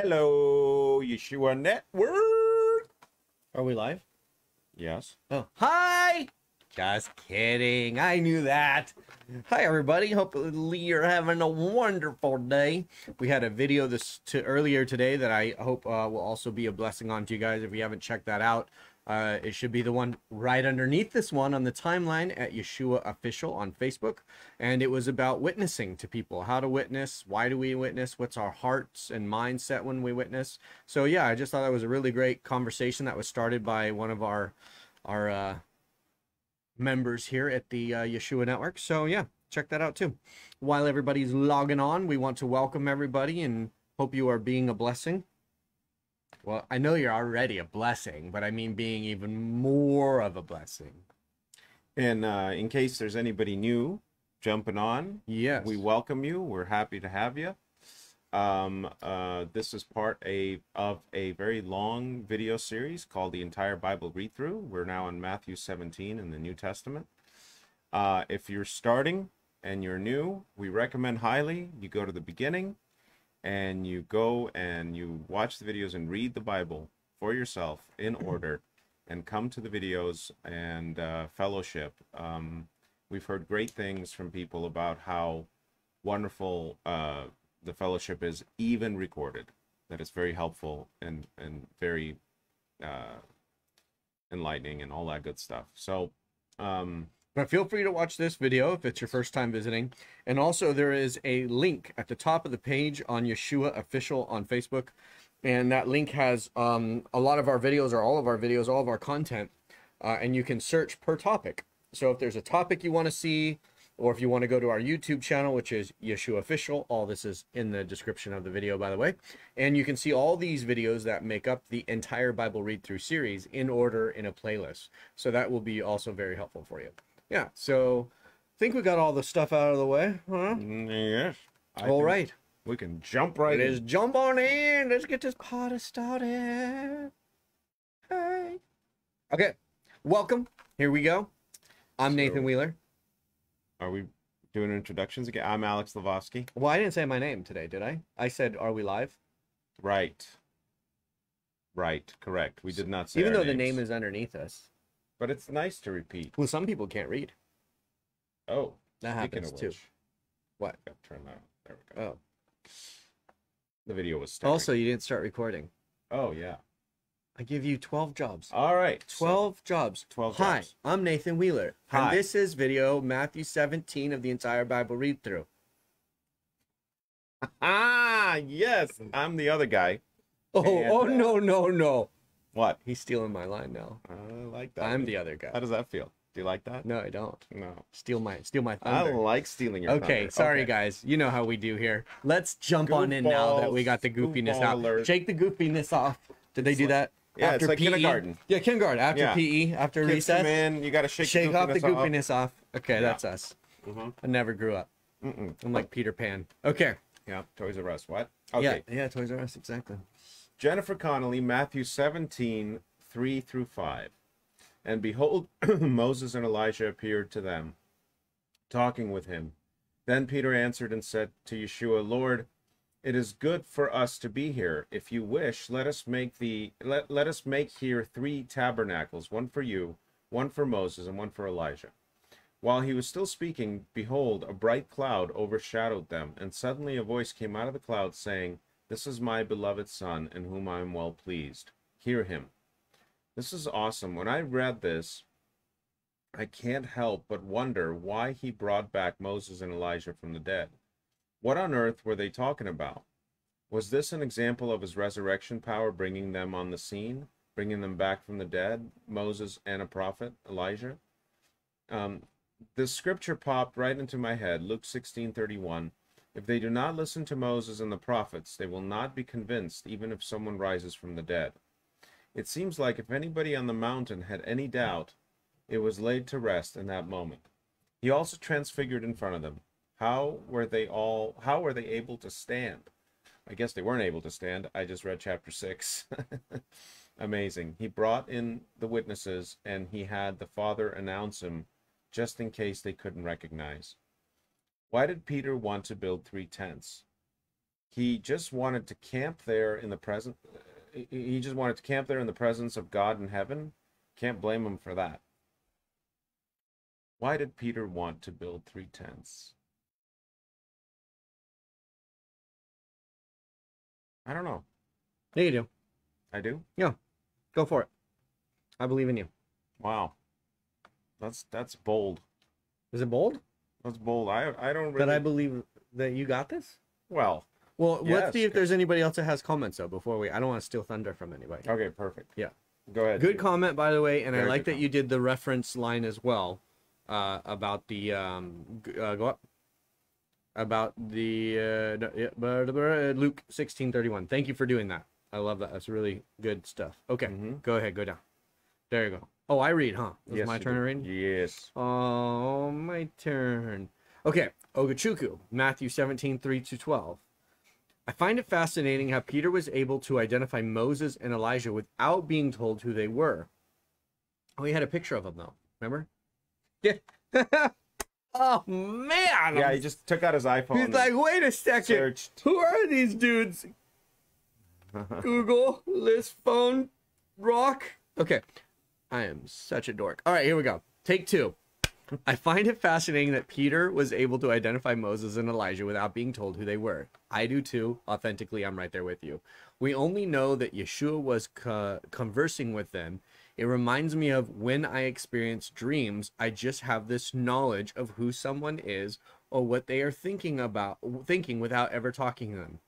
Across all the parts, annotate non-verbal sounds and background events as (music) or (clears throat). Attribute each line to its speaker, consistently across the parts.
Speaker 1: Hello, Yeshua Network.
Speaker 2: Are we live?
Speaker 1: Yes.
Speaker 2: Oh, hi! Just kidding. I knew that. Hi, everybody. Hopefully, you're having a wonderful day. We had a video this to earlier today that I hope uh, will also be a blessing on to you guys. If you haven't checked that out, uh, it should be the one right underneath this one on the timeline at Yeshua Official on Facebook. And it was about witnessing to people, how to witness, why do we witness, what's our hearts and mindset when we witness. So yeah, I just thought that was a really great conversation that was started by one of our our uh, members here at the uh, Yeshua Network. So yeah, check that out too. While everybody's logging on, we want to welcome everybody and hope you are being a blessing. Well, I know you're already a blessing, but I mean being even more of a blessing.
Speaker 1: And uh, in case there's anybody new jumping on,
Speaker 2: Yes.
Speaker 1: we welcome you. We're happy to have you. Um, uh, this is part a of a very long video series called the entire Bible read through. We're now in Matthew 17 in the New Testament. Uh, if you're starting and you're new, we recommend highly you go to the beginning and you go and you watch the videos and read the Bible for yourself in order and come to the videos and uh, fellowship. Um, we've heard great things from people about how wonderful uh, the fellowship is, even recorded. That it's very helpful and and very uh, enlightening and all that good stuff. So, um,
Speaker 2: But feel free to watch this video if it's your first time visiting. And also, there is a link at the top of the page on Yeshua Official on Facebook. And that link has um, a lot of our videos, or all of our videos, all of our content. Uh, and you can search per topic. So if there's a topic you want to see, or if you want to go to our YouTube channel, which is Yeshua Official, all this is in the description of the video, by the way. And you can see all these videos that make up the entire Bible read through series in order in a playlist. So that will be also very helpful for you. Yeah, so I think we got all the stuff out of the way, huh?
Speaker 1: Mm, yes. I
Speaker 2: All right.
Speaker 1: We can jump right
Speaker 2: Let's
Speaker 1: in.
Speaker 2: jump on in. Let's get this party started. Hey. Okay. Welcome. Here we go. I'm Nathan Wheeler.
Speaker 1: Are we doing introductions again? I'm Alex Lvovsky.
Speaker 2: Well, I didn't say my name today, did I? I said, "Are we live?"
Speaker 1: Right. Right. Correct. We did not say
Speaker 2: Even though the name is underneath us.
Speaker 1: But it's nice to repeat.
Speaker 2: Well, some people can't read.
Speaker 1: Oh,
Speaker 2: That happens too. What?
Speaker 1: Turn that. There we go.
Speaker 2: Oh.
Speaker 1: The video was stuck.
Speaker 2: Also, you didn't start recording.
Speaker 1: Oh yeah.
Speaker 2: I give you 12 jobs.
Speaker 1: All right. so-
Speaker 2: 12 jobs.
Speaker 1: 12
Speaker 2: Hi,
Speaker 1: jobs.
Speaker 2: I'm Nathan Wheeler.
Speaker 1: Hi.
Speaker 2: And this is video Matthew 17 of the entire Bible read through. (laughs)
Speaker 1: ah, yes. I'm the other guy.
Speaker 2: Oh,
Speaker 1: And,
Speaker 2: oh
Speaker 1: uh,
Speaker 2: no, no, no.
Speaker 1: What?
Speaker 2: He's stealing my line now.
Speaker 1: I like that.
Speaker 2: I'm the other guy.
Speaker 1: How does that feel? Do you like that?
Speaker 2: No, I don't.
Speaker 1: No.
Speaker 2: Steal my steal my thunder.
Speaker 1: I like stealing your
Speaker 2: Okay,
Speaker 1: thunder.
Speaker 2: sorry
Speaker 1: Okay.
Speaker 2: guys. You know how we do here. Let's jump on in now that we got the goofiness out.
Speaker 1: alert.
Speaker 2: Shake the goofiness off. Did they do
Speaker 1: like-
Speaker 2: that?
Speaker 1: Yeah, it's like kindergarten.
Speaker 2: Yeah, kindergarten. After
Speaker 1: Yeah.
Speaker 2: PE, after
Speaker 1: Kids
Speaker 2: recess.
Speaker 1: come in, you got to shake,
Speaker 2: Shake
Speaker 1: the
Speaker 2: off the
Speaker 1: goofiness
Speaker 2: goofiness off. Okay,
Speaker 1: Yeah.
Speaker 2: that's us.
Speaker 1: Mhm.
Speaker 2: I never grew up.
Speaker 1: Mm-mm.
Speaker 2: I'm like Peter Pan. Okay.
Speaker 1: Yeah, Toys R Us. What? Okay.
Speaker 2: Yeah, yeah, Toys R Us, exactly.
Speaker 1: Jennifer Connolly, Matthew 17, 3 through 5. And behold, (clears throat) Moses and Elijah appeared to them, talking with him. Then Peter answered and said to Yeshua, Lord, it is good for us to be here. If you wish, let us make the let, let us make here three tabernacles, one for you, one for Moses, and one for Elijah. While he was still speaking, behold, a bright cloud overshadowed them, and suddenly a voice came out of the cloud saying, This is my beloved Son, in whom I am well pleased. Hear him. This is awesome. When I read this, I can't help but wonder why he brought back Moses and Elijah from the dead. What on earth were they talking about? Was this an example of his resurrection power bringing them on the scene, bringing them back from the dead, Moses and a prophet, Elijah? Um, this scripture popped right into my head, Luke 16:31. If they do not listen to Moses and the prophets, they will not be convinced even if someone rises from the dead. It seems like if anybody on the mountain had any doubt, it was laid to rest in that moment. He also transfigured in front of them. How were they all how were they able to stand? I guess they weren't able to stand. I just read chapter 6. (laughs) Amazing. He brought in the witnesses and he had the Father announce him just in case they couldn't recognize. Why did Peter want to build three tents? he just wanted to camp there in the present. He just wanted to camp there in the presence of God in heaven. Can't blame him for that. Why did Peter want to build three tents? I don't know.
Speaker 2: Yeah, you do.
Speaker 1: I do. Yeah.
Speaker 2: Go for it. I believe in you.
Speaker 1: Wow. That's that's bold.
Speaker 2: Is it bold?
Speaker 1: That's bold. I I don't really.
Speaker 2: That I believe that you got this?
Speaker 1: well,
Speaker 2: Well, let's see if there's anybody else that has comments though before we I don't want to steal thunder from anybody.
Speaker 1: okay, perfect.
Speaker 2: Yeah.
Speaker 1: Go ahead.
Speaker 2: Good
Speaker 1: Peter.
Speaker 2: comment by the way, and I like that you did the reference line as well uh, about the um uh, go up about the uh, Luke sixteen thirty one. Thank you for doing that. I love that. That's really good stuff. Okay,
Speaker 1: Mhm.
Speaker 2: go ahead, go down. There you go. Oh, I read, huh? It
Speaker 1: Yes,
Speaker 2: my turn to read.
Speaker 1: Yes.
Speaker 2: Oh, my turn. Okay, Ogachuku, Matthew 17, 3 to 12. I find it fascinating how Peter was able to identify Moses and Elijah without being told who they were. Oh, he had a picture of them, though. Remember? Yeah. (laughs) oh, man.
Speaker 1: Yeah, he just took out his iPhone.
Speaker 2: He's like, wait a second.
Speaker 1: searched.
Speaker 2: Who are these dudes? (laughs) Google, list phone, rock. Okay. I am such a dork. All right, here we go. Take two. I find it fascinating that Peter was able to identify Moses and Elijah without being told who they were. I do too. Authentically, I'm right there with you. We only know that Yeshua was co- conversing with them. It reminds me of when I experience dreams, I just have this knowledge of who someone is or what they are thinking about, thinking without ever talking to them.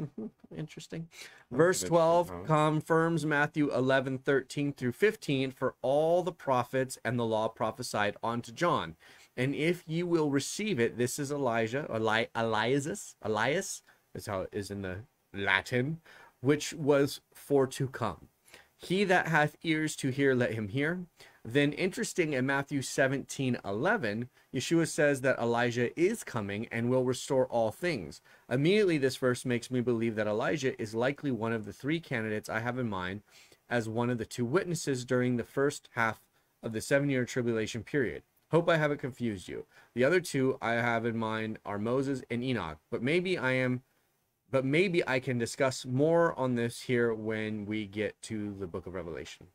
Speaker 2: Mm-hmm. Interesting. Verse 12
Speaker 1: interesting,
Speaker 2: confirms Matthew 11, 13 through 15 for all the prophets and the law prophesied unto John. And if ye will receive it, this is Elijah, Eli- Elias, Elias is how it is in the Latin, which was for to come. He that hath ears to hear, let him hear. Then, interesting in Matthew 17 11, Yeshua says that Elijah is coming and will restore all things. Immediately, this verse makes me believe that Elijah is likely one of the three candidates I have in mind as one of the two witnesses during the first half of the seven year tribulation period. Hope I haven't confused you. The other two I have in mind are Moses and Enoch, but maybe I am but maybe I can discuss more on this here when we get to the book of Revelation.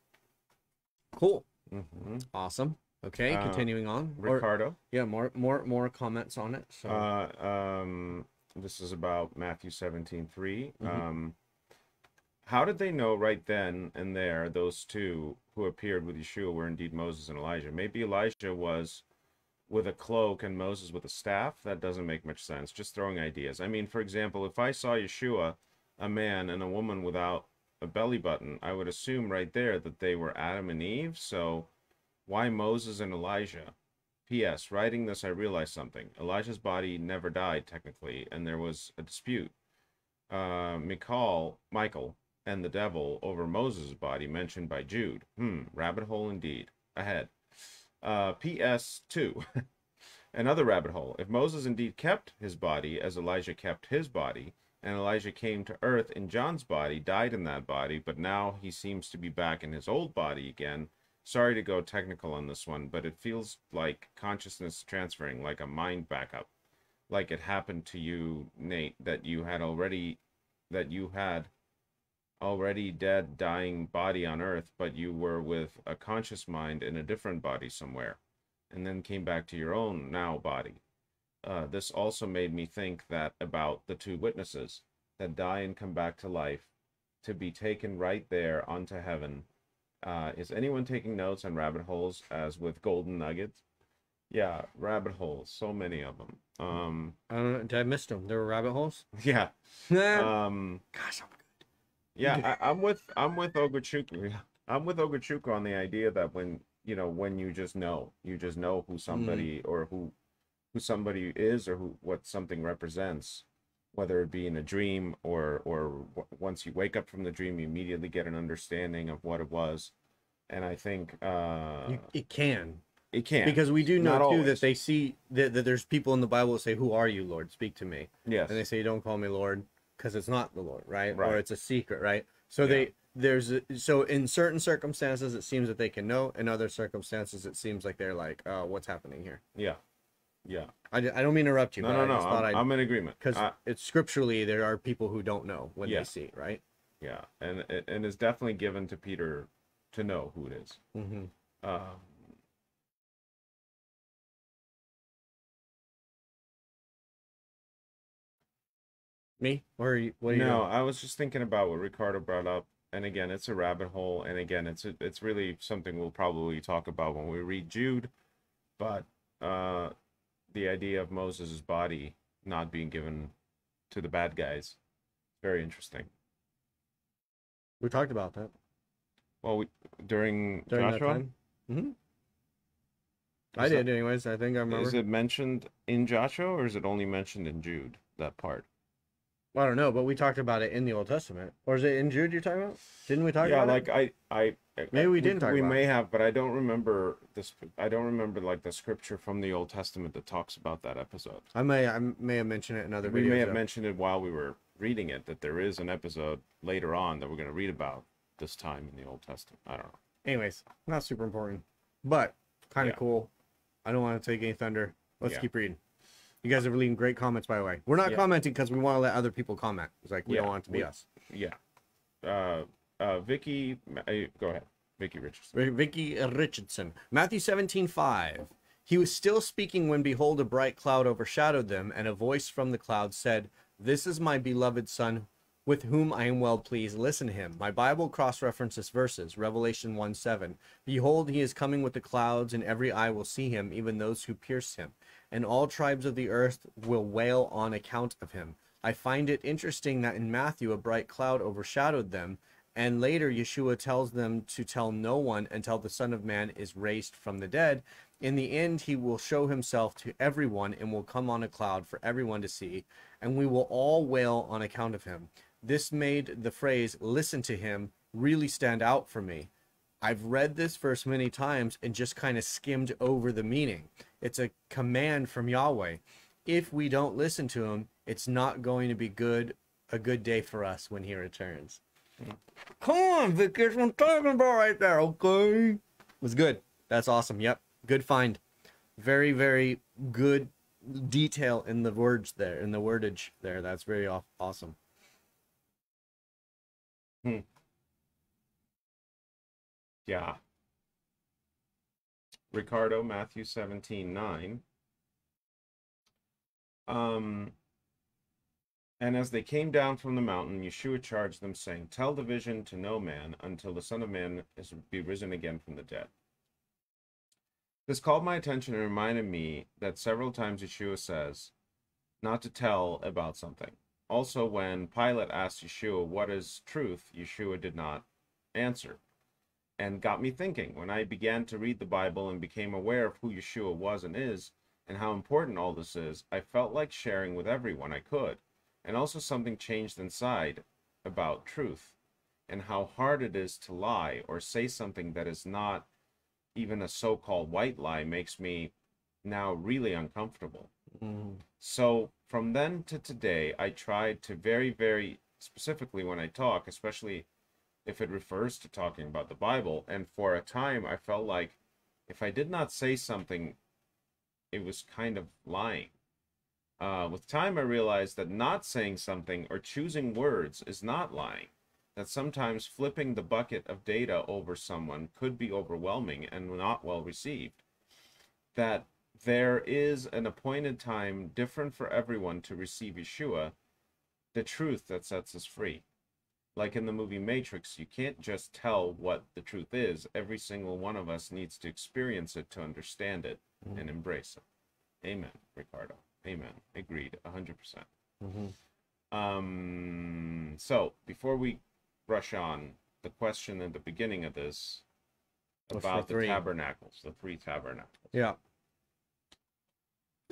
Speaker 2: Cool.
Speaker 1: Hmm
Speaker 2: Awesome. Okay,
Speaker 1: Uh,
Speaker 2: continuing on. Or-
Speaker 1: Ricardo.
Speaker 2: yeah, more more more comments on it. So
Speaker 1: Uh, um, this is about Matthew 17 3.
Speaker 2: Mhm.
Speaker 1: Um, how did they know right then and there those two who appeared with Yeshua were indeed Moses and Elijah? Maybe Elijah was with a cloak and Moses with a staff. That doesn't make much sense. Just throwing ideas. I mean, for example, if I saw Yeshua, a man, and a woman without a belly button, I would assume right there that they were Adam and Eve. So why Moses and Elijah? P.S. Writing this, I realized something. Elijah's body never died, technically, and there was a dispute. Uh, Michal, Michael, and the devil over Moses' body mentioned by Jude. Hmm, rabbit hole indeed. Ahead. Uh, P.S. 2. (laughs) Another rabbit hole. If Moses indeed kept his body as Elijah kept his body, and Elijah came to earth in John's body, died in that body, but now he seems to be back in his old body again, sorry to go technical on this one, but it feels like consciousness transferring, like a mind backup, like it happened to you, Nate, that you had already, that you had already dead, dying body on Earth, but you were with a conscious mind in a different body somewhere, and then came back to your own now body. Uh, this also made me think that about the two witnesses that die and come back to life, to be taken right there onto heaven uh, is anyone taking notes on rabbit holes as with golden nuggets? Yeah, rabbit holes, so many of them. Um,
Speaker 2: I don't know. Did I miss them? There were rabbit holes. (laughs)
Speaker 1: yeah, um,
Speaker 2: Gosh, I'm good.
Speaker 1: yeah. I, I'm with I'm with Ogachuku. I'm with Ogachuku on the idea that when you know when you just know, you just know who somebody or who who somebody is or who what something represents, whether it be in a dream or or once you wake up from the dream, you immediately get an understanding of what it was. And I think uh,
Speaker 2: You, it can
Speaker 1: it can
Speaker 2: because we do know
Speaker 1: Not
Speaker 2: too
Speaker 1: always.
Speaker 2: that they see that, that there's people in the Bible say, "Who are you, Lord? Speak to me."
Speaker 1: yes
Speaker 2: and they say don't call me lord because it's not the lord right?
Speaker 1: Right.
Speaker 2: or it's a secret right so they there's a, so in certain circumstances it seems that they can know in other circumstances it seems like they're like oh what's happening here
Speaker 1: yeah Yeah.
Speaker 2: I, I don't mean to interrupt you.
Speaker 1: No,
Speaker 2: but
Speaker 1: no,
Speaker 2: I
Speaker 1: no.
Speaker 2: just thought
Speaker 1: I'm, in agreement.
Speaker 2: because it's scripturally there are people who don't know when
Speaker 1: Yeah.
Speaker 2: they see right
Speaker 1: yeah, and and it's definitely given to Peter to know who it is.
Speaker 2: mm-hmm.
Speaker 1: Um,
Speaker 2: me or are you, what are you
Speaker 1: no,
Speaker 2: doing?
Speaker 1: I was just thinking about what Ricardo brought up, and again, it's a rabbit hole, and again, it's a, it's really something we'll probably talk about when we read Jude, but uh, the idea of Moses' body not being given to the bad guys, very interesting.
Speaker 2: we talked about that
Speaker 1: Well, we, during,
Speaker 2: during
Speaker 1: Joshua,
Speaker 2: that time mm-hmm. i
Speaker 1: that-
Speaker 2: did anyways i think i remember
Speaker 1: is it mentioned in Joshua or is it only mentioned in Jude? That part.
Speaker 2: I don't know but we talked about it in the old testament or is it in jude you're talking about didn't we talk
Speaker 1: yeah,
Speaker 2: about
Speaker 1: like
Speaker 2: it
Speaker 1: I, I
Speaker 2: Maybe we didn't talk
Speaker 1: We
Speaker 2: about
Speaker 1: may have, but I don't remember this. I don't remember like the scripture from the Old Testament that talks about that episode.
Speaker 2: i may i may have mentioned it in other
Speaker 1: we may have
Speaker 2: though.
Speaker 1: mentioned it while we were reading it that there is an episode later on that we're going to read about this time in the Old Testament. I don't know.
Speaker 2: anyways not super important but kind of
Speaker 1: Yeah.
Speaker 2: cool i don't want to take any thunder let's
Speaker 1: Yeah.
Speaker 2: keep reading you guys are leaving great comments by the way we're not
Speaker 1: Yeah.
Speaker 2: commenting because we want to let other people comment it's like we
Speaker 1: Yeah,
Speaker 2: don't want it to be
Speaker 1: we-
Speaker 2: us
Speaker 1: Yeah. Uh, uh, Vicky, uh, go ahead. Vicky Richardson.
Speaker 2: Vi- Vicky Richardson. Matthew 17, 5. He was still speaking when, behold, a bright cloud overshadowed them, and a voice from the cloud said, This is my beloved Son, with whom I am well pleased. Listen to him. My Bible cross references verses Revelation 1 7. Behold, he is coming with the clouds, and every eye will see him, even those who pierced him. And all tribes of the earth will wail on account of him. I find it interesting that in Matthew, a bright cloud overshadowed them, and later, Yeshua tells them to tell no one until the Son of Man is raised from the dead. In the end, he will show himself to everyone and will come on a cloud for everyone to see, and we will all wail on account of him. This made the phrase, listen to him, really stand out for me. I've read this verse many times and just kind of skimmed over the meaning. It's a command from Yahweh. If we don't listen to him, it's not going to be good a good day for us when he returns. Come on, Vic, that's what I'm talking about right there, okay? Was good. That's awesome. Yep. Good find. Very, very good detail in the words there, in the wordage there. That's very aw- awesome. Hmm.
Speaker 1: Yeah. Ricardo, Matthew 17, 9. Um, and as they came down from the mountain, Yeshua charged them, saying, Tell the vision to no man until the Son of Man is be risen again from the dead. This called my attention and reminded me that several times Yeshua says not to tell about something. Also, when Pilate asked Yeshua, What is truth? Yeshua did not answer and got me thinking. When I began to read the Bible and became aware of who Yeshua was and is, and how important all this is, I felt like sharing with everyone I could. And also, something changed inside about truth and how hard it is to lie or say something that is not even a so called white lie makes me now really uncomfortable. Mm. So from then to today, I tried to very, very specifically when I talk, especially if it refers to talking about the Bible. And for a time, I felt like if I did not say something, it was kind of lying. Uh, with time, I realized that not saying something or choosing words is not lying. That sometimes flipping the bucket of data over someone could be overwhelming and not well received. That there is an appointed time different for everyone to receive Yeshua, the truth that sets us free like in the movie Matrix, you can't just tell what the truth is. Every single one of us needs to experience it to understand it and embrace it. Amen, Ricardo. Amen. Agreed. 100%. Um, so, before we rush on, the question at the beginning of this
Speaker 2: What's the
Speaker 1: about the
Speaker 2: three?
Speaker 1: tabernacles, the three tabernacles.
Speaker 2: Yeah.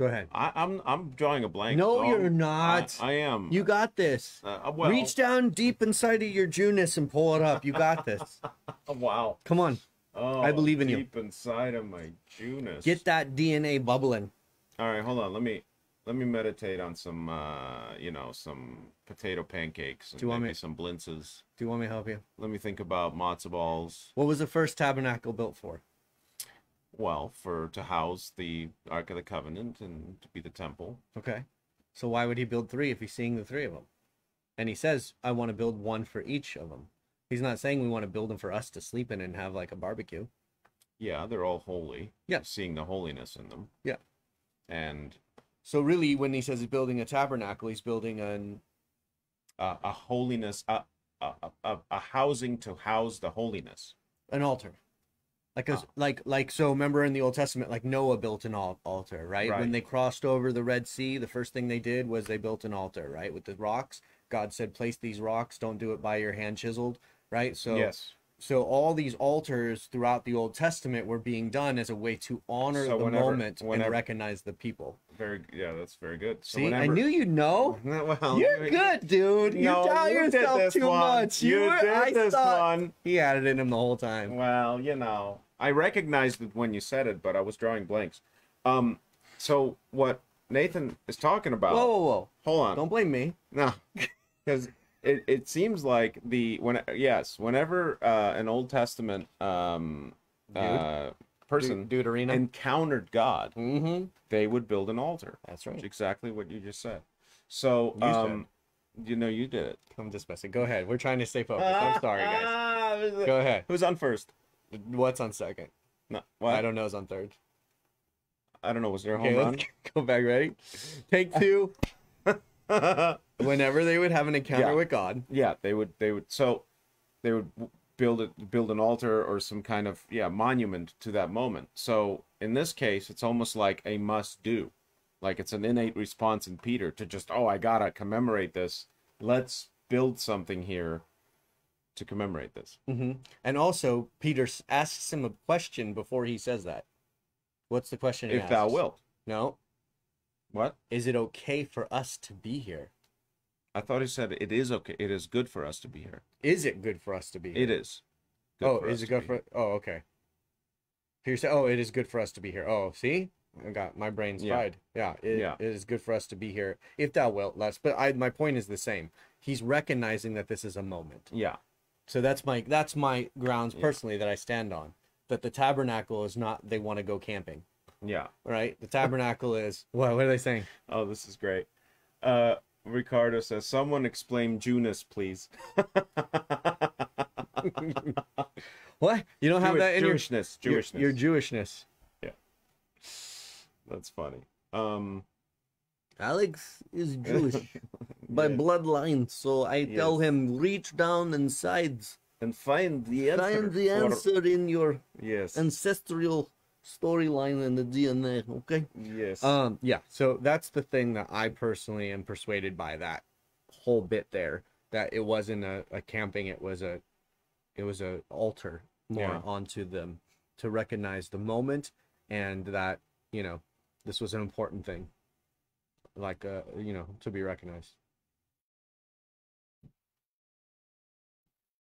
Speaker 2: Go ahead.
Speaker 1: I, I'm I'm drawing a blank.
Speaker 2: No,
Speaker 1: Um,
Speaker 2: you're not.
Speaker 1: I, I am.
Speaker 2: You got this.
Speaker 1: uh, well,
Speaker 2: Reach down deep inside of your Jewness and pull it up. You got this. (laughs)
Speaker 1: wow.
Speaker 2: Come on.
Speaker 1: Oh,
Speaker 2: I believe in you.
Speaker 1: Deep inside of my Jewness.
Speaker 2: Get that DNA bubbling.
Speaker 1: All right, hold on. Let me let me meditate on some uh, you know, some potato pancakes and
Speaker 2: Do you want me-
Speaker 1: some blintzes.
Speaker 2: Do you want me to help you?
Speaker 1: Let me think about matzo balls.
Speaker 2: What was the first tabernacle built for?
Speaker 1: Well, for to house the Ark of the Covenant and to be the temple.
Speaker 2: Okay. So why would he build three if he's seeing the three of them? And he says, I want to build one for each of them. He's not saying we want to build them for us to sleep in and have like a barbecue.
Speaker 1: Yeah, they're all holy.
Speaker 2: Yeah.
Speaker 1: Seeing the holiness in them.
Speaker 2: Yeah.
Speaker 1: And
Speaker 2: So really, when he says he's building a tabernacle, he's building an
Speaker 1: uh, a holiness, a, a, a, a housing to house the holiness.
Speaker 2: an altar. Like a,
Speaker 1: Ah.
Speaker 2: like like so remember in the Old Testament like Noah built an altar, right? When they crossed over the Red Sea, the first thing they did was they built an altar, right? With the rocks. God said place these rocks, don't do it by your hand chiseled, right? So
Speaker 1: yes.
Speaker 2: So all these altars throughout the Old Testament were being done as a way to honor
Speaker 1: So
Speaker 2: the
Speaker 1: whenever-
Speaker 2: moment
Speaker 1: whenever-
Speaker 2: and recognize the people.
Speaker 1: Very. Yeah, that's very good. So
Speaker 2: See, I knew you'd know. (laughs)
Speaker 1: Well,
Speaker 2: You're
Speaker 1: you-
Speaker 2: good, dude. You
Speaker 1: No,
Speaker 2: tell
Speaker 1: you
Speaker 2: yourself too
Speaker 1: one.
Speaker 2: much.
Speaker 1: You
Speaker 2: were-
Speaker 1: did
Speaker 2: I
Speaker 1: this
Speaker 2: thought-
Speaker 1: one.
Speaker 2: He had it in him the whole time.
Speaker 1: Well, you know, I recognized it when you said it, but I was drawing blanks. Um, so what Nathan is talking about?
Speaker 2: Whoa, whoa, whoa!
Speaker 1: Hold on.
Speaker 2: Don't blame me.
Speaker 1: No, (laughs) because it, it seems like the when yes, whenever uh, an Old Testament um, uh, person
Speaker 2: Du- Deuteronomy.
Speaker 1: encountered God,
Speaker 2: mm-hmm.
Speaker 1: they would build an altar.
Speaker 2: That's right.
Speaker 1: exactly what you just said. So
Speaker 2: You said.
Speaker 1: um, you know, you did it.
Speaker 2: I'm just messing. Go ahead. We're trying to stay focused. I'm sorry, guys. (laughs) Go ahead.
Speaker 1: Who's on first?
Speaker 2: What's on second?
Speaker 1: No, what?
Speaker 2: I don't know. Is on third.
Speaker 1: I don't know. Was there a
Speaker 2: Okay,
Speaker 1: home
Speaker 2: let's (laughs) go back. Ready? Take (laughs) two. (laughs) Whenever they would have an encounter
Speaker 1: Yeah.
Speaker 2: with God,
Speaker 1: yeah, they would. They would. So they would build it, build an altar or some kind of yeah monument to that moment. So in this case, it's almost like a must do, like it's an innate response in Peter to just oh I gotta commemorate this. Let's build something here to commemorate this.
Speaker 2: hmm and also Peter asks him a question before he says that. What's the question? He
Speaker 1: if thou
Speaker 2: asks?
Speaker 1: wilt.
Speaker 2: No.
Speaker 1: What?
Speaker 2: Is it okay for us to be here?
Speaker 1: I thought he said it is okay. It is good for us to be here.
Speaker 2: Is it good for us to be here?
Speaker 1: It is.
Speaker 2: oh, is it good for? Oh, okay. Said, "Oh, it is good for us to be here." Oh, see, I got my brain's
Speaker 1: Yeah.
Speaker 2: fried. Yeah, it,
Speaker 1: Yeah.
Speaker 2: it is good for us to be here. If thou wilt, less. But I, my point is the same. He's recognizing that this is a moment.
Speaker 1: Yeah.
Speaker 2: So that's my that's my grounds
Speaker 1: Yeah.
Speaker 2: personally that I stand on. That the tabernacle is not they want to go camping,
Speaker 1: Yeah.
Speaker 2: right? The tabernacle is what? What are they saying?
Speaker 1: Oh, this is great. Uh, Ricardo says, "Someone explain Junus, please." (laughs)
Speaker 2: What? You don't have
Speaker 1: Jewish-
Speaker 2: that in your
Speaker 1: Jewishness.
Speaker 2: your-
Speaker 1: Jewishness.
Speaker 2: your Jewishness.
Speaker 1: That's funny. Um,
Speaker 2: Alex is Jewish (laughs) by
Speaker 1: yeah.
Speaker 2: bloodline, so I tell him reach down inside,
Speaker 1: and find the answer.
Speaker 2: find the
Speaker 1: for-
Speaker 2: answer in your
Speaker 1: Yes.
Speaker 2: ancestral storyline and the DNA. Okay.
Speaker 1: yes.
Speaker 2: Um. Yeah. So that's the thing that I personally am persuaded by that whole bit there. That it wasn't a, a camping. It was a, it was a altar more
Speaker 1: Yeah.
Speaker 2: onto them to recognize the moment and that you know this was an important thing. Like uh, you know, to be recognized.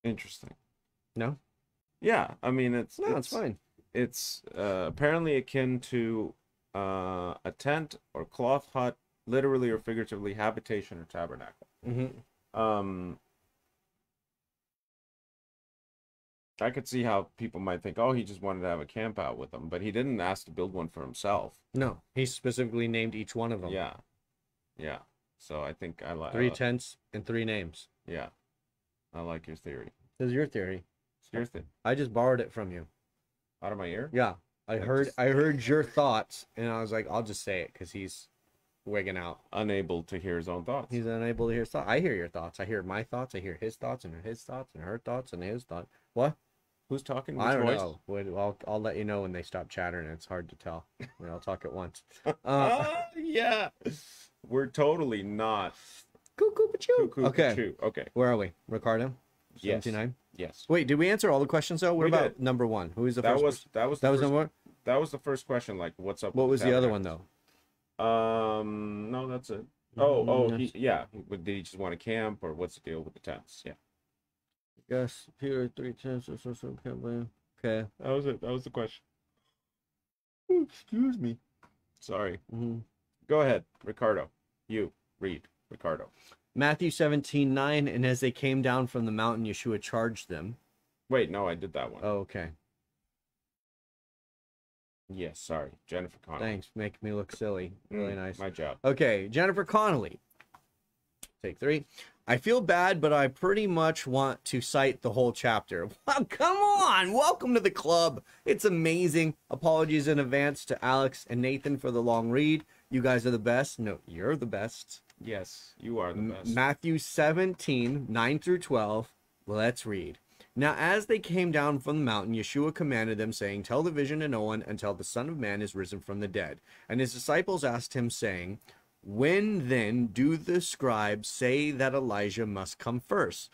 Speaker 1: Interesting.
Speaker 2: No.
Speaker 1: Yeah. I mean, it's
Speaker 2: No, it's fine.
Speaker 1: It's uh, apparently akin to uh, a tent or cloth hut, literally or figuratively, habitation or tabernacle.
Speaker 2: Mm-hmm.
Speaker 1: Um, I could see how people might think, oh, he just wanted to have a camp out with them, but he didn't ask to build one for himself.
Speaker 2: No, he specifically named each one of them.
Speaker 1: Yeah, yeah. So I think I like
Speaker 2: Three tents and three names.
Speaker 1: Yeah, I like your theory.
Speaker 2: This is your theory.
Speaker 1: It's your thing.
Speaker 2: I just borrowed it from you.
Speaker 1: Out of my ear.
Speaker 2: Yeah, I heard.
Speaker 1: just-
Speaker 2: I heard your thoughts, and I was like, I'll just say it because he's wigging out.
Speaker 1: Unable to hear his own thoughts.
Speaker 2: He's unable to hear thoughts. I hear your thoughts. I hear my thoughts. I hear his thoughts, and his thoughts, and her thoughts, and his thoughts. What?
Speaker 1: Who's talking?
Speaker 2: i don't
Speaker 1: voice?
Speaker 2: know I'll, I'll let you know when they stop chattering. It's hard to tell. When I'll talk at once. (laughs) Uh,
Speaker 1: Ah, yeah. We're totally not
Speaker 2: cuckoo,
Speaker 1: cuckoo
Speaker 2: Okay.
Speaker 1: Okay.
Speaker 2: where are we, Ricardo?
Speaker 1: Yes.
Speaker 2: Seventy nine.
Speaker 1: Yes.
Speaker 2: Wait, did we answer all the questions though? What
Speaker 1: We
Speaker 2: about
Speaker 1: did.
Speaker 2: number one? Who is the
Speaker 1: that
Speaker 2: first?
Speaker 1: was
Speaker 2: person?
Speaker 1: that was
Speaker 2: that was
Speaker 1: first,
Speaker 2: number. one?
Speaker 1: that was the first question. Like, what's up?
Speaker 2: What
Speaker 1: with
Speaker 2: was the other one though?
Speaker 1: Um, no, that's it. Oh, oh, he, yeah. Did he just want to camp, or what's the deal with the tents? Yeah,
Speaker 2: Yes, Peter three tents or so. so can't blame. Okay.
Speaker 1: that was it. That was the question. Ooh, excuse me. Sorry.
Speaker 2: hmm
Speaker 1: Go ahead, Ricardo. You read, Ricardo.
Speaker 2: Matthew 17, 9, and as they came down from the mountain, Yeshua charged them.
Speaker 1: Wait, no, I did that one.
Speaker 2: Oh, okay.
Speaker 1: Yes, sorry, Jennifer Connelly.
Speaker 2: Thanks, make me look silly. Really
Speaker 1: Mm,
Speaker 2: nice.
Speaker 1: My job.
Speaker 2: Okay, Jennifer Connelly. Take three. I feel bad, but I pretty much want to cite the whole chapter. (laughs) Well, come on! Welcome to the club. It's amazing. Apologies in advance to Alex and Nathan for the long read. You guys are the best. No, you're the best.
Speaker 1: Yes, you are the best.
Speaker 2: Matthew 17, 9 through 12. Let's read. Now, as they came down from the mountain, Yeshua commanded them, saying, Tell the vision to no one until the Son of Man is risen from the dead. And his disciples asked him, saying, When then do the scribes say that Elijah must come first?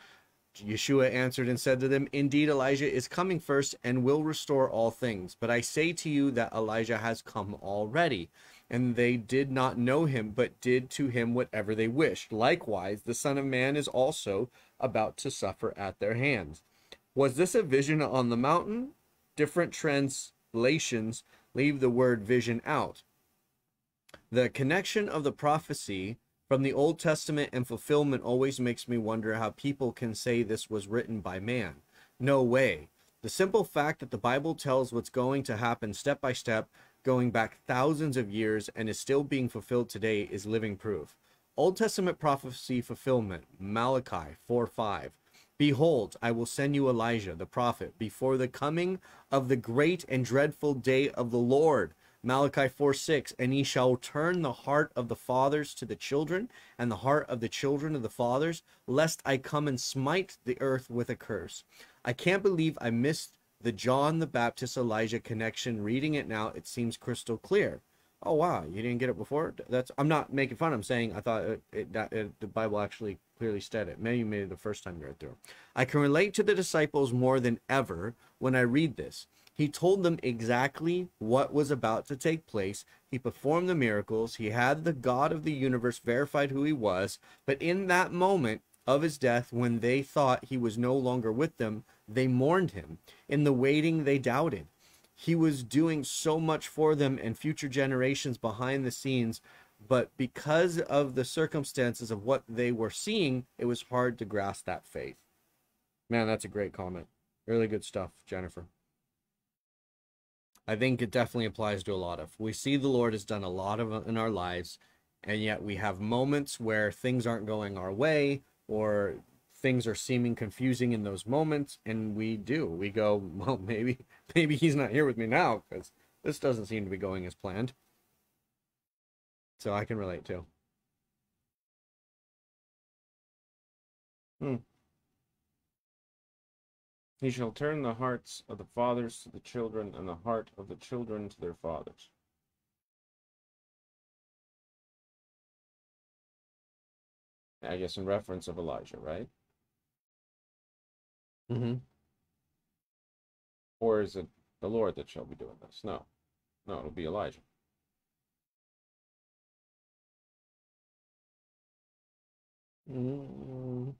Speaker 2: Yeshua answered and said to them, Indeed, Elijah is coming first and will restore all things. But I say to you that Elijah has come already. And they did not know him, but did to him whatever they wished. Likewise, the Son of Man is also about to suffer at their hands. Was this a vision on the mountain? Different translations leave the word vision out. The connection of the prophecy from the Old Testament and fulfillment always makes me wonder how people can say this was written by man. No way. The simple fact that the Bible tells what's going to happen step by step, going back thousands of years, and is still being fulfilled today is living proof. Old Testament prophecy fulfillment, Malachi 4 5. Behold, I will send you Elijah the prophet before the coming of the great and dreadful day of the Lord. Malachi 4 6, and he shall turn the heart of the fathers to the children, and the heart of the children of the fathers, lest I come and smite the earth with a curse. I can't believe I missed the John the Baptist Elijah connection. Reading it now, it seems crystal clear. Oh wow, you didn't get it before? That's I'm not making fun. I'm saying I thought it, it, it, the Bible actually clearly said it. Maybe you made it the first time you read through. I can relate to the disciples more than ever when I read this. He told them exactly what was about to take place. He performed the miracles. He had the God of the universe verified who he was. But in that moment of his death, when they thought he was no longer with them, they mourned him. In the waiting, they doubted. He was doing so much for them and future generations behind the scenes. But because of the circumstances of what they were seeing, it was hard to grasp that faith. Man, that's a great comment. Really good stuff, Jennifer. I think it definitely applies to a lot of. We see the Lord has done a lot of uh, in our lives, and yet we have moments where things aren't going our way or things are seeming confusing in those moments, and we do. We go, (laughs) well, maybe maybe he's not here with me now because this doesn't seem to be going as planned. So I can relate too. Hmm.
Speaker 1: He shall turn the hearts of the fathers to the children, and the heart of the children to their fathers. I guess in reference of Elijah, right?
Speaker 2: Mm-hmm.
Speaker 1: Or is it the Lord that shall be doing this? No. No, it'll be Elijah.
Speaker 2: mm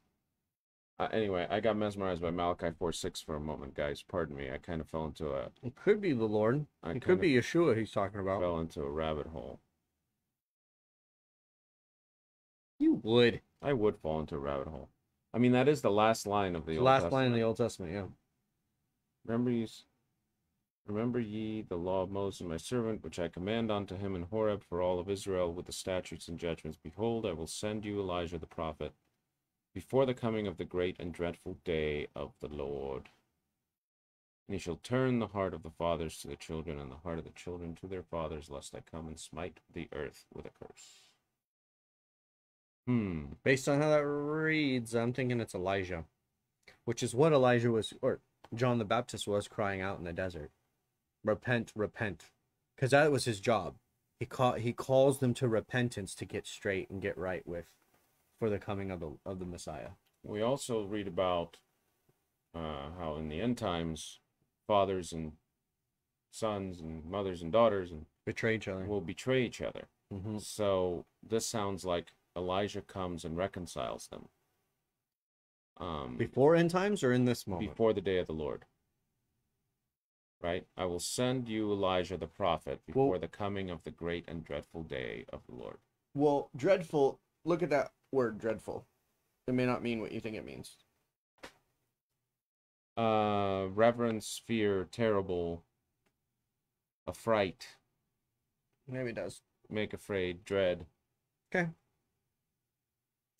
Speaker 1: Uh, anyway, I got mesmerized by Malachi 4 6 for a moment, guys. Pardon me. I kind of fell into a
Speaker 2: It could be the Lord.
Speaker 1: I
Speaker 2: it could be Yeshua he's talking about.
Speaker 1: fell into a rabbit hole.
Speaker 2: you would.
Speaker 1: I would fall into a rabbit hole. I mean, that is the last line of the
Speaker 2: The
Speaker 1: Old
Speaker 2: last line in the Old Testament, yeah.
Speaker 1: Remember ye, remember ye the law of Moses my servant, which I command unto him in Horeb for all of Israel with the statutes and judgments. Behold, I will send you Elijah the prophet before the coming of the great and dreadful day of the Lord. And he shall turn the heart of the fathers to the children, and the heart of the children to their fathers, lest I come and smite the earth with a curse. Hmm.
Speaker 2: Based on how that reads, I'm thinking it's Elijah, which is what Elijah was, or John the Baptist was crying out in the desert. Repent, repent, because that was his job. He call, he calls them to repentance to get straight and get right with, for the coming of the of the Messiah.
Speaker 1: We also read about uh, how in the end times, fathers and sons and mothers and daughters and
Speaker 2: Betray each other.
Speaker 1: will betray each other.
Speaker 2: hmm
Speaker 1: So this sounds like Elijah comes and reconciles them. Um,
Speaker 2: Before end times or in this moment?
Speaker 1: before the day of the Lord. Right? I will send you Elijah the prophet before
Speaker 2: Well-
Speaker 1: the coming of the great and dreadful day of the Lord.
Speaker 2: Well, dreadful. Look at that word, dreadful. It may not mean what you think it means.
Speaker 1: Uh, reverence, fear, terrible, affright,
Speaker 2: Maybe it does.
Speaker 1: make afraid, dread.
Speaker 2: Okay.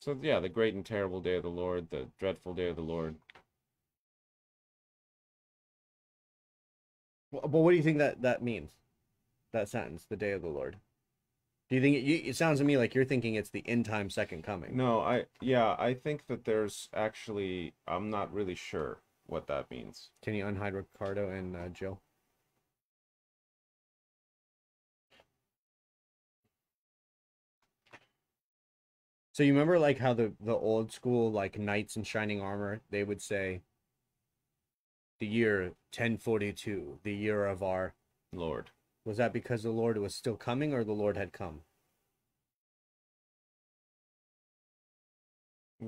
Speaker 1: So yeah, the great and terrible day of the Lord, the dreadful day of the Lord.
Speaker 2: Well, but what do you think that that means? That sentence, the day of the Lord. Do you think it, you, it sounds to me like you're thinking it's the end time second coming?
Speaker 1: No, I yeah, I think that there's actually I'm not really sure what that means.
Speaker 2: Can you unhide Ricardo and uh, Jill? So you remember like how the the old school like knights in shining armor they would say the year 1042 the year of our
Speaker 1: Lord.
Speaker 2: was that because the lord was still coming or the lord had come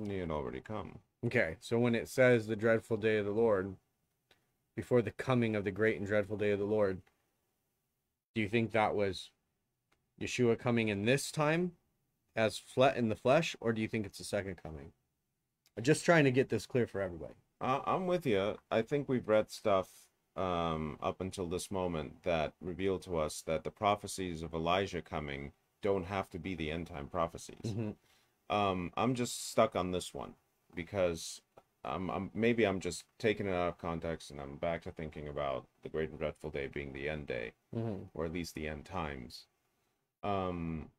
Speaker 1: He had already come.
Speaker 2: Okay, so when it says the dreadful day of the Lord, before the coming of the great and dreadful day of the Lord, do you think that was Yeshua coming in this time as fle- in the flesh, or do you think it's the second coming? I'm just trying to get this clear for everybody.
Speaker 1: Uh, I'm with you. I think we've read stuff um, up until this moment that reveal to us that the prophecies of Elijah coming don't have to be the end time prophecies.
Speaker 2: Mm-hmm.
Speaker 1: Um, I'm just stuck on this one because I'm, I'm maybe I'm just taking it out of context and I'm back to thinking about the great and dreadful day being the end day
Speaker 2: Mm-hmm.
Speaker 1: or at least the end times. Um,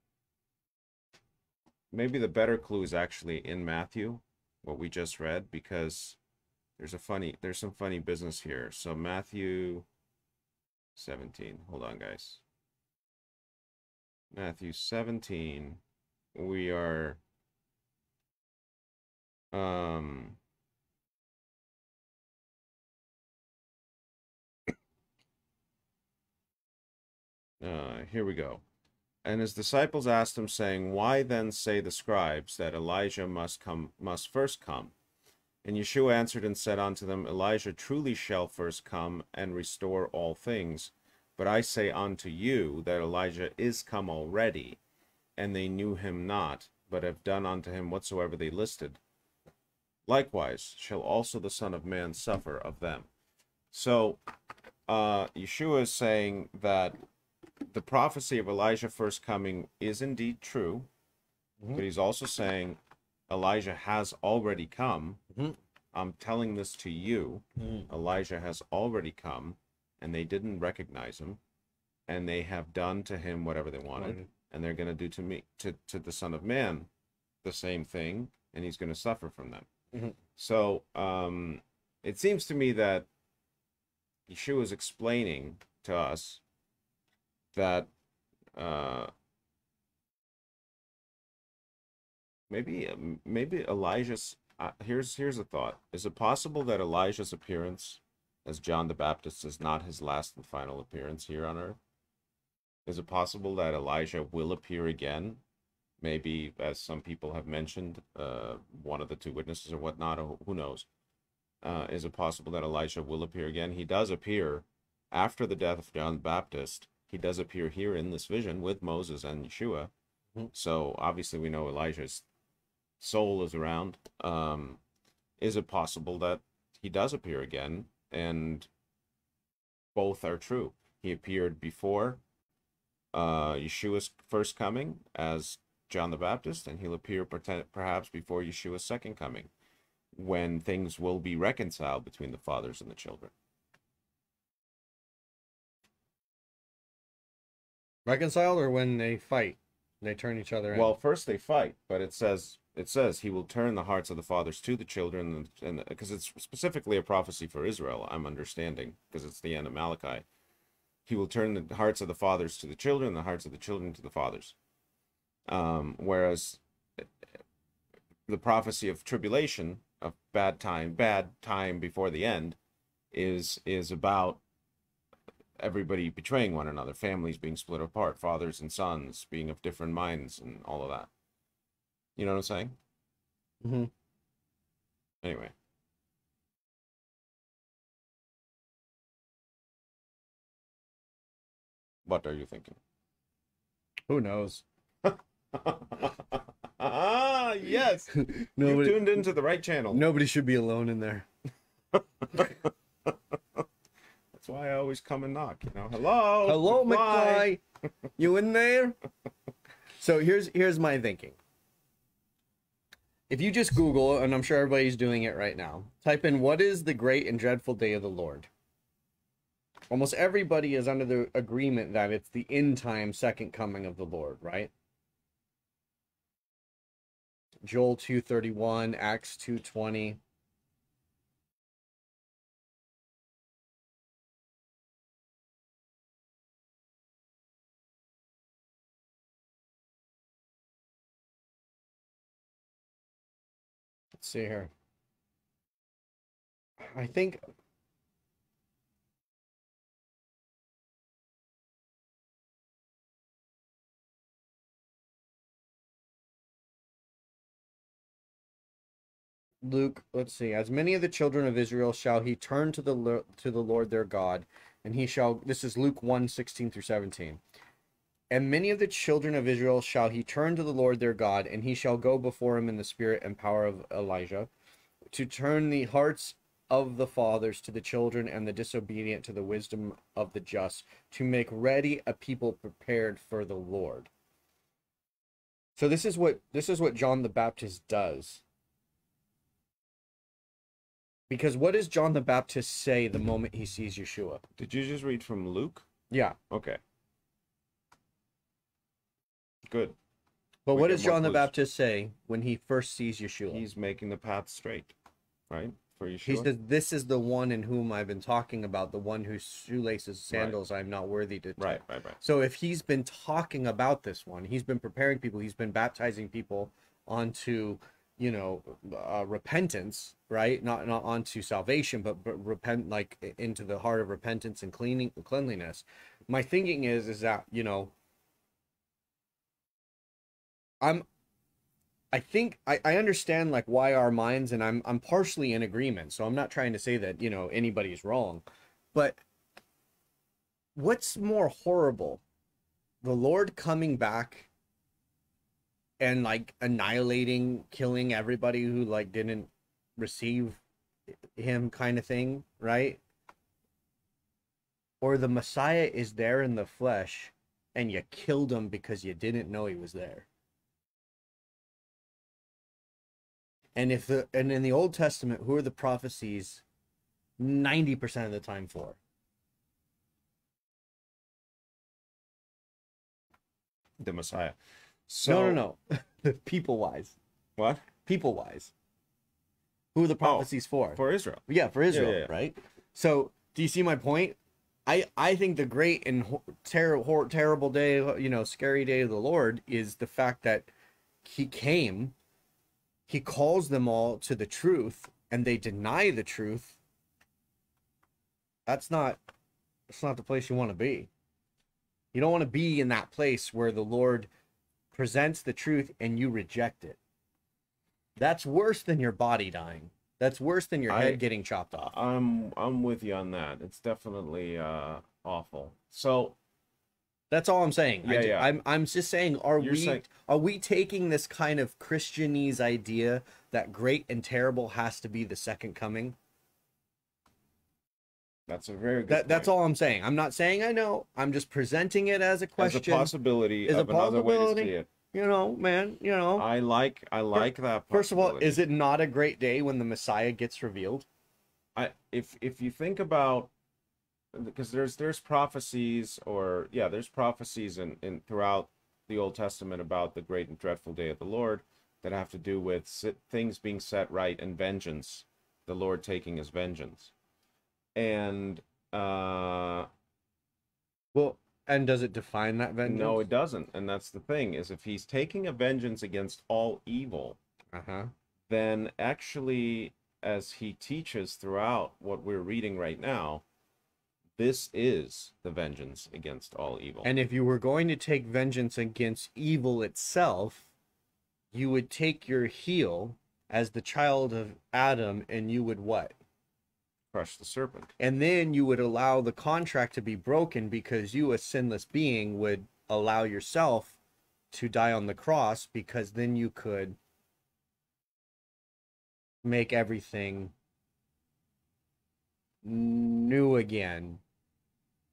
Speaker 1: maybe the better clue is actually in Matthew, what we just read, because there's a funny, there's some funny business here. So Matthew 17. Hold on, guys. Matthew 17. We are um (coughs) uh here we go. And his disciples asked him, saying, Why then say the scribes that Elijah must come must first come? And Yeshua answered and said unto them, Elijah truly shall first come and restore all things. But I say unto you that Elijah is come already, and they knew him not, but have done unto him whatsoever they listed. Likewise shall also the Son of Man suffer of them. So, uh, Yeshua is saying that the prophecy of Elijah first coming is indeed true,
Speaker 2: Mhm.
Speaker 1: but he's also saying Elijah has already come.
Speaker 2: Mhm.
Speaker 1: I'm telling this to you.
Speaker 2: Mm-hmm.
Speaker 1: Elijah has already come, and they didn't recognize him, and they have done to him whatever they wanted,
Speaker 2: Wanted.
Speaker 1: and they're going to do to me, to, to the Son of Man, the same thing, and he's going to suffer from them.
Speaker 2: Mhm.
Speaker 1: So, um, it seems to me that Yeshua is explaining to us that uh, maybe um, maybe Elijah's uh, here's here's a thought: Is it possible that Elijah's appearance as John the Baptist is not his last and final appearance here on earth? Is it possible that Elijah will appear again? Maybe, as some people have mentioned, uh, one of the two witnesses or whatnot, or who knows? Uh, is it possible that Elijah will appear again? He does appear after the death of John the Baptist. He does appear here in this vision with Moses and Yeshua.
Speaker 2: Mhm.
Speaker 1: So obviously, we know Elijah's soul is around. Um, is it possible that he does appear again and both are true? He appeared before uh, Yeshua's first coming as John the Baptist, and he'll appear perhaps before Yeshua's second coming when things will be reconciled between the fathers and the children.
Speaker 2: Reconciled or when they fight, they turn each other in.
Speaker 1: Well, first they fight, but it says it says he will turn the hearts of the fathers to the children, and because it's specifically a prophecy for Israel, I'm understanding because it's the end of Malachi. He will turn the hearts of the fathers to the children, the hearts of the children to the fathers. Um, whereas the prophecy of tribulation, of bad time, bad time before the end, is is about everybody betraying one another, families being split apart, fathers and sons being of different minds, and all of that. You know what I'm saying?
Speaker 2: Mhm.
Speaker 1: Anyway. What are you thinking?
Speaker 2: Who knows?
Speaker 1: ah, (laughs) yes. (laughs) You
Speaker 2: Nobody,
Speaker 1: tuned into the right channel.
Speaker 2: nobody should be alone in there. (laughs)
Speaker 1: That's why I always come and knock. You know, hello,
Speaker 2: Hello,
Speaker 1: McFly.
Speaker 2: McFly. (laughs) you in there? So here's here's my thinking. If you just Google, and I'm sure everybody's doing it right now, type in what is the great and dreadful day of the Lord. Almost everybody is under the agreement that it's the end time second coming of the Lord, right? Joel 231, Acts 220. Let's see here. I think Luke, let's see. As many of the children of Israel shall he turn to the to the Lord their God, and he shall this is Luke 1, 16 through 17. And many of the children of Israel shall he turn to the Lord their God, and he shall go before him in the spirit and power of Elijah, to turn the hearts of the fathers to the children and the disobedient to the wisdom of the just, to make ready a people prepared for the Lord. So this is what this is what John the Baptist does. Because what does John the Baptist say the moment he sees Yeshua?
Speaker 1: Did you just read from Luke?
Speaker 2: Yeah.
Speaker 1: Okay. Good.
Speaker 2: But
Speaker 1: We
Speaker 2: what does John the. Baptist say when he first sees Yeshua?
Speaker 1: He's making the path straight, right? For Yeshua.
Speaker 2: He says, This is the one in whom I've been talking about, the one whose shoelaces, sandals I'm not worthy to. touch."
Speaker 1: right, right, right.
Speaker 2: So if he's been talking about this one, he's been preparing people, he's been baptizing people onto, you know, uh, repentance, right? Not not onto salvation, but, but repent like into the heart of repentance and cleaning cleanliness. My thinking is is that you know, I'm. I think I, I understand like why our minds and I'm I'm partially in agreement. So I'm not trying to say that, you know, anybody's wrong. But what's more horrible? The Lord coming back and like annihilating, killing everybody who like didn't receive him kind of thing, right? Or the Messiah is there in the flesh and you killed him because you didn't know he was there. And if the and in the Old Testament, who are the prophecies 90% of the time for?
Speaker 1: The Messiah. So
Speaker 2: no, (laughs) no, no. people wise.
Speaker 1: What?
Speaker 2: People wise. Who are the oh, prophecies for?
Speaker 1: For Israel.
Speaker 2: Yeah, for Israel,
Speaker 1: yeah, yeah.
Speaker 2: right? So, do you see my point? I I think the great and ho- ter- terrible day, you know, scary day of the Lord is the fact that he came, he calls them all to the truth, and they deny the truth. That's not that's not the place you want to be. You don't want to be in that place where the Lord presents the truth and you reject it. That's worse than your body dying. That's worse than your
Speaker 1: I-
Speaker 2: head getting chopped off.
Speaker 1: I'm I'm with you on that. It's definitely uh awful. So
Speaker 2: That's all I'm saying. I
Speaker 1: Yeah,
Speaker 2: d-
Speaker 1: yeah.
Speaker 2: I'm I'm just saying are
Speaker 1: You're
Speaker 2: we
Speaker 1: saying-
Speaker 2: are we taking this kind of Christianese idea that great and terrible has to be the second coming?
Speaker 1: that's a very good
Speaker 2: That that's all I'm saying. I'm not saying I know. I'm just presenting it as a
Speaker 1: As
Speaker 2: question.
Speaker 1: a possibility
Speaker 2: Is a
Speaker 1: of another way to
Speaker 2: possibility.
Speaker 1: see it.
Speaker 2: you know, man, you know.
Speaker 1: I like I like that
Speaker 2: First of all, is it not a great day when the Messiah gets revealed?
Speaker 1: I if if you think about because there's there's prophecies or yeah there's prophecies in, in throughout the Old Testament about the great and dreadful day of the Lord that have to do with things being set right and vengeance, the Lord taking his vengeance, and uh
Speaker 2: Well, and does it define that vengeance?
Speaker 1: no it doesn't and that's the thing is if he's taking a vengeance against all evil
Speaker 2: Uh-huh.
Speaker 1: then actually, as he teaches throughout what we're reading right now, this is the vengeance against all evil.
Speaker 2: And if you were going to take vengeance against evil itself, you would take your heel as the child of Adam and you would what?
Speaker 1: crush the serpent.
Speaker 2: And then you would allow the contract to be broken because you, a sinless being, would allow yourself to die on the cross because then you could make everything new again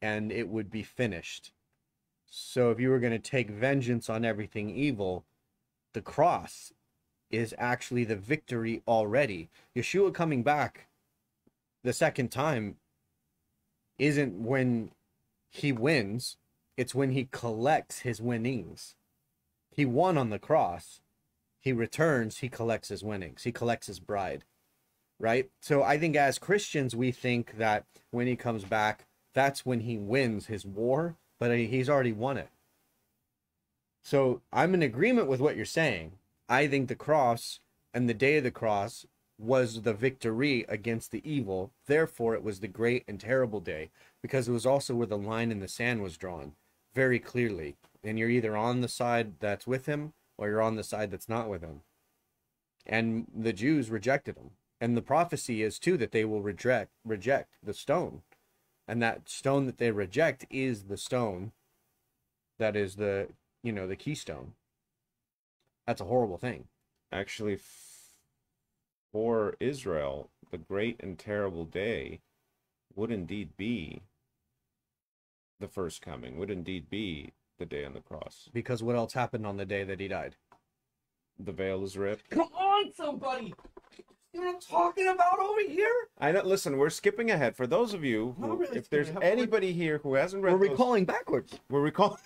Speaker 2: and it would be finished. So if you were going to take vengeance on everything evil, the cross is actually the victory already. Yeshua coming back the second time isn't when he wins, it's when he collects his winnings. He won on the cross. He returns, he collects his winnings. He collects his bride. Right? So I think as Christians, we think that when he comes back, that's when he wins his war, but he's already won it. So I'm in agreement with what you're saying. I think the cross and the day of the cross was the victory against the evil. Therefore, it was the great and terrible day because it was also where the line in the sand was drawn very clearly. And you're either on the side that's with him or you're on the side that's not with him. And the Jews rejected him. And the prophecy is too that they will reject reject the stone. And that stone that they reject is the stone that is the, you know, the keystone. That's a horrible thing.
Speaker 1: Actually, for Israel, the great and terrible day would indeed be the first coming, would indeed be the day on the cross.
Speaker 2: Because what else happened on the day that he died?
Speaker 1: The veil is ripped.
Speaker 2: Come on, somebody! You know what I'm talking about over here?
Speaker 1: I know. Listen, we're skipping ahead. For those of you, who,
Speaker 2: really
Speaker 1: if there's
Speaker 2: ahead, we're-
Speaker 1: anybody here who hasn't read,
Speaker 2: We're
Speaker 1: those-
Speaker 2: recalling backwards.
Speaker 1: we're recalling.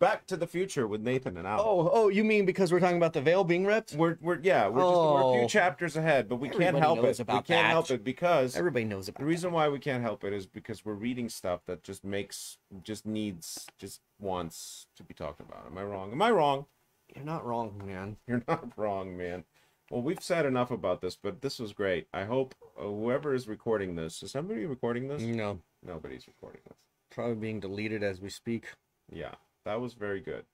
Speaker 1: Back to the Future with Nathan and Al.
Speaker 2: Oh, oh, you mean because we're talking about the veil being ripped?
Speaker 1: We're we're yeah we're just we're a
Speaker 2: Oh.
Speaker 1: few chapters ahead, but we can't help it. We can't
Speaker 2: that.
Speaker 1: help it because
Speaker 2: Everybody knows about
Speaker 1: the reason why we can't help it is because we're reading stuff that just makes just needs just wants to be talked about. Am I wrong? Am I wrong?
Speaker 2: You're not wrong, man.
Speaker 1: You're (laughs) not wrong, man. Well, we've said enough about this, but this was great. I hope uh, whoever is recording this is somebody recording this.
Speaker 2: No,
Speaker 1: Nobody's recording this.
Speaker 2: probably being deleted as we speak.
Speaker 1: Yeah, that was very good.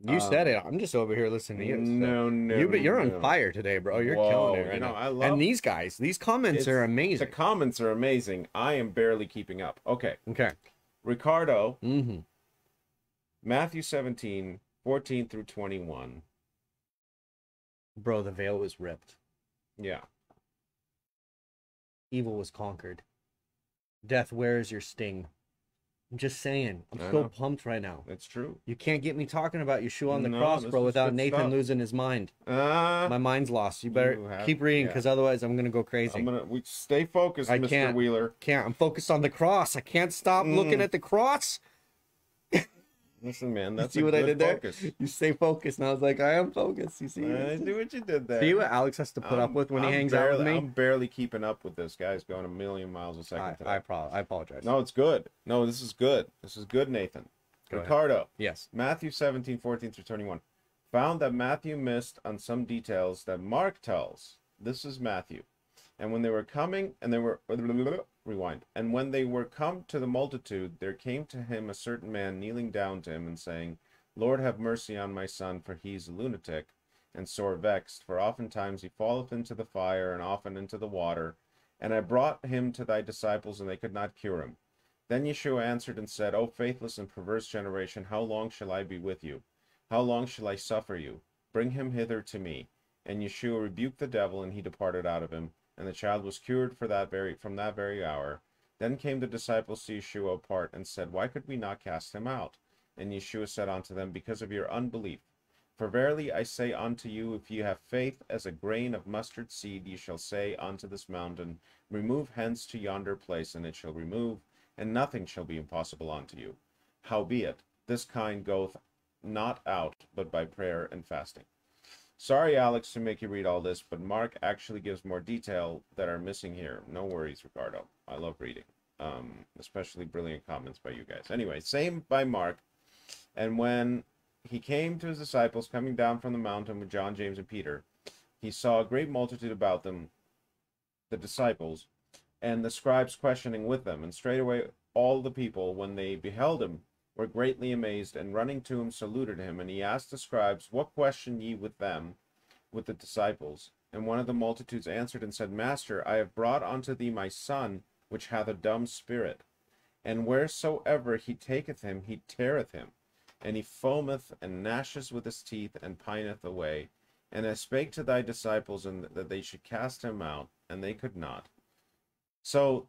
Speaker 2: You
Speaker 1: Um,
Speaker 2: said it. I'm just over here listening to you. so-
Speaker 1: No, no,
Speaker 2: you, but you're
Speaker 1: no.
Speaker 2: on fire today, bro. You're
Speaker 1: Whoa,
Speaker 2: killing it right
Speaker 1: you know,
Speaker 2: now.
Speaker 1: I love-
Speaker 2: and these guys, these comments are amazing.
Speaker 1: The comments are amazing. I am barely keeping up. Okay,
Speaker 2: Okay.
Speaker 1: Ricardo,
Speaker 2: Mm-hmm.
Speaker 1: Matthew 17, 14 through 21.
Speaker 2: Bro, the veil was ripped.
Speaker 1: Yeah.
Speaker 2: Evil was conquered. Death, where is your sting? I'm just saying. I'm
Speaker 1: I
Speaker 2: so
Speaker 1: know.
Speaker 2: pumped right now.
Speaker 1: That's true.
Speaker 2: You can't get me talking about Yeshua on the
Speaker 1: No,
Speaker 2: cross, bro, without Nathan
Speaker 1: stuff.
Speaker 2: losing his mind.
Speaker 1: Uh,
Speaker 2: My mind's lost. You better
Speaker 1: You have-
Speaker 2: keep reading
Speaker 1: yeah.
Speaker 2: because otherwise I'm gonna go crazy.
Speaker 1: I'm gonna we stay focused,
Speaker 2: I
Speaker 1: Mr.
Speaker 2: can't.
Speaker 1: Wheeler.
Speaker 2: Can't. I'm focused on the cross. I can't stop looking
Speaker 1: Mm.
Speaker 2: at the cross.
Speaker 1: Listen, man, that's
Speaker 2: see
Speaker 1: a
Speaker 2: what I
Speaker 1: good
Speaker 2: did there?
Speaker 1: focus.
Speaker 2: You stay focused, and I was like, I am focused. You see?
Speaker 1: I see what you did there.
Speaker 2: See what Alex has to put up
Speaker 1: I'm-
Speaker 2: with when he
Speaker 1: I'm
Speaker 2: hangs out with me?
Speaker 1: I'm barely keeping up with this guy. guy's going a million miles a second.
Speaker 2: I,
Speaker 1: today.
Speaker 2: I, pro- I apologize.
Speaker 1: No, it's good. No, this is good. This is good, Nathan.
Speaker 2: Go ahead.
Speaker 1: Ricardo,
Speaker 2: Yes.
Speaker 1: Matthew 17, 14 through 21. Found that Matthew missed on some details that Mark tells. This is Matthew. And when they were coming, and they were, rewind. And when they were come to the multitude, there came to him a certain man kneeling down to him and saying, Lord, have mercy on my son, for he is a lunatic and sore vexed. For oftentimes he falleth into the fire, and often into the water. And I brought him to thy disciples, and they could not cure him. Then Yeshua answered and said, O faithless and perverse generation, how long shall I be with you? How long shall I suffer you? Bring him hither to me. And Yeshua rebuked the devil, and he departed out of him. And the child was cured for that very from that very hour. Then came the disciples to Yeshua apart, and said, Why could we not cast him out? And Yeshua said unto them, Because of your unbelief. For verily I say unto you, if ye have faith as a grain of mustard seed, ye shall say unto this mountain, Remove hence to yonder place, and it shall remove, and nothing shall be impossible unto you. Howbeit, this kind goeth not out but by prayer and fasting. Sorry, Alex, to make you read all this, but Mark actually gives more detail that are missing here. No worries, Ricardo. I love reading, um, especially brilliant comments by you guys. Anyway, same by Mark. And when he came to his disciples coming down from the mountain with John, James, and Peter, he saw a great multitude about them, the disciples, and the scribes questioning with them. And straightway all the people, when they beheld him, were greatly amazed, and running to him saluted him. And he asked the scribes, What question ye with them, with the disciples? And one of the multitudes answered and said, Master, I have brought unto thee my son, which hath a dumb spirit. And wheresoever he taketh him, he teareth him. And he foameth and gnasheth with his teeth, and pineth away. And I spake to thy disciples, and that they should cast him out, and they could not. So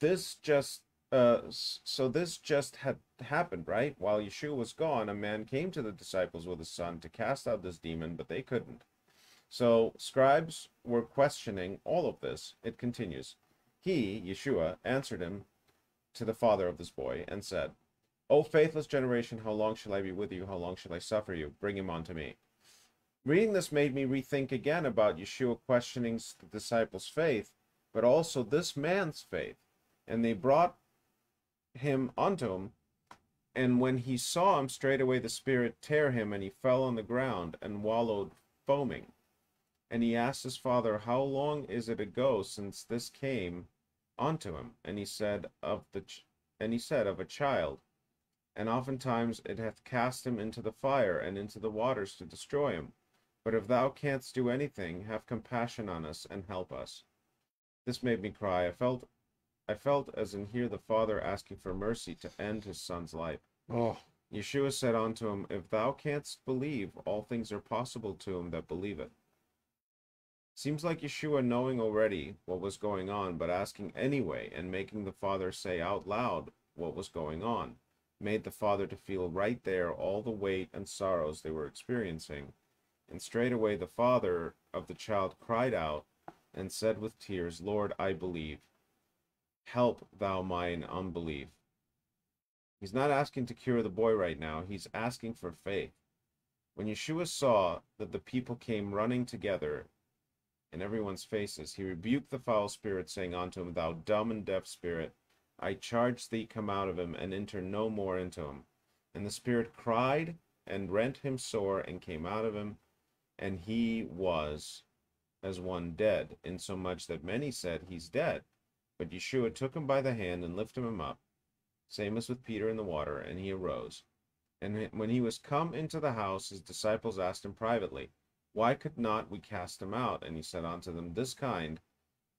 Speaker 1: this just uh so this just had happened right? While yeshua was gone a man came to the disciples with his son to cast out this demon but they couldn't. So scribes were questioning all of this. It continues. He yeshua answered him to the father of this boy and said o faithless generation how long shall i be with you? How long shall i suffer you? Bring him unto me. Reading this made me rethink again about yeshua questioning the disciples faith but also this man's faith. And they brought him unto him. And when he saw him, straightway the spirit tear him, and he fell on the ground and wallowed foaming. And he asked his father, How long is it ago since this came unto him? And he said, Of the ch- and he said, Of a child. And oftentimes it hath cast him into the fire and into the waters to destroy him. But if thou canst do anything, have compassion on us and help us. This made me cry. I felt I felt as in here the father asking for mercy to end his son's life.
Speaker 2: Oh,
Speaker 1: Yeshua said unto him, If thou canst believe, all things are possible to him that believe it. Seems like Yeshua knowing already what was going on, but asking anyway and making the father say out loud what was going on, made the father to feel right there all the weight and sorrows they were experiencing. And straightway the father of the child cried out and said with tears, Lord, I believe. Help thou mine unbelief. He's not asking to cure the boy right now, he's asking for faith. When Yeshua saw that the people came running together in everyone's faces, he rebuked the foul spirit, saying unto him, Thou dumb and deaf spirit, I charge thee, come out of him, and enter no more into him. And the spirit cried and rent him sore, and came out of him, and he was as one dead, insomuch that many said, He's dead. But Yeshua took him by the hand and lifted him up, same as with Peter in the water, and he arose. And when he was come into the house, his disciples asked him privately, Why could not we cast him out? And he said unto them, This kind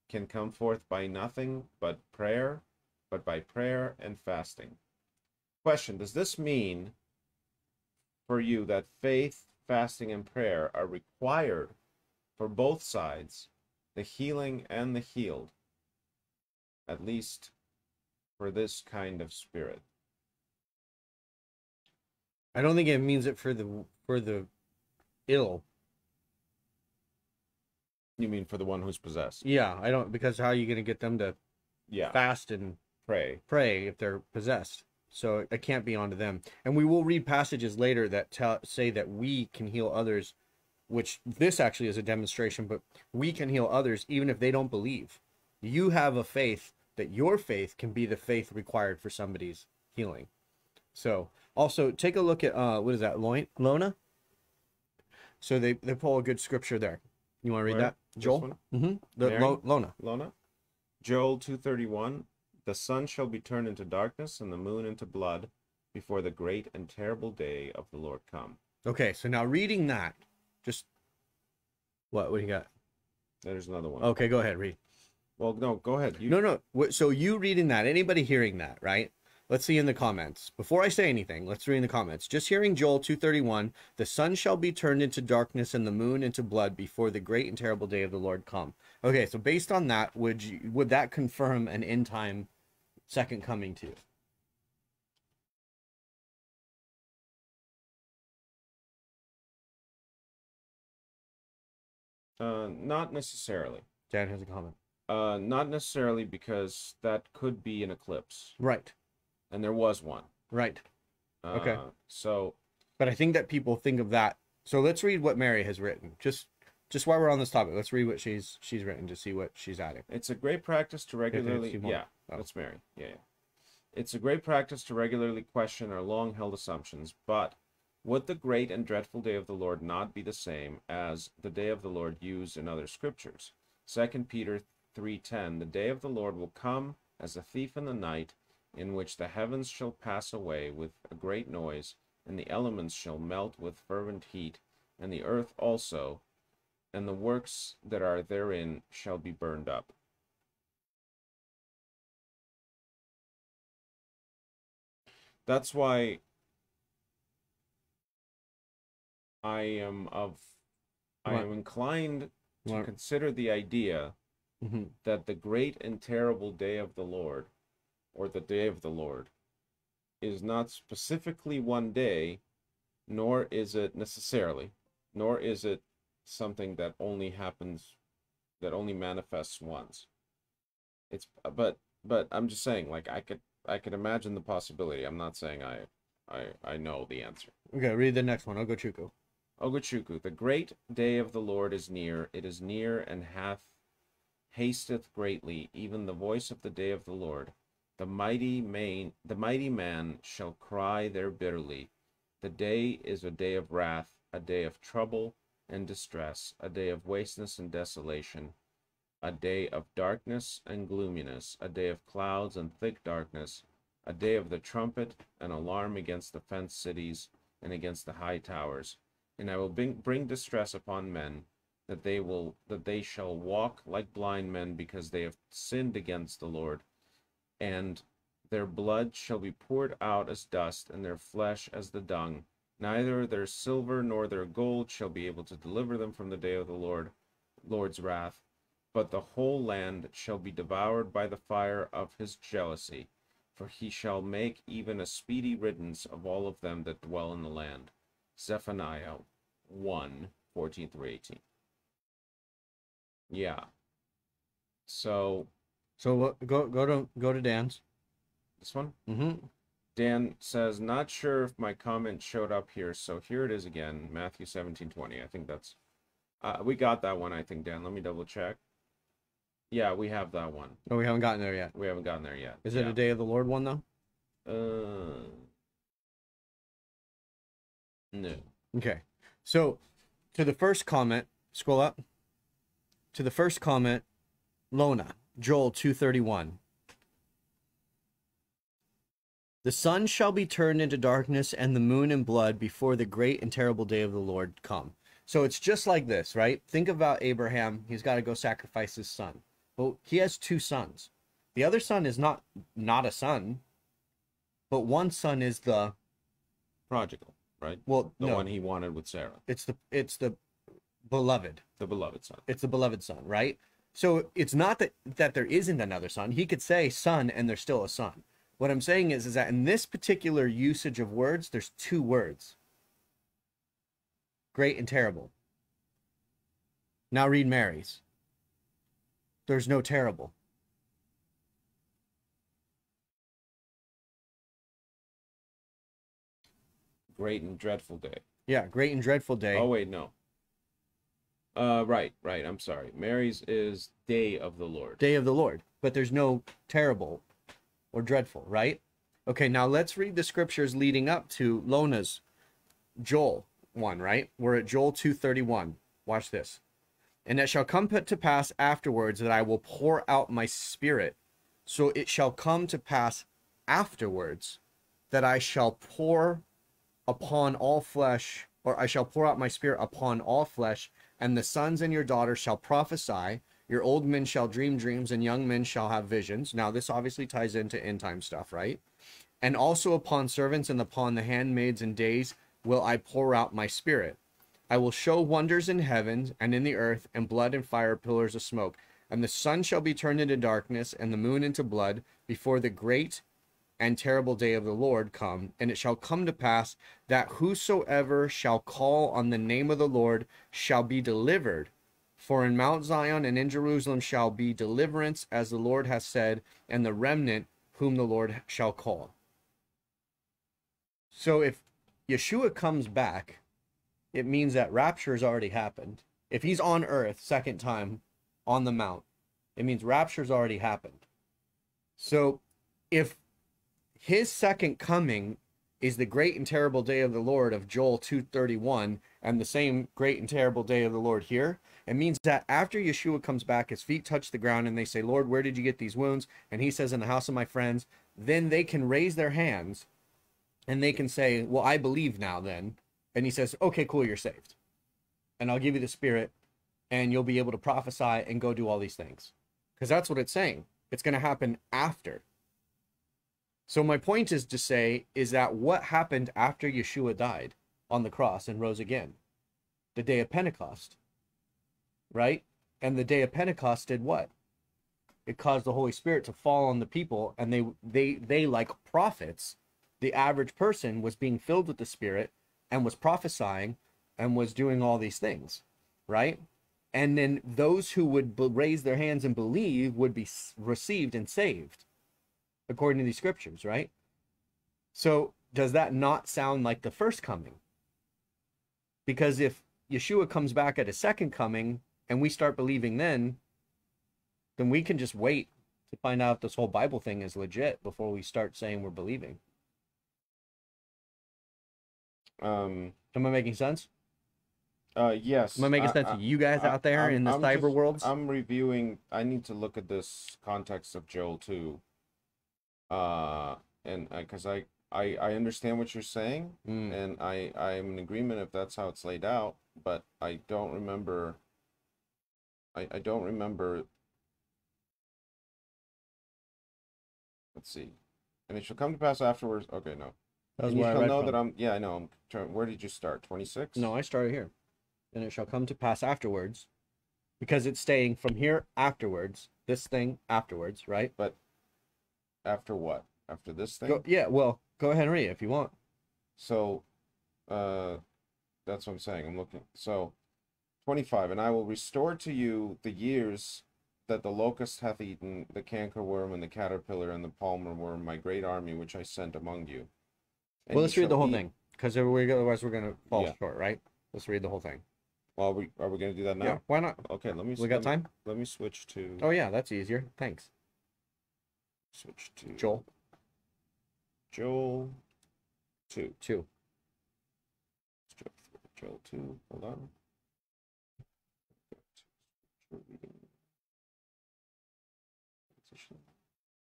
Speaker 1: can come forth by nothing but prayer, but by prayer and fasting. Question Does this mean for you that faith, fasting, and prayer are required for both sides, the healing and the healed? At least for this kind of spirit.
Speaker 2: I don't think it means it for the for the ill.
Speaker 1: You mean for the one who's possessed?
Speaker 2: Yeah, I don't because how are you going to get them to
Speaker 1: Yeah.
Speaker 2: fast and
Speaker 1: Pray.
Speaker 2: pray if they're possessed? So it can't be onto them. And we will read passages later that tell say that we can heal others, which this actually is a demonstration, but we can heal others even if they don't believe. You have a faith that your faith can be the faith required for somebody's healing. So also take a look at uh what is that, Loin Lona? So they, they pull a good scripture there. You want to read
Speaker 1: Where?
Speaker 2: that? Joel? Mm-hmm. The Lo- Lona.
Speaker 1: Lona? Joel 2:31 The sun shall be turned into darkness and the moon into blood before the great and terrible day of the Lord come.
Speaker 2: Okay, so now reading that, just what? What do you got?
Speaker 1: There's another one.
Speaker 2: Okay, go ahead, read.
Speaker 1: Well, no, go ahead. You
Speaker 2: No, no. So you reading that? Anybody hearing that? Right? Let's see in the comments. Before I say anything, let's read in the comments. Just hearing Joel two thirty one: The sun shall be turned into darkness and the moon into blood before the great and terrible day of the Lord come. Okay, so based on that, would you would that confirm an end time second coming to you?
Speaker 1: uh not necessarily.
Speaker 2: Dan has a comment.
Speaker 1: Uh not necessarily because that could be an eclipse
Speaker 2: Right,
Speaker 1: and there was one.
Speaker 2: right.
Speaker 1: Uh,
Speaker 2: Okay.
Speaker 1: So,
Speaker 2: But I think that people think of that. So let's read what Mary has written. Just just while we're on this topic, let's read what she's she's written to see what she's adding.
Speaker 1: It's a great practice to regularly. Yeah,
Speaker 2: Oh.
Speaker 1: that's Mary. Yeah, yeah. It's a great practice to regularly question our long held assumptions, but would the great and dreadful day of the Lord not be the same as the day of the Lord used in other scriptures? Second Peter 3:10 The day of the Lord will come as a thief in the night, in which the heavens shall pass away with a great noise, and the elements shall melt with fervent heat, and the earth also, and the works that are therein shall be burned up. That's why I am of I am inclined to
Speaker 2: What?
Speaker 1: consider the idea
Speaker 2: hmm
Speaker 1: that the great and terrible day of the Lord, or the day of the Lord, is not specifically one day, nor is it necessarily, nor is it something that only happens, that only manifests once. It's but but I'm just saying, like I could I could imagine the possibility. I'm not saying I I I know the answer.
Speaker 2: Okay, read the next one. Ogochuku.
Speaker 1: Ogochuku, the great day of the Lord is near, it is near and hath hasteth greatly, even the voice of the day of the Lord. The mighty man the mighty man shall cry there bitterly. The day is a day of wrath, a day of trouble and distress, a day of wasteness and desolation, a day of darkness and gloominess, a day of clouds and thick darkness, a day of the trumpet and alarm against the fenced cities and against the high towers and I will bring, bring distress upon men, that they will that they shall walk like blind men because they have sinned against the Lord, and their blood shall be poured out as dust, and their flesh as the dung. Neither their silver nor their gold shall be able to deliver them from the day of the Lord, Lord's wrath, but the whole land shall be devoured by the fire of his jealousy, for he shall make even a speedy riddance of all of them that dwell in the land. Zephaniah 1 14 through 18. Yeah. So,
Speaker 2: So what- go go to go to Dan's.
Speaker 1: this one?
Speaker 2: Mm-hmm.
Speaker 1: Dan says, not sure if my comment showed up here. So here it is again Matthew 17 20. I think that's. Uh, we got that one, I think, Dan. Let me double check. Yeah, we have that one.
Speaker 2: Oh, we haven't gotten there yet.
Speaker 1: We haven't gotten there yet.
Speaker 2: Is it
Speaker 1: yeah.
Speaker 2: a day of the Lord one though?
Speaker 1: Uh, no.
Speaker 2: Okay. So to the first comment, scroll up. To the first comment, Lona, Joel 231. The sun shall be turned into darkness and the moon in blood before the great and terrible day of the Lord come. So it's just like this, right? Think about Abraham. He's got to go sacrifice his son. But he has two sons. The other son is not not a son, but one son is the
Speaker 1: Prodigal, right?
Speaker 2: well,
Speaker 1: The
Speaker 2: no,
Speaker 1: one he wanted with Sarah,
Speaker 2: it's the it's the beloved.
Speaker 1: The beloved son.
Speaker 2: It's the beloved son, right? So it's not that that there isn't another son. He could say son and there's still a son. What I'm saying is is that in this particular usage of words, there's two words. Great and terrible. Now read Mary's. There's no terrible.
Speaker 1: Great and dreadful day.
Speaker 2: Yeah, great and dreadful day.
Speaker 1: Oh wait, no. Uh, right, right. I'm sorry. Mary's is day of the Lord.
Speaker 2: day of the Lord, but there's no terrible or dreadful, right? Okay, now let's read the scriptures leading up to Lona's Joel 1, right? We're at Joel 2:31. Watch this. And it shall come to pass afterwards that I will pour out my spirit. So it shall come to pass afterwards that I shall pour upon all flesh, or I shall pour out my spirit upon all flesh, and the sons and your daughters shall prophesy, your old men shall dream dreams, and young men shall have visions. Now, this obviously ties into end time stuff, right? And also upon servants and upon the handmaids and days will I pour out my spirit. I will show wonders in heaven and in the earth, and blood and fire, pillars of smoke. And the sun shall be turned into darkness, and the moon into blood, before the great and terrible day of the Lord come. And it shall come to pass that whosoever shall call on the name of the Lord shall be delivered. For in Mount Zion and in Jerusalem shall be deliverance, as the Lord has said, and the remnant whom the Lord shall call. So if Yeshua comes back, it means that rapture has already happened. If he's on earth second time on the mount, it means rapture's already happened. So if his second coming is the great and terrible day of the Lord of Joel 231 and the same great and terrible day of the Lord here, it means that after Yeshua comes back, his feet touch the ground and they say, Lord, where did you get these wounds? And he says, In the house of my friends, then they can raise their hands and they can say, Well, I believe now then. And he says, Okay, cool, you're saved. And I'll give you the spirit and you'll be able to prophesy and go do all these things. Because that's what it's saying. It's going to happen after. So my point is to say is that what happened after Yeshua died on the cross and rose again? The day of Pentecost. Right? And the day of Pentecost did what? it caused the Holy Spirit to fall on the people, and they they they like prophets. The average person was being filled with the Spirit and was prophesying and was doing all these things, right? And then those who would raise their hands and believe would be received and saved, according to these scriptures, right? So does that not sound like the first coming? Because if Yeshua comes back at a second coming and we start believing then, then we can just wait to find out if this whole Bible thing is legit before we start saying we're believing.
Speaker 1: Um.
Speaker 2: Am I making sense?
Speaker 1: Uh. Yes.
Speaker 2: Am I making sense
Speaker 1: I-
Speaker 2: to you guys
Speaker 1: I-
Speaker 2: out there
Speaker 1: I'm-
Speaker 2: in the
Speaker 1: I'm
Speaker 2: cyber
Speaker 1: just-
Speaker 2: worlds?
Speaker 1: I'm reviewing. I need to look at this context of Joel too. Uh, and because I, I I understand what you're saying,
Speaker 2: Mm.
Speaker 1: and I I am in agreement if that's how it's laid out, but I don't remember. I I don't remember. Let's see, and it shall come to pass afterwards. Okay, no.
Speaker 2: That was
Speaker 1: and you shall know
Speaker 2: from.
Speaker 1: that I'm. Yeah, I know. I'm. Where did you start? Twenty six.
Speaker 2: No, I started here. And it shall come to pass afterwards, because it's staying from here afterwards, this thing afterwards, right?
Speaker 1: After what? After this thing.
Speaker 2: Go, yeah, well, go ahead and read it if you want.
Speaker 1: So, uh, that's what I'm saying. I'm looking. So, 25, and I will restore to you the years that the locust hath eaten, the cankerworm and the caterpillar and the palmer worm, my great army which I sent among you. And
Speaker 2: well, let's read the whole
Speaker 1: eat-
Speaker 2: thing, because otherwise we're gonna fall
Speaker 1: Yeah.
Speaker 2: short, right? Let's read the whole thing.
Speaker 1: Well, are we are we gonna do that now?
Speaker 2: Yeah, why not?
Speaker 1: Okay, let me.
Speaker 2: We got
Speaker 1: let me-
Speaker 2: time?
Speaker 1: Let me switch to.
Speaker 2: Oh yeah, that's easier. Thanks,
Speaker 1: Switch to
Speaker 2: Joel.
Speaker 1: Joel. Two.
Speaker 2: Two.
Speaker 1: Joel, two. Hold on.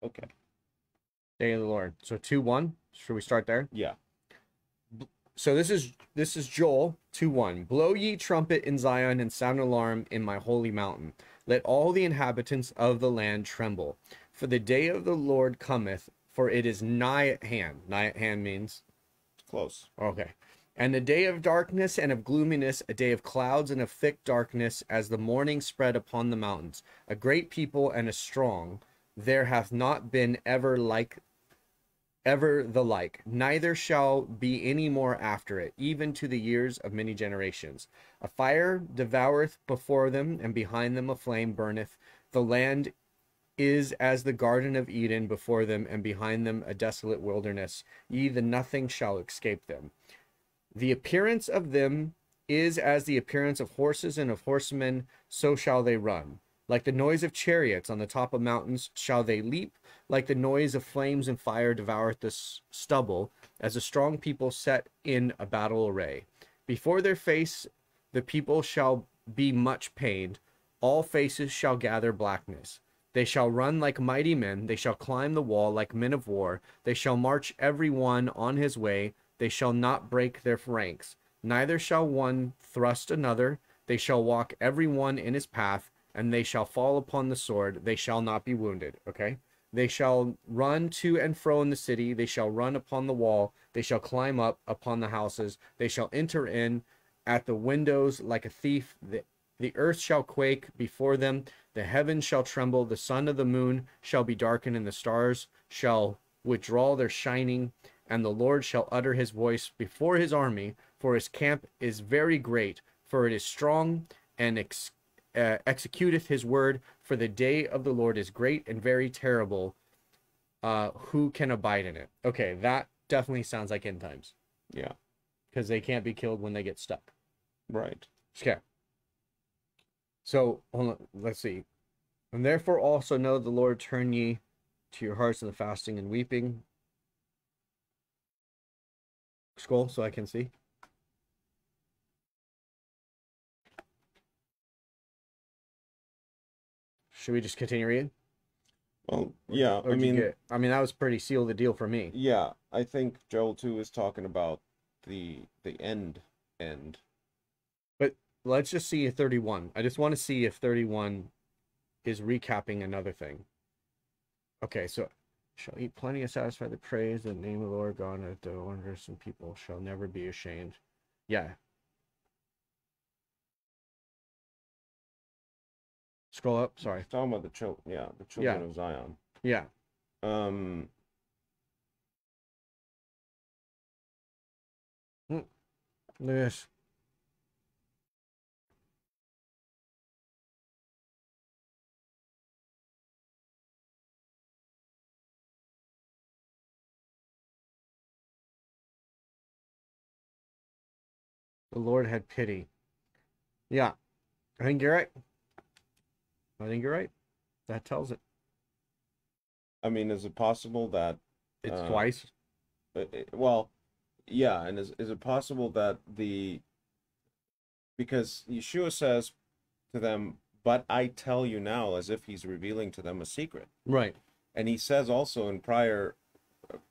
Speaker 1: Okay.
Speaker 2: Day of the Lord. So two one. Should we start there?
Speaker 1: Yeah.
Speaker 2: So this is this is Joel 2-1. Blow ye trumpet in Zion and sound alarm in my holy mountain. Let all the inhabitants of the land tremble. For the day of the Lord cometh, for it is nigh at hand. Nigh at hand means
Speaker 1: Close.
Speaker 2: okay. And the day of darkness and of gloominess, a day of clouds and of thick darkness, as the morning spread upon the mountains. A great people and a strong, there hath not been ever like ever the like, neither shall be any more after it, even to the years of many generations. A fire devoureth before them, and behind them a flame burneth. The land is as the Garden of Eden before them, and behind them a desolate wilderness. Ye the nothing shall escape them. The appearance of them is as the appearance of horses and of horsemen, so shall they run. Like the noise of chariots on the top of mountains shall they leap, like the noise of flames and fire devoureth the stubble, as a strong people set in a battle array. Before their face the people shall be much pained, all faces shall gather blackness. They shall run like mighty men, they shall climb the wall like men of war, they shall march every one on his way, they shall not break their ranks, neither shall one thrust another, they shall walk every one in his path, and they shall fall upon the sword, they shall not be wounded. Okay? They shall run to and fro in the city, they shall run upon the wall, they shall climb up upon the houses, they shall enter in at the windows like a thief. The, the earth shall quake before them, the heavens shall tremble, the sun of the moon shall be darkened, and the stars shall withdraw their shining, and the Lord shall utter his voice before his army, for his camp is very great, for it is strong, and ex- uh, executeth his word, for the day of the Lord is great and very terrible. Uh, who can abide in it? Okay, that definitely sounds like end times
Speaker 1: Yeah.
Speaker 2: because they can't be killed when they get stuck.
Speaker 1: Right.
Speaker 2: Okay. So hold on, let's see. And therefore also know the Lord turn ye to your hearts in the fasting and weeping. Scroll so I can see. Should we just continue reading?
Speaker 1: Well, yeah. I
Speaker 2: What'd
Speaker 1: mean,
Speaker 2: get? I mean that was pretty seal the deal for me.
Speaker 1: yeah. I think Joel two is talking about the the end end.
Speaker 2: Let's just see 31. I just want to see if 31 is recapping another thing. Okay, so shall eat plenty and satisfy the praise in the name of the Lord God and the wondrous and people shall never be ashamed. Yeah. Scroll up. Sorry.
Speaker 1: It's talking about the children. Yeah, the children of Zion.
Speaker 2: Yeah.
Speaker 1: Um,
Speaker 2: Look at this. The Lord had pity. Yeah. I think you're right. I think you're right. That tells it.
Speaker 1: I mean, is it possible that
Speaker 2: It's
Speaker 1: Uh,
Speaker 2: twice.
Speaker 1: Uh, uh, well yeah and is, is it possible that the because yeshua says to them but i tell you now as if he's revealing to them a secret
Speaker 2: Right.
Speaker 1: and he says also in prior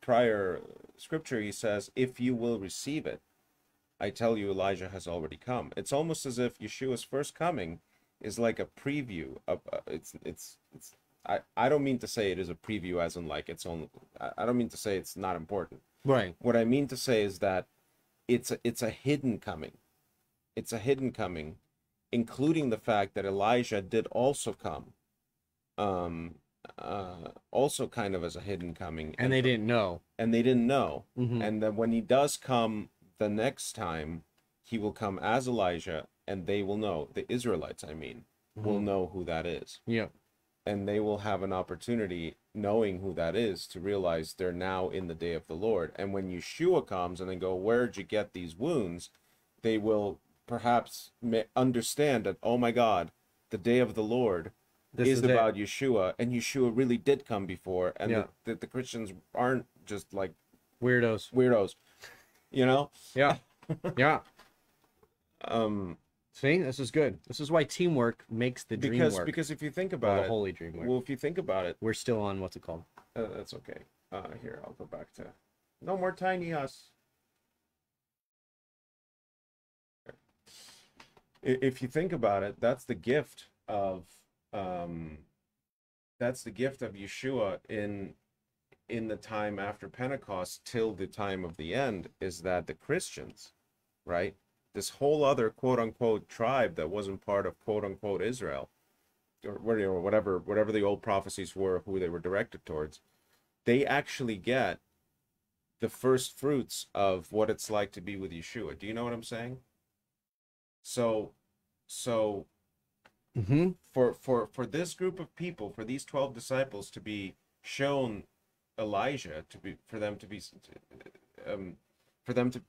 Speaker 1: prior scripture he says if you will receive it i tell you elijah has already come it's almost as if yeshua's first coming is like a preview of uh, it's it's it's I, I don't mean to say it is a preview as in like it's only I don't mean to say it's not important
Speaker 2: Right.
Speaker 1: what I mean to say is that it's a, it's a hidden coming. It's a hidden coming, including the fact that Elijah did also come, um, uh, also kind of as a hidden coming,
Speaker 2: And they didn't know.
Speaker 1: and they didn't know,
Speaker 2: Mhm.
Speaker 1: and then when he does come the next time, he will come as Elijah, and they will know the Israelites. I mean, will
Speaker 2: Mhm.
Speaker 1: know who that is
Speaker 2: Yeah.
Speaker 1: and they will have an opportunity knowing who that is to realize they're now in the day of the Lord. And when Yeshua comes and they go, Where'd you get these wounds? They will perhaps understand that, oh my God, the day of the Lord
Speaker 2: This
Speaker 1: is,
Speaker 2: is it.
Speaker 1: about Yeshua, and Yeshua really did come before, and
Speaker 2: Yeah.
Speaker 1: that the, the Christians aren't just like
Speaker 2: Weirdos.
Speaker 1: weirdos, you know?
Speaker 2: Yeah. (laughs) yeah.
Speaker 1: Um,
Speaker 2: See, this is good. This is why teamwork makes the dream
Speaker 1: because
Speaker 2: work.
Speaker 1: because if you think about
Speaker 2: the
Speaker 1: it,
Speaker 2: holy dream work.
Speaker 1: well, if you think about it,
Speaker 2: We're still on what's it called?
Speaker 1: Uh, that's okay. Uh, here, I'll go back to. No more tiny us. If you think about it, that's the gift of um, that's the gift of Yeshua in in the time after Pentecost till the time of the end is that the Christians, right? This whole other quote unquote tribe that wasn't part of quote unquote Israel, or whatever whatever the old prophecies were, who they were directed towards, they actually get the first fruits of what it's like to be with Yeshua. Do you know what I'm saying? So, so
Speaker 2: Mm-hmm.
Speaker 1: for for for this group of people, for these twelve disciples to be shown Elijah, to be for them to be, um, for them to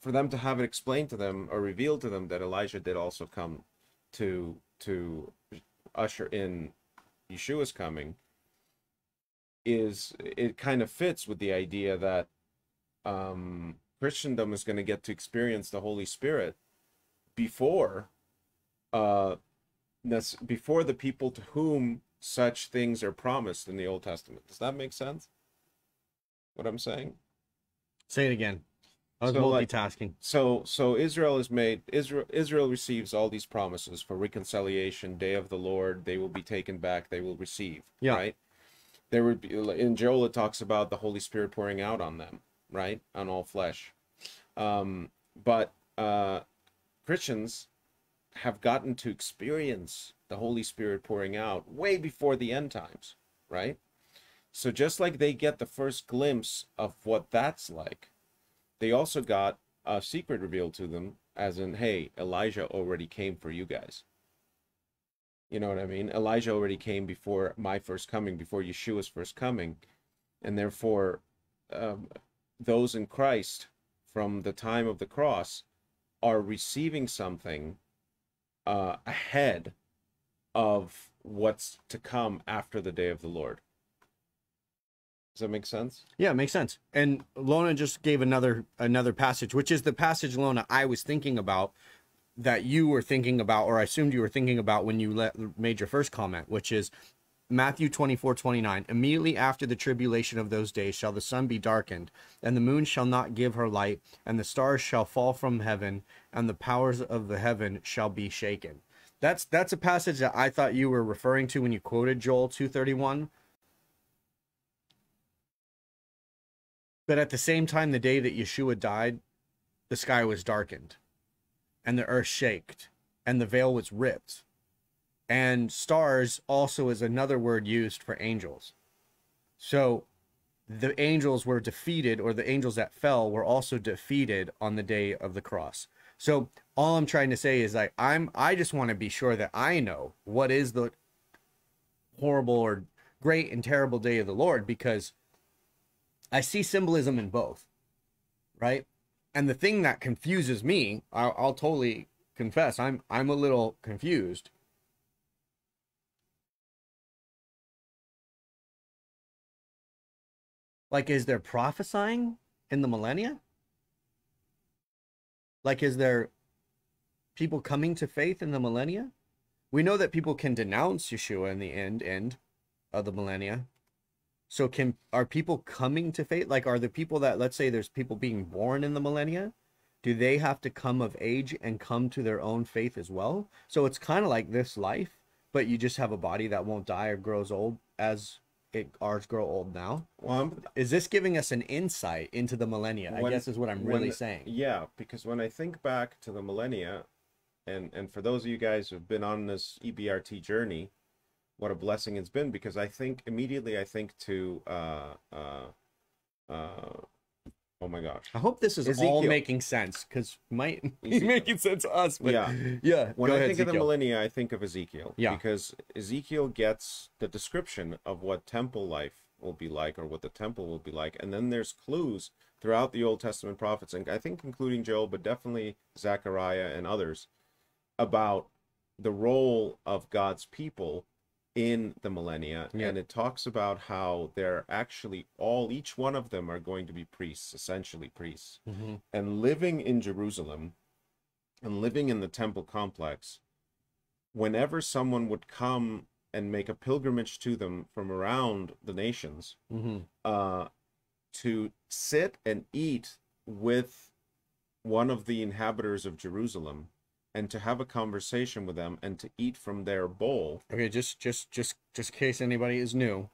Speaker 1: for, them to have it explained to them or revealed to them that Elijah did also come to to usher in Yeshua's coming is it kind of fits with the idea that um Christendom is going to get to experience the Holy Spirit before uh before the people to whom such things are promised in the Old Testament. Does that make sense? What I'm saying?
Speaker 2: Say it again. I was
Speaker 1: So, like-
Speaker 2: multitasking.
Speaker 1: So so Israel is made Israel Israel receives all these promises for reconciliation, day of the Lord, they will be taken back, they will receive.
Speaker 2: Yeah.
Speaker 1: Right? There would be in Joel it talks about the Holy Spirit pouring out on them, right? On all flesh. Um, but uh Christians have gotten to experience the Holy Spirit pouring out way before the end times, right? So just like they get the first glimpse of what that's like, they also got a secret revealed to them, as in, hey, Elijah already came for you guys. You know what I mean? Elijah already came before my first coming, before Yeshua's first coming. And therefore, um, those in Christ from the time of the cross are receiving something uh, ahead of what's to come after the day of the Lord. Does that make sense?
Speaker 2: Yeah, it makes sense. And Lona just gave another another passage, which is the passage Lona I was thinking about that you were thinking about, or I assumed you were thinking about when you let, made your first comment, which is Matthew 24, 29. Immediately after the tribulation of those days shall the sun be darkened, and the moon shall not give her light, and the stars shall fall from heaven, and the powers of the heaven shall be shaken. That's that's a passage that I thought you were referring to when you quoted Joel 231. But at the same time, the day that Yeshua died, the sky was darkened, and the earth shaked, and the veil was ripped. And stars also is another word used for angels. So the angels were defeated, or the angels that fell were also defeated on the day of the cross. So all I'm trying to say is like I'm I just want to be sure that I know what is the horrible or great and terrible day of the Lord because I see symbolism in both, right? And the thing that confuses me, I'll, I'll totally confess, I'm I'm a little confused. Like, is there prophesying in the millennia? Like, is there people coming to faith in the millennia? We know that people can denounce Yeshua in the end end of the millennia. So can are people coming to faith? Like are the people that let's say there's people being born in the millennia? Do they have to come of age and come to their own faith as well? So it's kind of like this life, but you just have a body that won't die or grows old as it ours grow old now.
Speaker 1: Well, I'm,
Speaker 2: Is this giving us an insight into the millennia? I guess is what I'm
Speaker 1: when-
Speaker 2: really saying.
Speaker 1: Yeah, because when I think back to the millennia, and and for those of you guys who've been on this EBRT journey, what a blessing it's been. Because I think immediately I think to uh uh uh oh my gosh,
Speaker 2: I hope this is all making sense because might (laughs) be making sense to us. But
Speaker 1: Yeah.
Speaker 2: yeah.
Speaker 1: when
Speaker 2: go
Speaker 1: I
Speaker 2: ahead,
Speaker 1: think of the
Speaker 2: Ezekiel.
Speaker 1: millennia, I think of Ezekiel.
Speaker 2: Yeah.
Speaker 1: because Ezekiel gets the description of what temple life will be like, or what the temple will be like, and then there's clues throughout the Old Testament prophets, and I think including Joel, but definitely Zechariah and others, about the role of God's people in the millennia
Speaker 2: Yeah.
Speaker 1: and it talks about how they're actually all each one of them are going to be priests essentially priests
Speaker 2: Mhm.
Speaker 1: and living in Jerusalem and living in the temple complex, whenever someone would come and make a pilgrimage to them from around the nations,
Speaker 2: Mhm.
Speaker 1: uh, to sit and eat with one of the inhabitants of Jerusalem and to have a conversation with them and to eat from their bowl,
Speaker 2: Okay, just just just just in case anybody is new,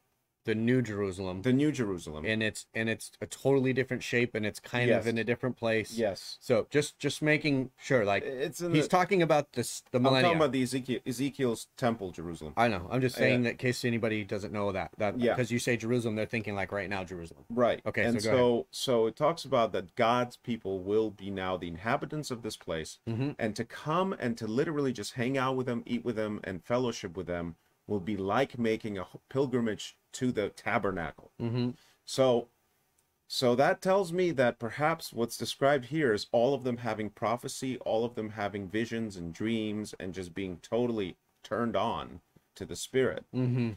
Speaker 2: the New Jerusalem,
Speaker 1: the New Jerusalem.
Speaker 2: and it's and it's a totally different shape, and it's kind
Speaker 1: Yes.
Speaker 2: of in a different place.
Speaker 1: yes.
Speaker 2: So just just making sure, like
Speaker 1: It's in
Speaker 2: he's
Speaker 1: the,
Speaker 2: talking about this the
Speaker 1: millennium.
Speaker 2: I'm
Speaker 1: talking about the Ezekiel, Ezekiel's temple, Jerusalem.
Speaker 2: I know. I'm just saying that in case anybody doesn't know that that
Speaker 1: Yeah.
Speaker 2: because you say Jerusalem, they're thinking like right now Jerusalem.
Speaker 1: Right.
Speaker 2: Okay,
Speaker 1: And
Speaker 2: so
Speaker 1: so so it talks about that God's people will be now the inhabitants of this place,
Speaker 2: Mm-hmm.
Speaker 1: and to come and to literally just hang out with them, eat with them, and fellowship with them will be like making a pilgrimage to the tabernacle.
Speaker 2: Mm-hmm.
Speaker 1: So so that tells me that perhaps what's described here is all of them having prophecy, all of them having visions and dreams, and just being totally turned on to the spirit.
Speaker 2: Mm-hmm.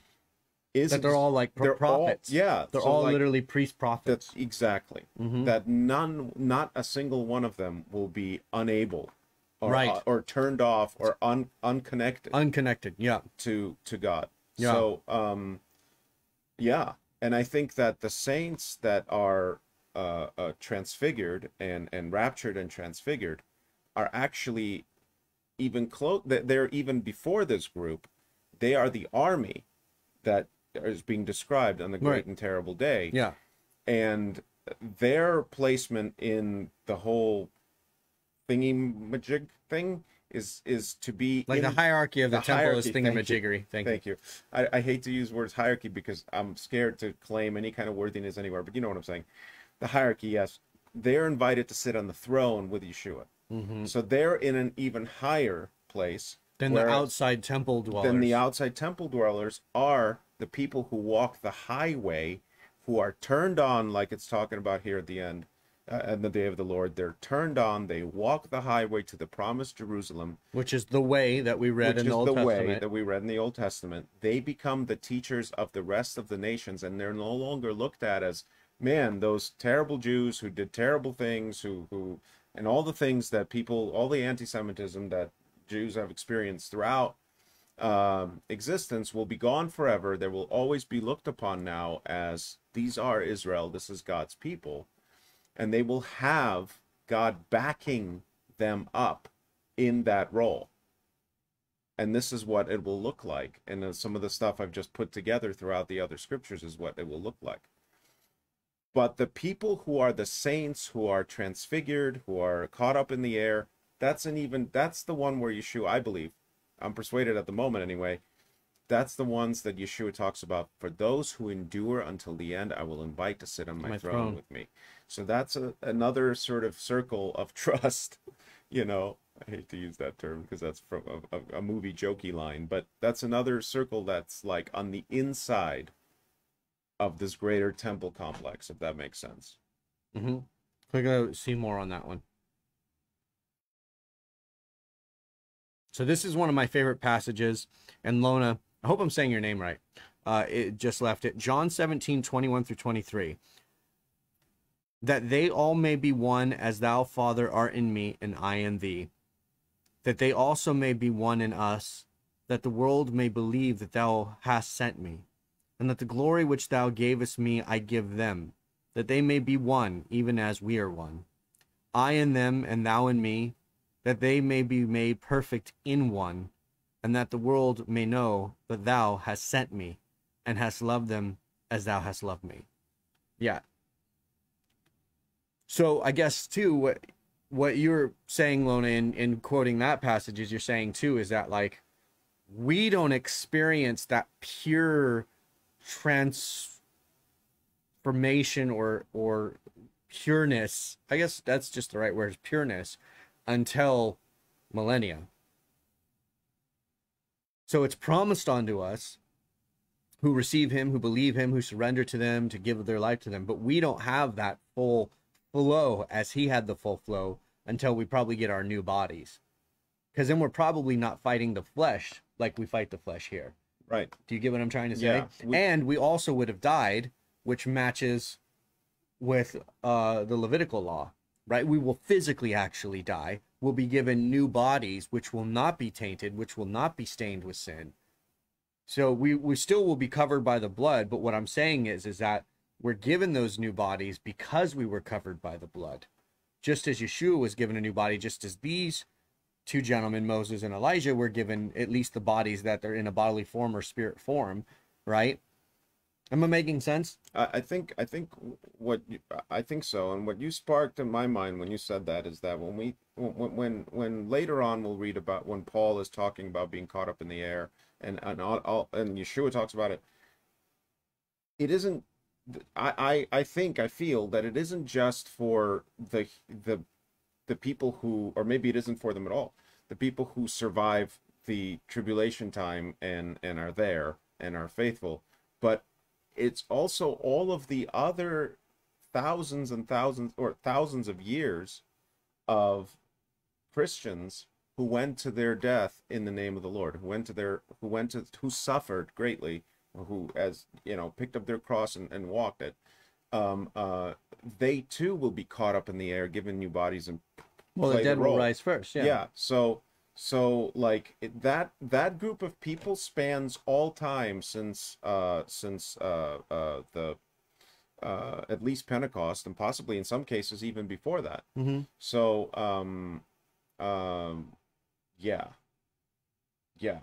Speaker 1: Is
Speaker 2: That they're all like pro-
Speaker 1: they're all-
Speaker 2: prophets.
Speaker 1: yeah,
Speaker 2: they're
Speaker 1: so
Speaker 2: all
Speaker 1: like-
Speaker 2: literally priest prophets.
Speaker 1: That's exactly
Speaker 2: Mhm.
Speaker 1: that. None, not a single one of them will be unable, or,
Speaker 2: Right.
Speaker 1: or turned off, or un, unconnected
Speaker 2: Unconnected. Yeah.
Speaker 1: to to God.
Speaker 2: Yeah.
Speaker 1: So, um, yeah, and I think that the saints that are uh, uh, transfigured and and raptured and transfigured are actually even close. That they're even before this group. They are the army that is being described on the great
Speaker 2: Right.
Speaker 1: and terrible day
Speaker 2: Yeah.
Speaker 1: and their placement in the whole thingy majig thing is is to be
Speaker 2: Like
Speaker 1: in,
Speaker 2: the hierarchy of the,
Speaker 1: the
Speaker 2: temple is
Speaker 1: hierarchy, thank you.
Speaker 2: thingamajiggery. Thank,
Speaker 1: thank you I, I hate to use words hierarchy because i'm scared to claim any kind of worthiness anywhere but you know what i'm saying the hierarchy yes they're invited to sit on the throne with yeshua
Speaker 2: you. hmm
Speaker 1: so they're in an even higher place
Speaker 2: Then the outside temple dwellers.
Speaker 1: Than the outside temple dwellers are the people who walk the highway, who are turned on, like it's talking about here at the end, uh, in the day of the Lord. They're turned on. They walk the highway to the promised Jerusalem,
Speaker 2: which is the way that we read in the Old
Speaker 1: the
Speaker 2: Testament.
Speaker 1: way that we read in the Old Testament. They become the teachers of the rest of the nations, and they're no longer looked at as man those terrible Jews who did terrible things, who who and all the things that people, all the anti-Semitism that Jews have experienced throughout um, existence will be gone forever. They will always be looked upon now as these are Israel. This is God's people, and they will have God backing them up in that role. And this is what it will look like. And uh, some of the stuff I've just put together throughout the other scriptures is what it will look like. But the people who are the saints, who are transfigured, who are caught up in the air, that's an even that's the one where Yeshua, I believe, I'm persuaded at the moment anyway. That's the ones that Yeshua talks about. For those who endure until the end, I will invite to sit on my,
Speaker 2: My
Speaker 1: throne,
Speaker 2: throne.
Speaker 1: with me. So that's a, another sort of circle of (laughs) trust. You know, I hate to use that term because that's from a, a, movie jokey line, but that's another circle that's like on the inside of this greater temple complex, if that makes sense.
Speaker 2: Mm-hmm. Click to see more on that one. So this is one of my favorite passages. And Lona, I hope I'm saying your name right. Uh, it just left it. John 17, 21 through 23. That they all may be one as thou, Father, art in me, and I in thee. That they also may be one in us, that the world may believe that thou hast sent me. And that the glory which thou gavest me I give them, that they may be one, even as we are one. I in them, and thou in me, that they may be made perfect in one, and that the world may know that thou hast sent me, and hast loved them as thou hast loved me. Yeah. So I guess too, what what you're saying, Lona, in, in quoting that passage is you're saying too, is that like we don't experience that pure transformation or or pureness. I guess that's just the right word is pureness until millennia. So it's promised unto us who receive him who believe him who surrender to them to give their life to them but we don't have that full flow as he had the full flow until we probably get our new bodies because then we're probably not fighting the flesh like we fight the flesh here
Speaker 1: Right.
Speaker 2: do you get what I'm trying to say?
Speaker 1: Yeah, we-
Speaker 2: and we also would have died, which matches with uh, the Levitical law, right? We will physically actually die. We'll be given new bodies, which will not be tainted, which will not be stained with sin. So we, we still will be covered by the blood. But what I'm saying is, is that we're given those new bodies because we were covered by the blood. Just as Yeshua was given a new body, just as these two gentlemen, Moses and Elijah, were given at least the bodies that they're in a bodily form or spirit form, right? Am I making sense?
Speaker 1: I, think I think what you, I think so, and what you sparked in my mind when you said that is that when we when when when later on we'll read about when Paul is talking about being caught up in the air, and and all, all and Yeshua talks about it. It isn't. I, I I think I feel that it isn't just for the the the people who, or maybe it isn't for them at all. The people who survive the tribulation time and and are there and are faithful, but it's also all of the other thousands and thousands or thousands of years of Christians who went to their death in the name of the Lord, who went to their who went to who suffered greatly, who as you know picked up their cross and, and walked it. Um, uh, they too will be caught up in the air, given new bodies and
Speaker 2: Well, the dead will rise first. Yeah.
Speaker 1: yeah. so so like it, that that group of people spans all time since uh since uh uh the uh at least pentecost and possibly in some cases even before that
Speaker 2: Mm-hmm.
Speaker 1: so um um yeah yeah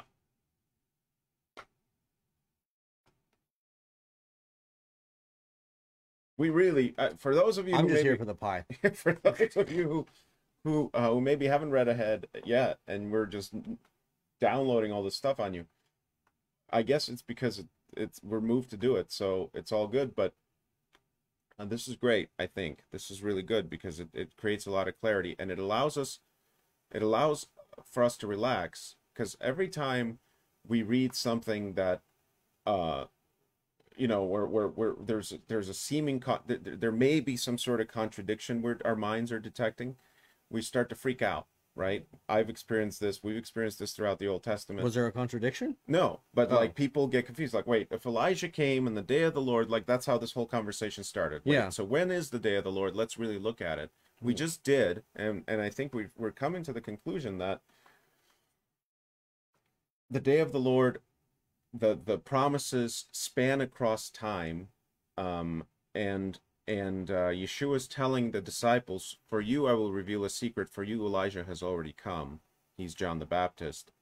Speaker 1: we really uh, for those of you
Speaker 2: I'm
Speaker 1: who
Speaker 2: just
Speaker 1: maybe,
Speaker 2: here for the pie. (laughs)
Speaker 1: for those of you who who uh, who maybe haven't read ahead yet and we're just downloading all this stuff on you i guess it's because it, it's we're moved to do it so it's all good but uh, this is great i think this is really good because it, it creates a lot of clarity and it allows us it allows for us to relax because every time we read something that uh you know where where, where there's a, there's a seeming con- there, there may be some sort of contradiction where our minds are detecting we start to freak out right i've experienced this we've experienced this throughout the old testament
Speaker 2: Was there a contradiction?
Speaker 1: no but
Speaker 2: Oh.
Speaker 1: like people get confused like wait if elijah came in the day of the lord like that's how this whole conversation started Wait,
Speaker 2: Yeah.
Speaker 1: so when is the day of the lord let's really look at it we
Speaker 2: Hmm.
Speaker 1: just did and and i think we we're coming to the conclusion that the day of the lord the the promises span across time um and and uh, Yeshua's telling the disciples, "For you I will reveal a secret. For you Elijah has already come. He's John the Baptist,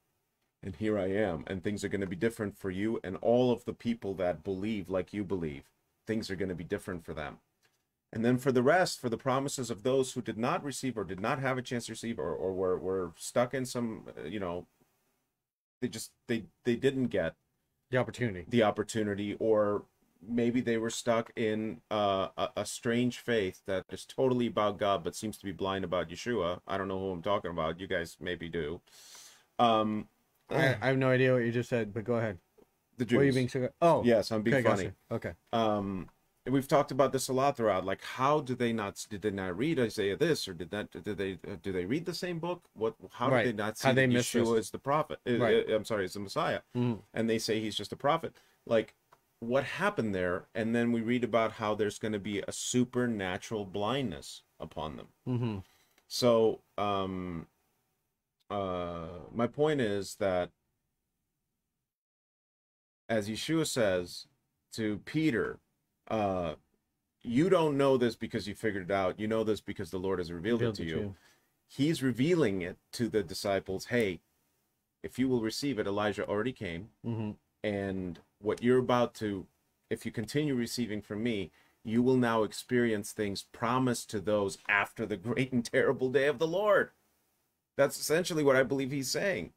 Speaker 1: and here I am. And things are going to be different for you and all of the people that believe like you believe. Things are going to be different for them. And then for the rest, for the promises of those who did not receive or did not have a chance to receive or, or were, were stuck in some, uh, you know, they just they they didn't get
Speaker 2: The opportunity.
Speaker 1: the opportunity or maybe they were stuck in uh, a, a strange faith that is totally about god but seems to be blind about yeshua i don't know who i'm talking about you guys maybe do um
Speaker 2: I, I have no idea what you just said, but go ahead.
Speaker 1: the
Speaker 2: What are you being so? Oh,
Speaker 1: yes i'm being
Speaker 2: okay,
Speaker 1: funny
Speaker 2: gotcha. Okay.
Speaker 1: um we've talked about this a lot throughout like how do they not did they not read isaiah this or did that did they uh, do they read the same book what how
Speaker 2: Right.
Speaker 1: did they not see
Speaker 2: How'd they
Speaker 1: that
Speaker 2: miss this?
Speaker 1: yeshua is the prophet uh,
Speaker 2: Right.
Speaker 1: uh, i'm sorry is the messiah
Speaker 2: Mhm.
Speaker 1: and they say he's just a prophet like what happened there and then we read about how there's going to be a supernatural blindness upon them
Speaker 2: Mm-hmm.
Speaker 1: so um uh my point is that as Yeshua says to Peter, uh you don't know this because you figured it out. You know this because the Lord has revealed, it to you. He's revealing it to the disciples. Hey, if you will receive it, Elijah already came
Speaker 2: Mm-hmm.
Speaker 1: and what you're about to if you continue receiving from me you will now experience things promised to those after the (laughs) great and terrible day of the lord that's essentially what i believe he's saying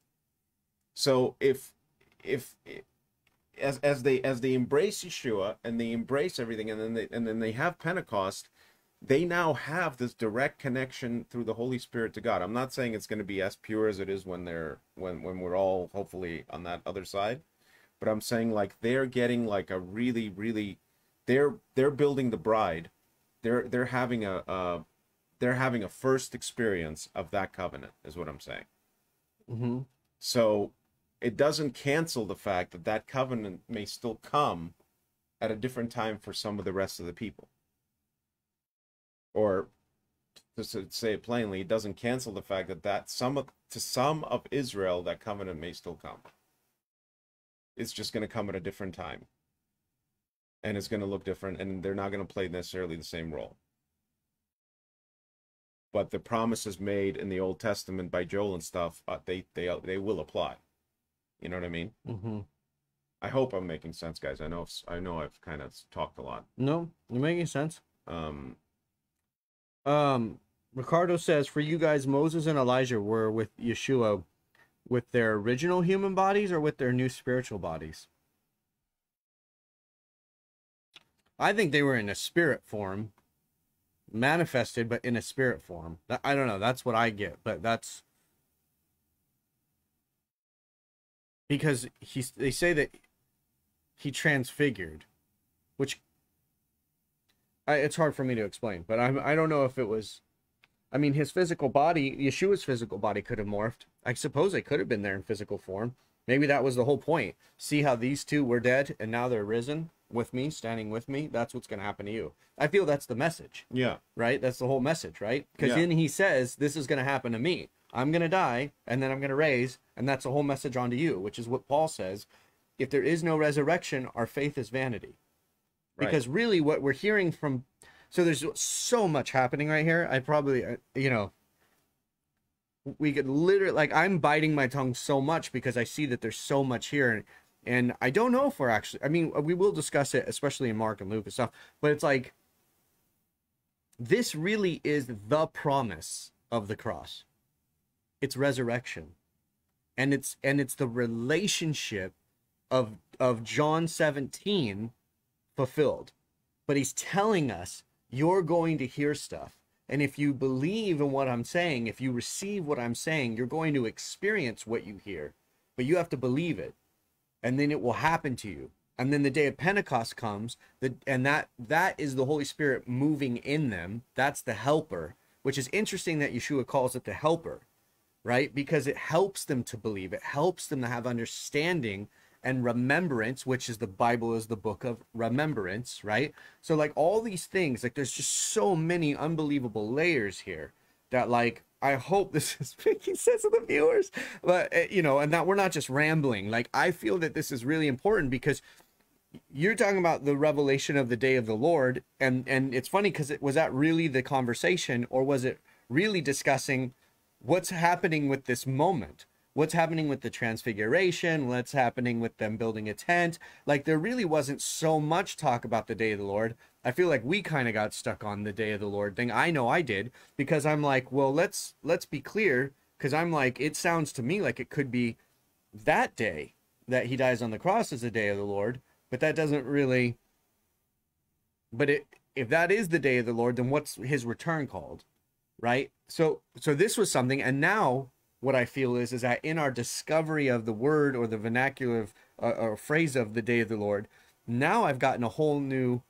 Speaker 1: so if if as as they as they embrace yeshua and they embrace everything and then they and then they have pentecost they now have this direct connection through the holy spirit to god. I'm not saying it's going to be as pure as it is when they're when when we're all hopefully on that other side but i'm saying like they're getting like a really really they're they're building the bride. They're they're having a uh they're having a first experience of that covenant is what i'm saying.
Speaker 2: Mm-hmm.
Speaker 1: so it doesn't cancel the fact that that covenant may still come at a different time for some of the rest of the people. Or to say it plainly, it doesn't cancel the fact that that some of, to some of Israel that covenant may still come. It's just going to come at a different time. And it's going to look different and they're not going to play necessarily the same role. But the promises made in the Old Testament by Joel and stuff, uh, they they they will apply. You know what I mean?
Speaker 2: Mm-hmm.
Speaker 1: I hope I'm making sense, guys. I know if, I know I've kind of talked a lot.
Speaker 2: No, you're making sense.
Speaker 1: Um,
Speaker 2: Um, Ricardo says for you guys, Moses and Elijah were with Yeshua with their original human bodies or with their new spiritual bodies. I think they were in a spirit form, manifested, but in a spirit form. I don't know. That's what I get, but that's because he's. They say that he transfigured, which I, it's hard for me to explain, but I'm, I don't know if it was. I mean, his physical body, Yeshua's physical body could have morphed. I suppose they could have been there in physical form. Maybe that was the whole point. See how these two were dead and now they're risen with me, standing with me? That's what's going to happen to you. I feel that's the message,
Speaker 1: yeah,
Speaker 2: right? That's the whole message, right? Because
Speaker 1: Yeah.
Speaker 2: then he says, This is going to happen to me. I'm going to die and then I'm going to raise. And that's a whole message onto you, which is what Paul says. If there is no resurrection, our faith is vanity
Speaker 1: right.
Speaker 2: because really what we're hearing from so there's so much happening right here i probably uh, you know we could literally like i'm biting my tongue so much because i see that there's so much here and, and i don't know if we're actually i mean we will discuss it especially in mark and luke and stuff but it's like this really is the promise of the cross it's resurrection and it's and it's the relationship of of john 17 fulfilled. But he's telling us you're going to hear stuff. And if you believe in what I'm saying, if you receive what I'm saying, you're going to experience what you hear. But you have to believe it. And then it will happen to you. And then the day of Pentecost comes, the, and that that is the Holy Spirit moving in them. That's the helper, which is interesting that Yeshua calls it the helper, right? Because it helps them to believe. It helps them to have understanding and remembrance, which is the Bible is the book of remembrance, right? So like all these things, like there's just so many unbelievable layers here that like I hope this is (laughs) making sense to the viewers, but uh, you know, and that we're not just rambling. Like I feel that this is really important because you're talking about the revelation of the day of the Lord, and and it's funny because it was that really the conversation, or was it really discussing what's happening with this moment? What's happening with the transfiguration? What's happening with them building a tent? Like there really wasn't so much talk about the day of the Lord. I feel like we kind of got stuck on the day of the Lord thing. I know I did because I'm like, well, let's let's be clear because I'm like, it sounds to me like it could be that day that he dies on the cross is the day of the Lord, but that doesn't really. But it, if that is the day of the Lord, then what's his return called, right? So, so this was something, and now what I feel is is that in our discovery of the word or the vernacular of, uh, or phrase of the day of the Lord, now I've gotten a whole new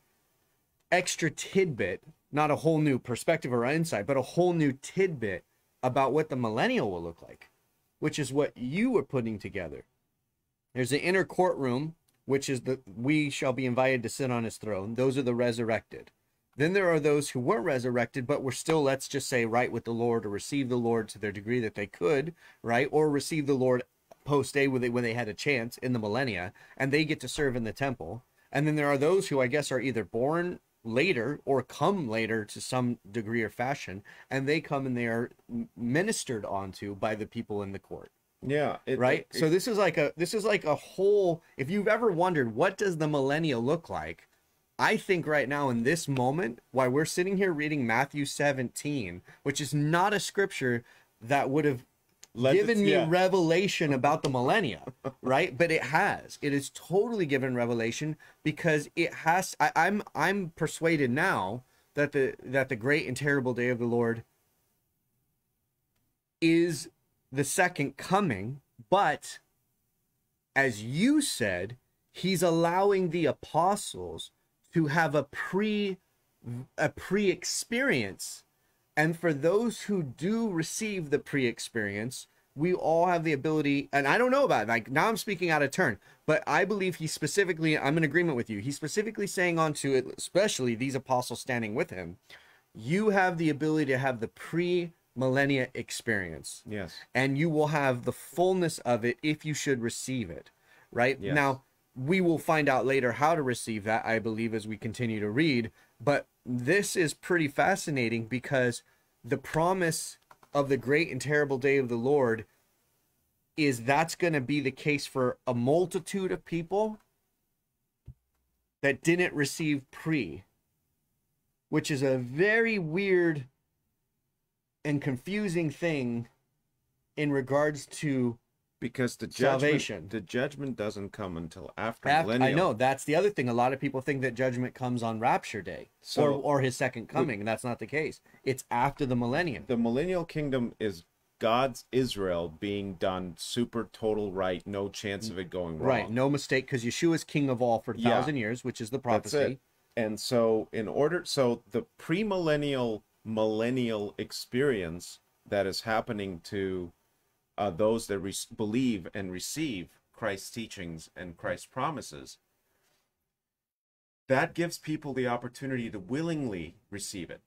Speaker 2: extra tidbit, not a whole new perspective or insight, but a whole new tidbit about what the millennial will look like, which is what you were putting together. There's the inner courtroom, which is the we shall be invited to sit on his throne. Those are the resurrected. Then there are those who weren't resurrected, but were still, let's just say, right with the Lord or receive the Lord to their degree that they could, right? Or receive the Lord post day when they, when they had a chance in the millennia, and they get to serve in the temple. And then there are those who I guess are either born later or come later to some degree or fashion, and they come and they are ministered onto by the people in the court.
Speaker 1: Yeah. It,
Speaker 2: right.
Speaker 1: it-
Speaker 2: so this is like a this is like a whole. If you've ever wondered what does the millennial look like, I think right now in this moment, why we're sitting here reading Matthew 17, which is not a scripture that would have
Speaker 1: Let
Speaker 2: given me
Speaker 1: yeah.
Speaker 2: revelation (laughs) about the millennia, right? But it has. It is totally given revelation because it has. I, I'm I'm persuaded now that the that the great and terrible day of the Lord is the second coming, but as you said, he's allowing the apostles to have a pre a pre-experience and for those who do receive the pre-experience we all have the ability and i don't know about it like now i'm speaking out of turn but i believe he specifically i'm in agreement with you he's specifically saying onto it especially these apostles standing with him you have the ability to have the pre-millennia experience
Speaker 1: Yes.
Speaker 2: and you will have the fullness of it if you should receive it right
Speaker 1: Yes.
Speaker 2: now we will find out later how to receive that i believe as we continue to read. But this is pretty fascinating because the promise of the great and terrible day of the lord is that's going to be the case for a multitude of people that didn't receive pre which is a very weird and confusing thing in regards to
Speaker 1: Because the judgment,
Speaker 2: Salvation.
Speaker 1: the judgment doesn't come until after
Speaker 2: Af-
Speaker 1: millennial.
Speaker 2: I know that's the other thing. A lot of people think that judgment comes on Rapture Day
Speaker 1: So-
Speaker 2: or or His second coming, and that's not the case. It's after the millennium.
Speaker 1: The millennial kingdom is God's Israel being done super total right, no chance of it going wrong.
Speaker 2: Right, no mistake, because Yeshua is King of all for a
Speaker 1: Yeah.
Speaker 2: thousand years, which is the
Speaker 1: That's
Speaker 2: prophecy.
Speaker 1: it. And so, in order, so the premillennial millennial experience that is happening to uh, those that re- believe and receive Christ's teachings and Christ's promises, that gives people the opportunity to willingly receive it.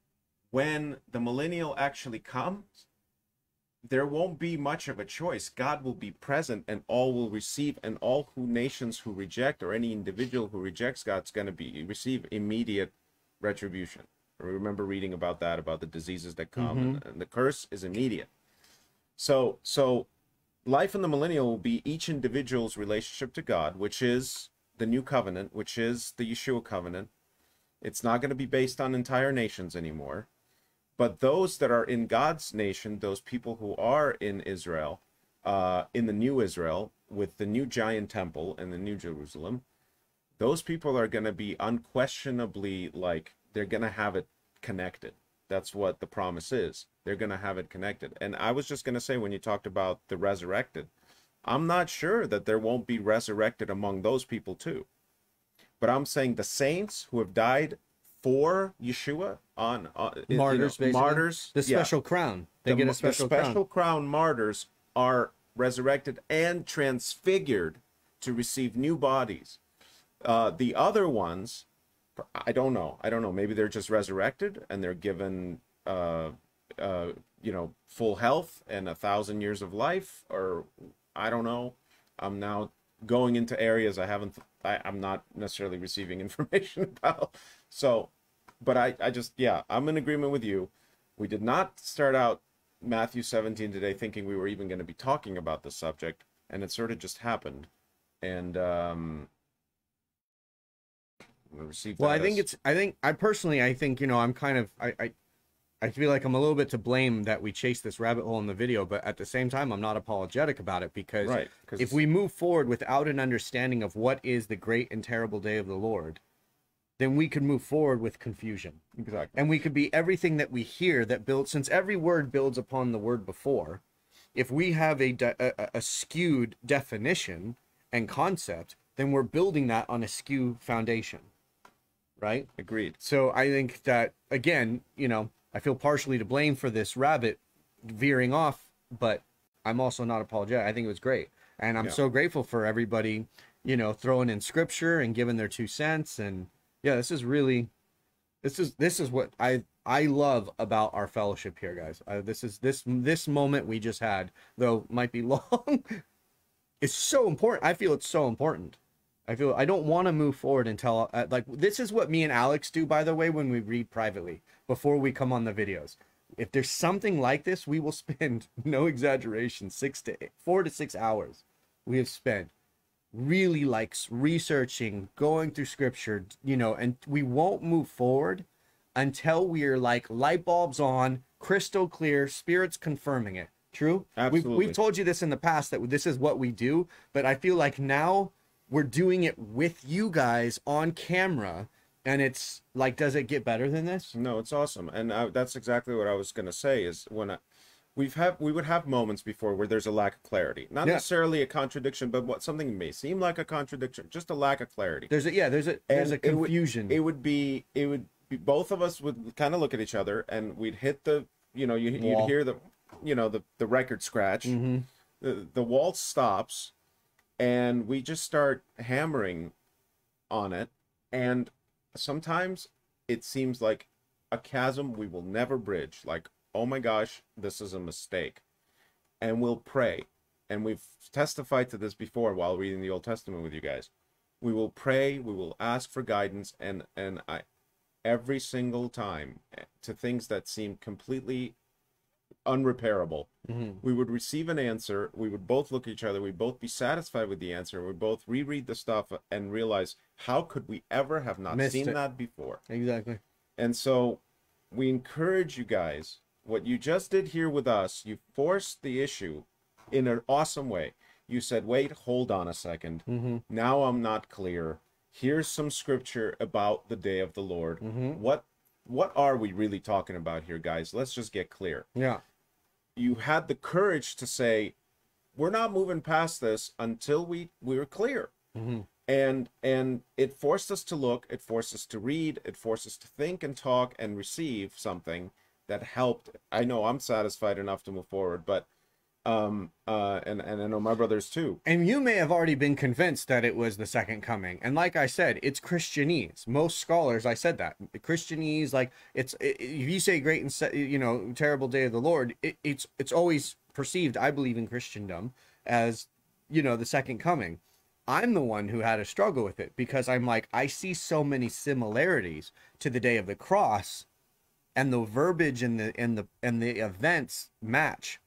Speaker 1: When the millennial actually comes, there won't be much of a choice. God will be present and all will receive, and all who nations who reject or any individual who rejects God's going to be receive immediate retribution. I remember reading about that about the diseases that come, and, and the curse is immediate. So, so life in the millennial will be each individual's relationship to God, which is the new covenant, which is the Yeshua covenant. It's not going to be based on entire nations anymore. But those that are in God's nation, those people who are in Israel, uh, in the new Israel, with the new giant temple and the new Jerusalem, those people are going to be unquestionably like, they're going to have it connected. That's what the promise is. They're going to have it connected. And I was just going to say, when you talked about the resurrected, I'm not sure that there won't be resurrected among those people too. But I'm saying the saints who have died for Yeshua on, on you know,
Speaker 2: Martyrs,
Speaker 1: martyrs,
Speaker 2: The
Speaker 1: yeah.
Speaker 2: special crown. They
Speaker 1: The
Speaker 2: get a special,
Speaker 1: the special
Speaker 2: crown.
Speaker 1: crown martyrs are resurrected and transfigured to receive new bodies. Uh, the other ones, I don't know. I don't know. Maybe they're just resurrected and they're given, uh, uh, you know, full health and a thousand years of life, or I don't know. I'm now going into areas I haven't. I, I'm not necessarily receiving (laughs) information about. So, but I, I just, yeah, I'm in agreement with you. We did not start out Matthew 17 today thinking we were even going to be talking about the subject, and it sort of just happened. And um, we received
Speaker 2: Well, I think it's. I think I personally, I think you know, I'm kind of. I. I I feel like I'm a little bit to blame that we chased this rabbit hole in the video, but at the same time, I'm not apologetic about it because
Speaker 1: Right,
Speaker 2: if we move forward without an understanding of what is the great and terrible day of the Lord, then we could move forward with confusion.
Speaker 1: Exactly.
Speaker 2: And we could be everything that we hear that builds, since every word builds upon the word before. If we have a, de- a- a skewed definition and concept, then we're building that on a skew foundation, right?
Speaker 1: Agreed.
Speaker 2: So I think that again, you know, I feel partially to blame for this rabbit veering off, but I'm also not apologetic. I think it was great, and I'm
Speaker 1: Yeah.
Speaker 2: so grateful for everybody, you know, throwing in scripture and giving their two cents. And yeah, this is really, this is this is what I I love about our fellowship here, guys. Uh, this is this this moment we just had, though might be (laughs) long. it's so important. I feel it's so important. I feel I don't want to move forward until uh, like this is what me and Alex do by the way when we read privately before we come on the videos. If there's something like this, we will (laughs) spend no exaggeration 6 to eight, 4 to 6 hours we have spent really like researching, going through scripture, you know, and we won't move forward until we are like light bulbs on, crystal clear, spirits confirming it. True? We've,
Speaker 1: Absolutely.
Speaker 2: we've told you this in the past that this is what we do, but I feel like now we're doing it with you guys on camera, and it's like, does it get better than this?
Speaker 1: No, it's awesome, and uh, that's exactly what I was gonna say. Is when I, we've have we would have moments before where there's a lack of clarity, not
Speaker 2: Yeah.
Speaker 1: necessarily a contradiction, but what something may seem like a contradiction, just a lack of clarity.
Speaker 2: There's a yeah, there's a there's
Speaker 1: And
Speaker 2: a
Speaker 1: it would-
Speaker 2: confusion.
Speaker 1: It would be it would be both of us would kind of look at each other, and we'd hit the you know you, you'd hear the you know the the record scratch,
Speaker 2: Mhm.
Speaker 1: the the waltz stops, and we just start hammering on it, and sometimes it seems like a chasm we will never bridge. Like, oh my gosh, this is a mistake. And we'll pray. And we've testified to this before while reading the Old Testament with you guys. We will pray, we will ask for guidance, and and I every single time eh, to things that seem completely unrepairable
Speaker 2: Mhm.
Speaker 1: we would receive an answer we would both look at each other we'd both be satisfied with the answer we'd both reread the stuff and realize how could we ever have not
Speaker 2: Missed
Speaker 1: seen
Speaker 2: it.
Speaker 1: that before
Speaker 2: Exactly.
Speaker 1: and so we encourage you guys what you just did here with us you forced the issue in an awesome way you said wait hold on a 2nd
Speaker 2: Mm-hmm.
Speaker 1: now i'm not clear here's some scripture about the day of the lord
Speaker 2: Mhm.
Speaker 1: what what are we really talking about here guys let's just get clear
Speaker 2: Yeah.
Speaker 1: You had the courage to say we're not moving past this until we we were clear
Speaker 2: Mhm.
Speaker 1: and and it forced us to look it forced us to read it forced us to think and talk and receive something that helped i know i'm satisfied enough to move forward but um uh and and i know my brothers too
Speaker 2: And you may have already been convinced that it was the second coming. And like I said, it's Christianese. Most scholars, I said that Christianese, like it's i- if you say great and se- you know terrible day of the Lord, it, it's it's always perceived. I believe in Christendom as you know the second coming. I'm the one who had a struggle with it because I'm like I see so many similarities to the day of the cross, and the verbiage and the and the and the events match.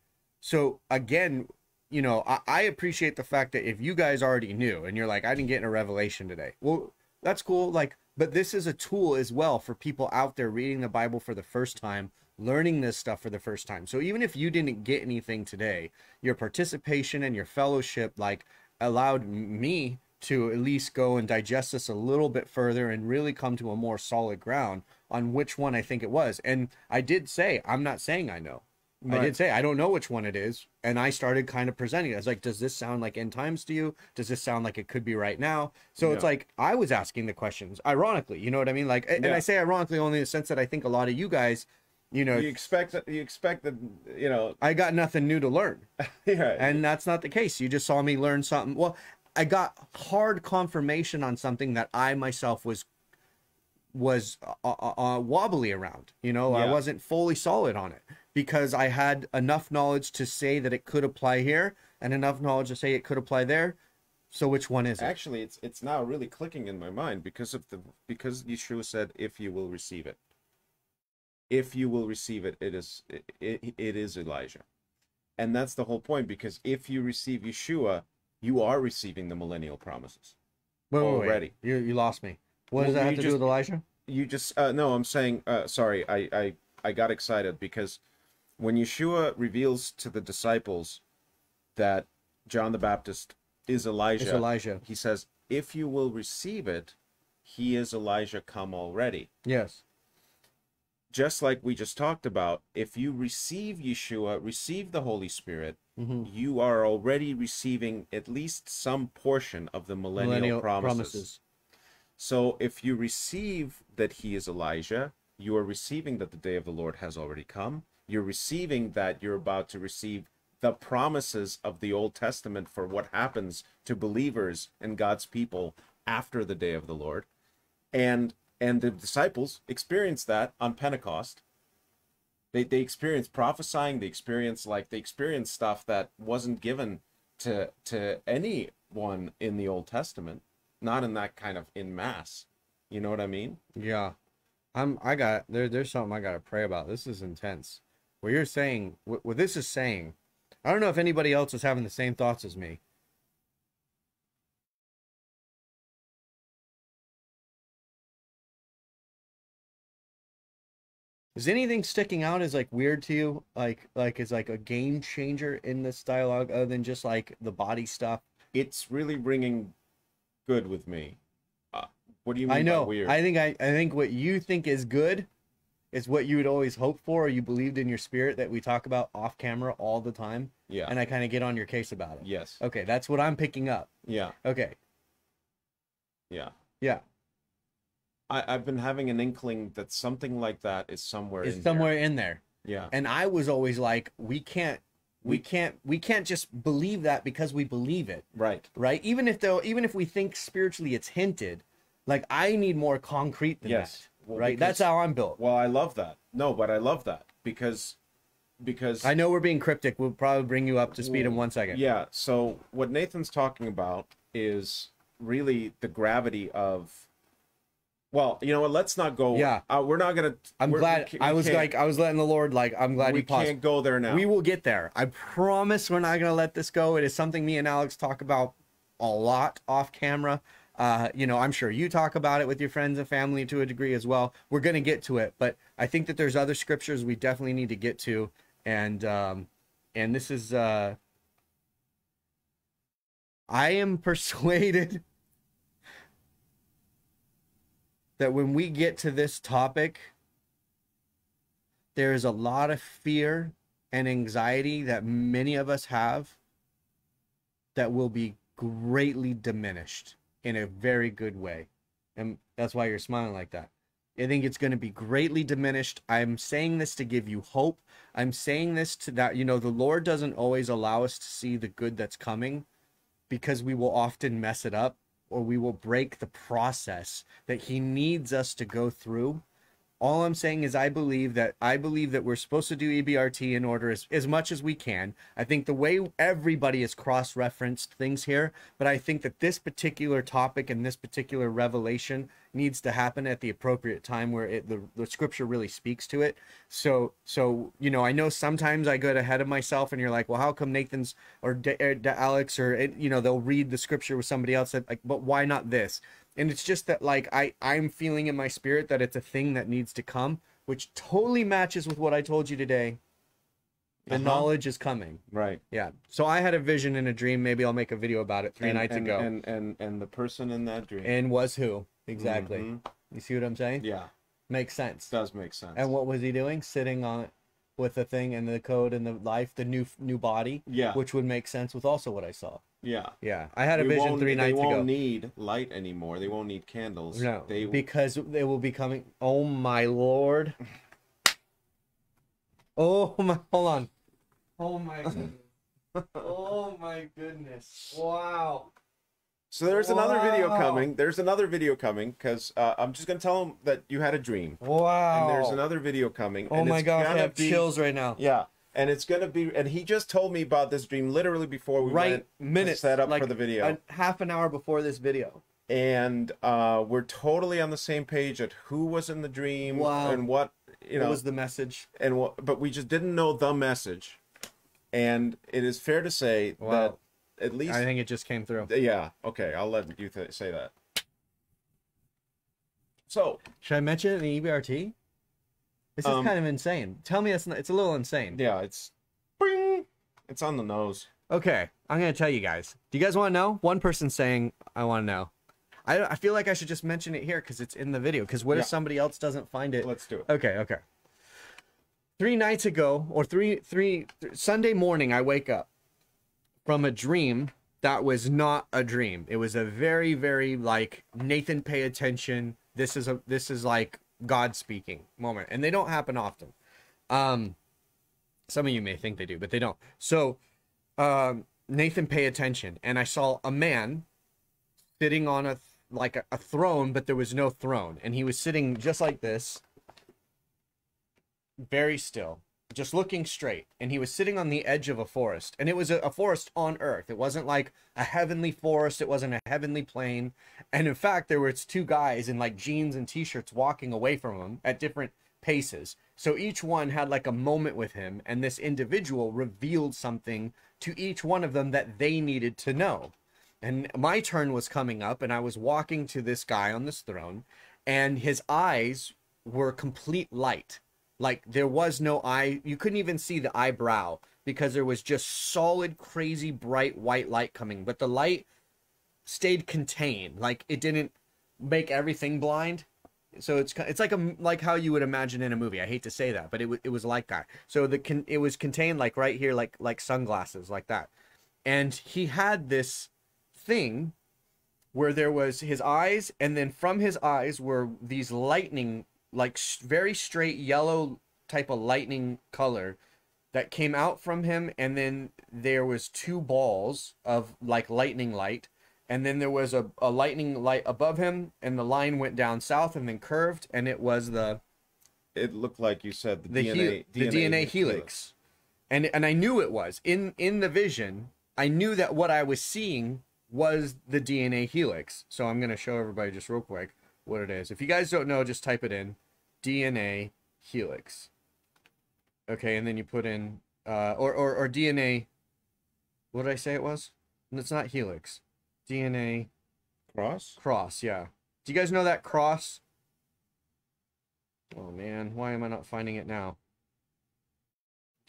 Speaker 2: So again, you know, I, I appreciate the fact that if you guys already knew and you're like, I didn't get in a revelation today. Well, that's cool. Like, but this is a tool as well for people out there reading the Bible for the first time, learning this stuff for the first time. So even if you didn't get anything today, your participation and your fellowship like allowed me to at least go and digest this a little bit further and really come to a more solid ground on which one I think it was. And I did say, I'm not saying I know. I
Speaker 1: Right.
Speaker 2: did say I don't know which one it is, and I started kind of presenting it. I was like, "Does this sound like end times to you? Does this sound like it could be right now?" So it's like I was asking the questions, ironically. You know what I mean? Like, and
Speaker 1: Yeah.
Speaker 2: I say ironically only in the sense that I think a lot of you guys, you know,
Speaker 1: you expect that you expect that you know
Speaker 2: I got nothing new to learn, (laughs)
Speaker 1: yeah
Speaker 2: and that's not the case. You just saw me learn something. Well, I got hard confirmation on something that I myself was was uh, uh, uh, wobbly around. You know, I wasn't fully solid on it because I had enough knowledge to say that it could apply here and enough knowledge to say it could apply there. So which one is it?
Speaker 1: actually it's it's now really clicking in my mind because of the because yeshua said if you will receive it if you will receive it it is it, it, it is elijah and that's the whole point because if you receive yeshua you are receiving the millennial promises
Speaker 2: Wait, wait, wait.
Speaker 1: already.
Speaker 2: You you lost me. What does that have to
Speaker 1: just-
Speaker 2: do with Elijah?
Speaker 1: you just uh no i'm saying uh sorry i i I got excited because when Yeshua reveals to the disciples that John the Baptist is Elijah,
Speaker 2: It's Elijah.
Speaker 1: he says, "If you will receive it, he is Elijah come already."
Speaker 2: Yes.
Speaker 1: Just like we just talked about, if you receive Yeshua, receive the Holy Spirit,
Speaker 2: hmm
Speaker 1: you are already receiving at least some portion of the millennial,
Speaker 2: Millennial
Speaker 1: promises.
Speaker 2: promises.
Speaker 1: So if you receive that he is Elijah, you are receiving that the day of the Lord has already come. You're receiving that you're about to receive the promises of the Old Testament for what happens to believers and God's people after the day of the Lord. And and the disciples experienced that on Pentecost. They they experienced prophesying, they experienced like they experienced stuff that wasn't given to to anyone in the Old Testament not in that kind of in mass. You know what I mean?
Speaker 2: Yeah. I'm I got there there's something I got to pray about. This is intense. What you're saying, what, what this is saying, I don't know if anybody else is having the same thoughts as me. Is anything sticking out as like weird to you? Like like is like a game changer in this dialogue other than just like the body stuff?
Speaker 1: It's really ringing good with me. Uh, what do you mean
Speaker 2: I know.
Speaker 1: by weird?
Speaker 2: I think I, I think what you think is good is what you would always hope for or you believed in your spirit that we talk about off camera all the time.
Speaker 1: yeah.
Speaker 2: And I kind of get on your case about it.
Speaker 1: yes.
Speaker 2: Okay, that's what I'm picking up.
Speaker 1: Yeah.
Speaker 2: Okay.
Speaker 1: Yeah.
Speaker 2: Yeah.
Speaker 1: I, I've been having an inkling that something like that is somewhere
Speaker 2: It's
Speaker 1: in
Speaker 2: somewhere in there.
Speaker 1: Yeah.
Speaker 2: And I was always like, we can't we
Speaker 1: We-
Speaker 2: can't we can't just believe that because we believe it.
Speaker 1: Right.
Speaker 2: Right? Even if though even if we think spiritually it's hinted, like I need more concrete than
Speaker 1: Yes.
Speaker 2: that.
Speaker 1: Well,
Speaker 2: right? That's how I'm built.
Speaker 1: Well, I love that. No, but I love that because because
Speaker 2: I know we're being cryptic. We'll probably bring you up to speed in one second.
Speaker 1: Yeah. So what Nathan's talking about is really the gravity of. Well, you know what? Let's not go.
Speaker 2: Yeah.
Speaker 1: Uh, we're not gonna.
Speaker 2: I'm
Speaker 1: we're- we
Speaker 2: glad I was like I was letting the Lord like I'm glad
Speaker 1: we can't go there now.
Speaker 2: We will get there. I promise we're not gonna let this go. It is something me and Alex talk about a lot off camera. Uh, you know, I'm sure you talk about it with your friends and family to a degree as well. We're gonna get to it, but I think that there's other scriptures we definitely need to get to, and um, and this is uh, I am (laughs) persuaded that when we get to this topic, there is a lot of fear and anxiety that many of us have that will be greatly diminished in a very good way. And that's why you're smiling like that. I think it's going to be greatly diminished. I'm saying this to give you hope. I'm saying this to that, you know, the Lord doesn't always allow us to see the good that's coming because we will often mess it up or we will break the process that He needs us to go through all I'm saying is I believe that I believe that we're supposed to do EBRT in order as, as much as we can. I think the way everybody has cross-referenced things here, but I think that this particular topic and this particular revelation needs to happen at the appropriate time where it, the, the scripture really speaks to it. So so you know I know sometimes I get ahead of myself and you're like, well, how come Nathan's or, D- or D- Alex or you know they'll read the scripture with somebody else like, but why not this? And it's just that like i i'm feeling in my spirit that it's a thing that needs to come which totally matches with what i told you today the
Speaker 1: Uh-huh.
Speaker 2: knowledge is coming
Speaker 1: Right.
Speaker 2: yeah so i had a vision in a dream maybe i'll make a video about it three
Speaker 1: and,
Speaker 2: nights
Speaker 1: and,
Speaker 2: ago
Speaker 1: And and and the person in that dream.
Speaker 2: and was who exactly
Speaker 1: Mhm.
Speaker 2: you see what i'm saying
Speaker 1: Yeah.
Speaker 2: makes sense
Speaker 1: Does make sense.
Speaker 2: and what was he doing sitting on with the thing and the code and the life the new new body
Speaker 1: Yeah.
Speaker 2: which would make sense with also what i saw
Speaker 1: yeah.
Speaker 2: yeah i had a
Speaker 1: We
Speaker 2: vision three nights ago.
Speaker 1: They won't
Speaker 2: ago
Speaker 1: need light anymore. They won't need candles.
Speaker 2: No,
Speaker 1: They
Speaker 2: because they will be coming. Oh my lord! Oh my, hold on. Oh my (laughs) goodness. Oh my goodness! Wow.
Speaker 1: So there's another video coming. There's another video coming because uh, I'm just gonna tell them that you had a dream,
Speaker 2: Wow.
Speaker 1: and there's another video coming.
Speaker 2: Oh
Speaker 1: and
Speaker 2: my
Speaker 1: it's
Speaker 2: gosh! I
Speaker 1: gonna
Speaker 2: have
Speaker 1: be-
Speaker 2: chills right now.
Speaker 1: Yeah, and it's gonna be. And he just told me about this dream literally before we
Speaker 2: right
Speaker 1: went
Speaker 2: minutes.
Speaker 1: set up
Speaker 2: like
Speaker 1: for the video,
Speaker 2: a half an hour before this video.
Speaker 1: and uh, we're totally on the same page at who was in the dream
Speaker 2: Wow.
Speaker 1: and what you
Speaker 2: what
Speaker 1: know,
Speaker 2: was the message?
Speaker 1: and what. But we just didn't know the message, and it is fair to say
Speaker 2: Wow.
Speaker 1: that at least
Speaker 2: I think it just came through.
Speaker 1: yeah. Okay, I'll let you th- say that. So
Speaker 2: Should I mention it in the E EBRT? This is
Speaker 1: Um,
Speaker 2: kind of insane. Tell me it's not, it's a little insane.
Speaker 1: Yeah, it's bing. It's on the nose.
Speaker 2: Okay, I'm gonna tell you guys. Do you guys want to know? One person saying I want to know. I I feel like I should just mention it here because it's in the video. Because what
Speaker 1: Yeah.
Speaker 2: if somebody else doesn't find it?
Speaker 1: Let's do it.
Speaker 2: Okay, okay. Three nights ago, or three, three, th- Sunday morning, I wake up from a dream that was not a dream. It was a very, very like Nathan, pay attention. This is a, this is like God speaking moment, and they don't happen often. Um, some of you may think they do, but they don't. So, um, Nathan, pay attention, and I saw a man sitting on a like a, a throne, but there was no throne, and he was sitting just like this very still, just looking straight. And he was sitting on the edge of a forest. And it was a, a forest on earth. It wasn't like a heavenly forest, it wasn't a heavenly plane. And in fact, there was two guys in like jeans and t shirts walking away from him at different paces. So each one had like a moment with him, and this individual revealed something to each one of them that they needed to know. And my turn was coming up, and I was walking to this guy on this throne, and his eyes were complete light. Like there was no eye, you couldn't even see the eyebrow because there was just solid, crazy, bright white light coming. But the light stayed contained, like it didn't make everything blind. So it's it's like a like how you would imagine in a movie. I hate to say that, but it it was like that. So the con- it was contained like right here, like like sunglasses, like that. And he had this thing where there was his eyes and then from his eyes were these lightning like very straight yellow type of lightning color that came out from him and then there was two balls of like lightning light and then there was a, a lightning light above him and the line went down south and then curved and it was the
Speaker 1: It looked like you said the,
Speaker 2: the
Speaker 1: DNA,
Speaker 2: hel- the DNA helix. And and I knew it was. In in the vision, I knew that what I was seeing was the DNA helix. So I'm going to show everybody just real quick what it is. If you guys don't know, just type it in DNA helix. Okay, and then you put in uh or or, or DNA what did I say it was? It's not helix. DNA
Speaker 1: Cross?
Speaker 2: cross, yeah. Do you guys know that cross? Oh man, why am I not finding it now?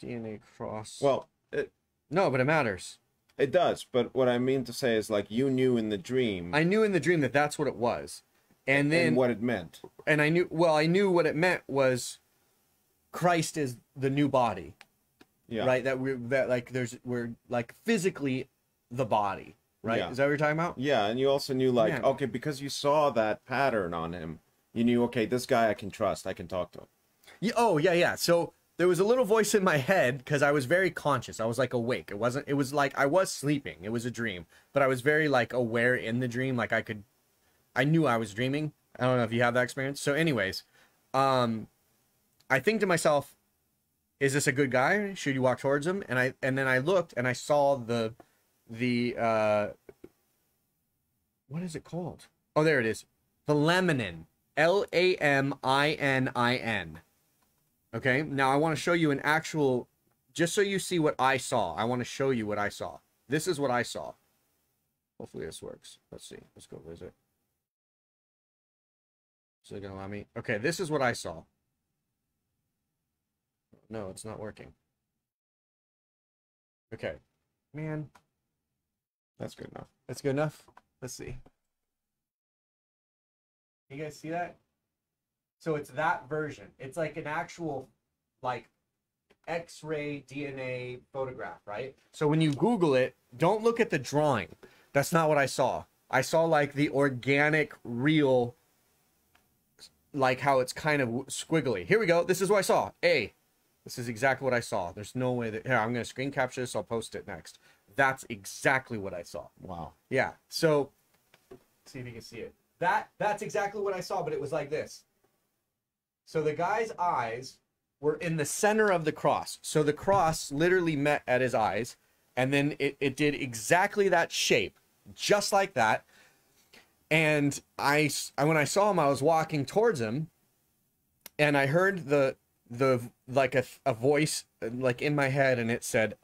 Speaker 2: DNA cross.
Speaker 1: Well, it,
Speaker 2: no, but it matters.
Speaker 1: it does, but what I mean to say is like you knew in the dream
Speaker 2: I knew in the dream that that's what it was. And then
Speaker 1: and what it meant.
Speaker 2: and I knew well, I knew what it meant was Christ is the new body,
Speaker 1: Yeah.
Speaker 2: right? That we're that like there's we're like physically the body, right?
Speaker 1: Yeah.
Speaker 2: Is that what you're talking about?
Speaker 1: Yeah, and you also knew like
Speaker 2: Man.
Speaker 1: okay, because you saw that pattern on him, you knew okay, this guy I can trust. I can talk to him.
Speaker 2: Yeah, oh yeah, yeah. So there was a little voice in my head because I was very conscious. I was like awake. It wasn't. It was like I was sleeping. It was a dream, but I was very like aware in the dream. Like I could, I knew I was dreaming. I don't know if you have that experience. So, anyways, um, I think to myself, is this a good guy? Should you walk towards him? And I and then I looked and I saw the, the uh, what is it called? Oh, there it is. The laminin. L A M I N I N. Okay, now I want to show you an actual, just so you see what I saw. I want to show you what I saw. This is what I saw. Hopefully this works. Let's see. Let's go visit. Is it gonna allow me? Okay, this is what I saw. No, it's not working. Okay, man,
Speaker 1: That's good enough.
Speaker 2: that's good enough. Let's see. You guys see that? So it's that version. It's like an actual, like, X-ray DNA photograph, right? So when you Google it, don't look at the drawing. That's not what I saw. I saw like the organic, real, like how it's kind of squiggly. Here we go. This is what I saw. A. This is exactly what I saw. There's no way that here I'm gonna screen capture this. I'll post it next. That's exactly what I saw.
Speaker 1: Wow.
Speaker 2: Yeah. So see if you can see it. That that's exactly what I saw, but it was like this. So the guy's eyes were in the center of the cross. So the cross literally met at his eyes, and then it, it did exactly that shape, just like that. And I when I saw him, I was walking towards him, and I heard the the like a, a voice like in my head, and it said,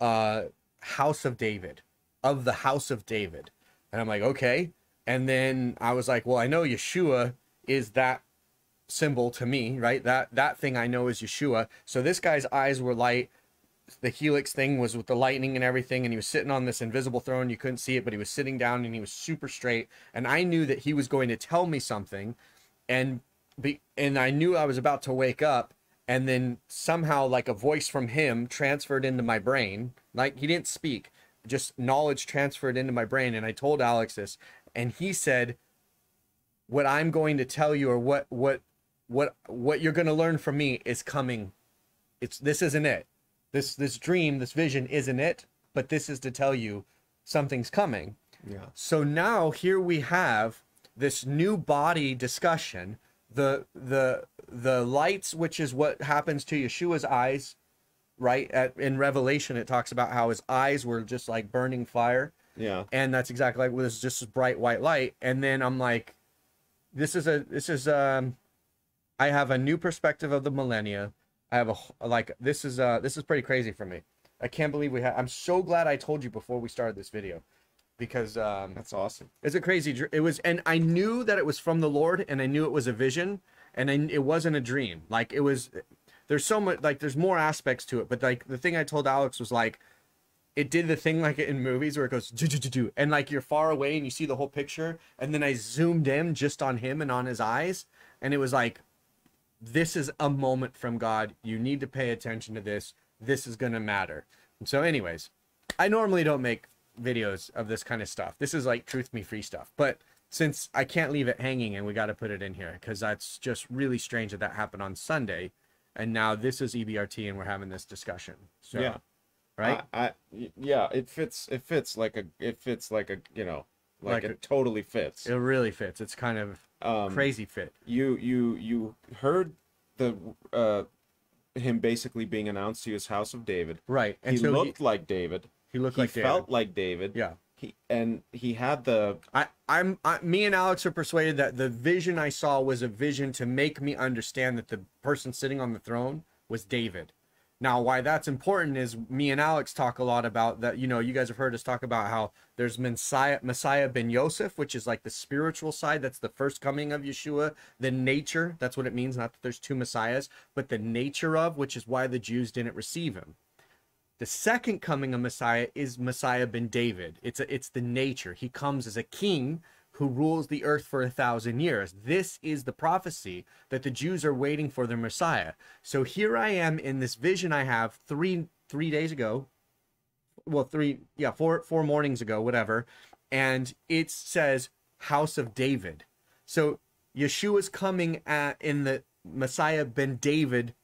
Speaker 2: uh, "House of David, of the House of David," and I'm like, okay. And then I was like, well, I know Yeshua is that symbol to me, right? That that thing I know is Yeshua. So this guy's eyes were light. The helix thing was with the lightning and everything, and he was sitting on this invisible throne. You couldn't see it, but he was sitting down and he was super straight. And I knew that he was going to tell me something, and be and I knew I was about to wake up, and then somehow like a voice from him transferred into my brain. Like he didn't speak, just knowledge transferred into my brain. And I told Alex this, and he said, "What I'm going to tell you, or what what what what you're going to learn from me, is coming. It's this isn't it. This this dream, this vision isn't it. But this is to tell you something's coming."
Speaker 1: Yeah.
Speaker 2: So now here we have this new body discussion. The the the lights, which is what happens to Yeshua's eyes, right? At in Revelation, it talks about how his eyes were just like burning fire,
Speaker 1: Yeah.
Speaker 2: and that's exactly like was just this bright white light. And then I'm like, this is a this is um, I have a new perspective of the millennia. I have a like this is uh this is pretty crazy for me. I can't believe we have. I'm so glad I told you before we started this video, because um,
Speaker 1: That's awesome.
Speaker 2: it's a crazy. It was, and I knew that it was from the Lord, and I knew it was a vision, and I, it wasn't a dream. Like it was. There's so much. Like there's more aspects to it, but like the thing I told Alex was like, it did the thing like in movies where it goes do do do do, and like you're far away and you see the whole picture, and then I zoomed in just on him and on his eyes, and it was like, this is a moment from God. You need to pay attention to this. This is gonna matter. And so, anyways, I normally don't make videos of this kind of stuff. This is like truth me free stuff. But since I can't leave it hanging and we got to put it in here because that's just really strange that that happened on Sunday. And now this is EBRT and we're having this discussion. So,
Speaker 1: Yeah.
Speaker 2: right?
Speaker 1: I, I yeah, it fits. It fits like a. It fits like a. You know, like,
Speaker 2: Like
Speaker 1: it
Speaker 2: a-
Speaker 1: totally fits.
Speaker 2: it really fits. It's kind of
Speaker 1: Um,
Speaker 2: crazy fit.
Speaker 1: you you you heard the uh him basically being announced to as House of David.
Speaker 2: Right. And
Speaker 1: he
Speaker 2: so
Speaker 1: looked like David.
Speaker 2: he, he looked
Speaker 1: he
Speaker 2: like David.
Speaker 1: He felt like David.
Speaker 2: Yeah.
Speaker 1: He and he had the
Speaker 2: I, I'm I, me and Alex are persuaded that the vision I saw was a vision to make me understand that the person sitting on the throne was David. Now, why that's important is me and Alex talk a lot about that. You know, you guys have heard us talk about how there's Messiah, Messiah ben Yosef, which is like the spiritual side. That's the first coming of Yeshua. The nature, that's what it means. Not that there's two Messiahs, but the nature of, which is why the Jews didn't receive him. The second coming of Messiah is Messiah ben David. It's a, it's the nature. He comes as a king who rules the earth for a thousand years. This is the prophecy that the Jews are waiting for their Messiah. So here I am in this vision I have three three days ago. Well, three yeah, four four mornings ago, whatever. And it says House of David. So Yeshua's coming at, in the Messiah ben David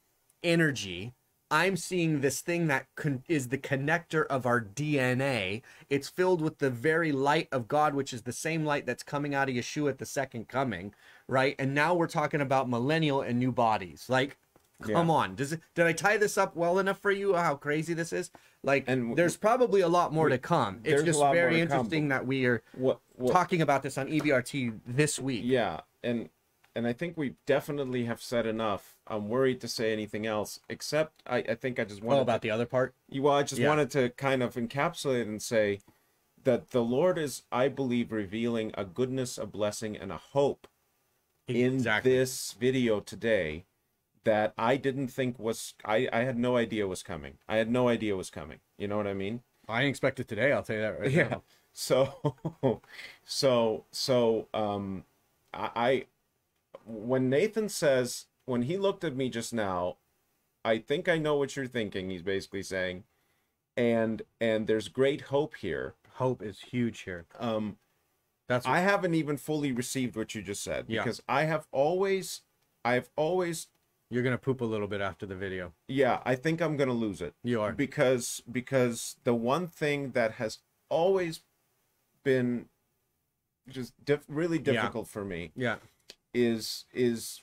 Speaker 2: energy. I'm seeing this thing that con- is the connector of our DNA. It's filled with the very light of God, which is the same light that's coming out of Yeshua at the second coming, right? And now we're talking about millennial and new bodies. Like, come
Speaker 1: Yeah.
Speaker 2: on, does it? Did I tie this up well enough for you? How crazy this is? Like,
Speaker 1: And
Speaker 2: there's probably a lot more to come. It's just very
Speaker 1: to come,
Speaker 2: interesting that we are
Speaker 1: what what
Speaker 2: talking about this on E EBRT this week.
Speaker 1: yeah and and I think we definitely have said enough. I'm worried to say anything else except I I think I just wanted
Speaker 2: about the other part?
Speaker 1: You well, I just
Speaker 2: Yeah.
Speaker 1: wanted to kind of encapsulate and say that the Lord is, I believe, revealing a goodness, a blessing, and a hope in this video today that I didn't think was I, I had no idea was coming. I had no idea was coming. You know what I mean?
Speaker 2: I didn't expect it today. I'll tell you that right (laughs)
Speaker 1: Yeah.
Speaker 2: now.
Speaker 1: So (laughs) so so um I, I when Nathan says when he looked at me just now, I think I know what you're thinking, he's basically saying. And and there's great hope here.
Speaker 2: Hope is huge here.
Speaker 1: Um
Speaker 2: That's
Speaker 1: I haven't even fully received what you just said
Speaker 2: Yeah.
Speaker 1: because I have always I've always
Speaker 2: You're gonna poop a little bit after the video.
Speaker 1: yeah, I think I'm going to lose it.
Speaker 2: You are.
Speaker 1: because because the one thing that has always been just diff- really
Speaker 2: Yeah.
Speaker 1: difficult for me
Speaker 2: Yeah.
Speaker 1: Is is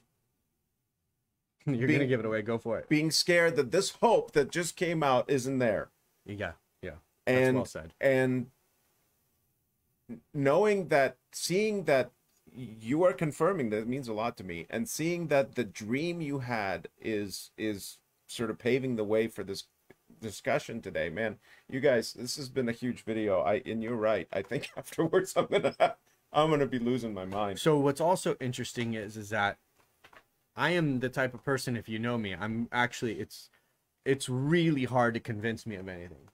Speaker 2: You're
Speaker 1: Being-
Speaker 2: gonna give it away. Go for it.
Speaker 1: being scared that this hope that just came out isn't there
Speaker 2: Yeah. Yeah. That's
Speaker 1: and
Speaker 2: well said.
Speaker 1: and knowing that seeing that you are confirming that means a lot to me and seeing that the dream you had is is sort of paving the way for this discussion today man you guys this has been a huge video i and you're right i think (laughs) afterwards i'm gonna i'm gonna be losing my mind
Speaker 2: So what's also interesting is is that I am the type of person if you know me, I'm actually it's it's really hard to convince me of anything.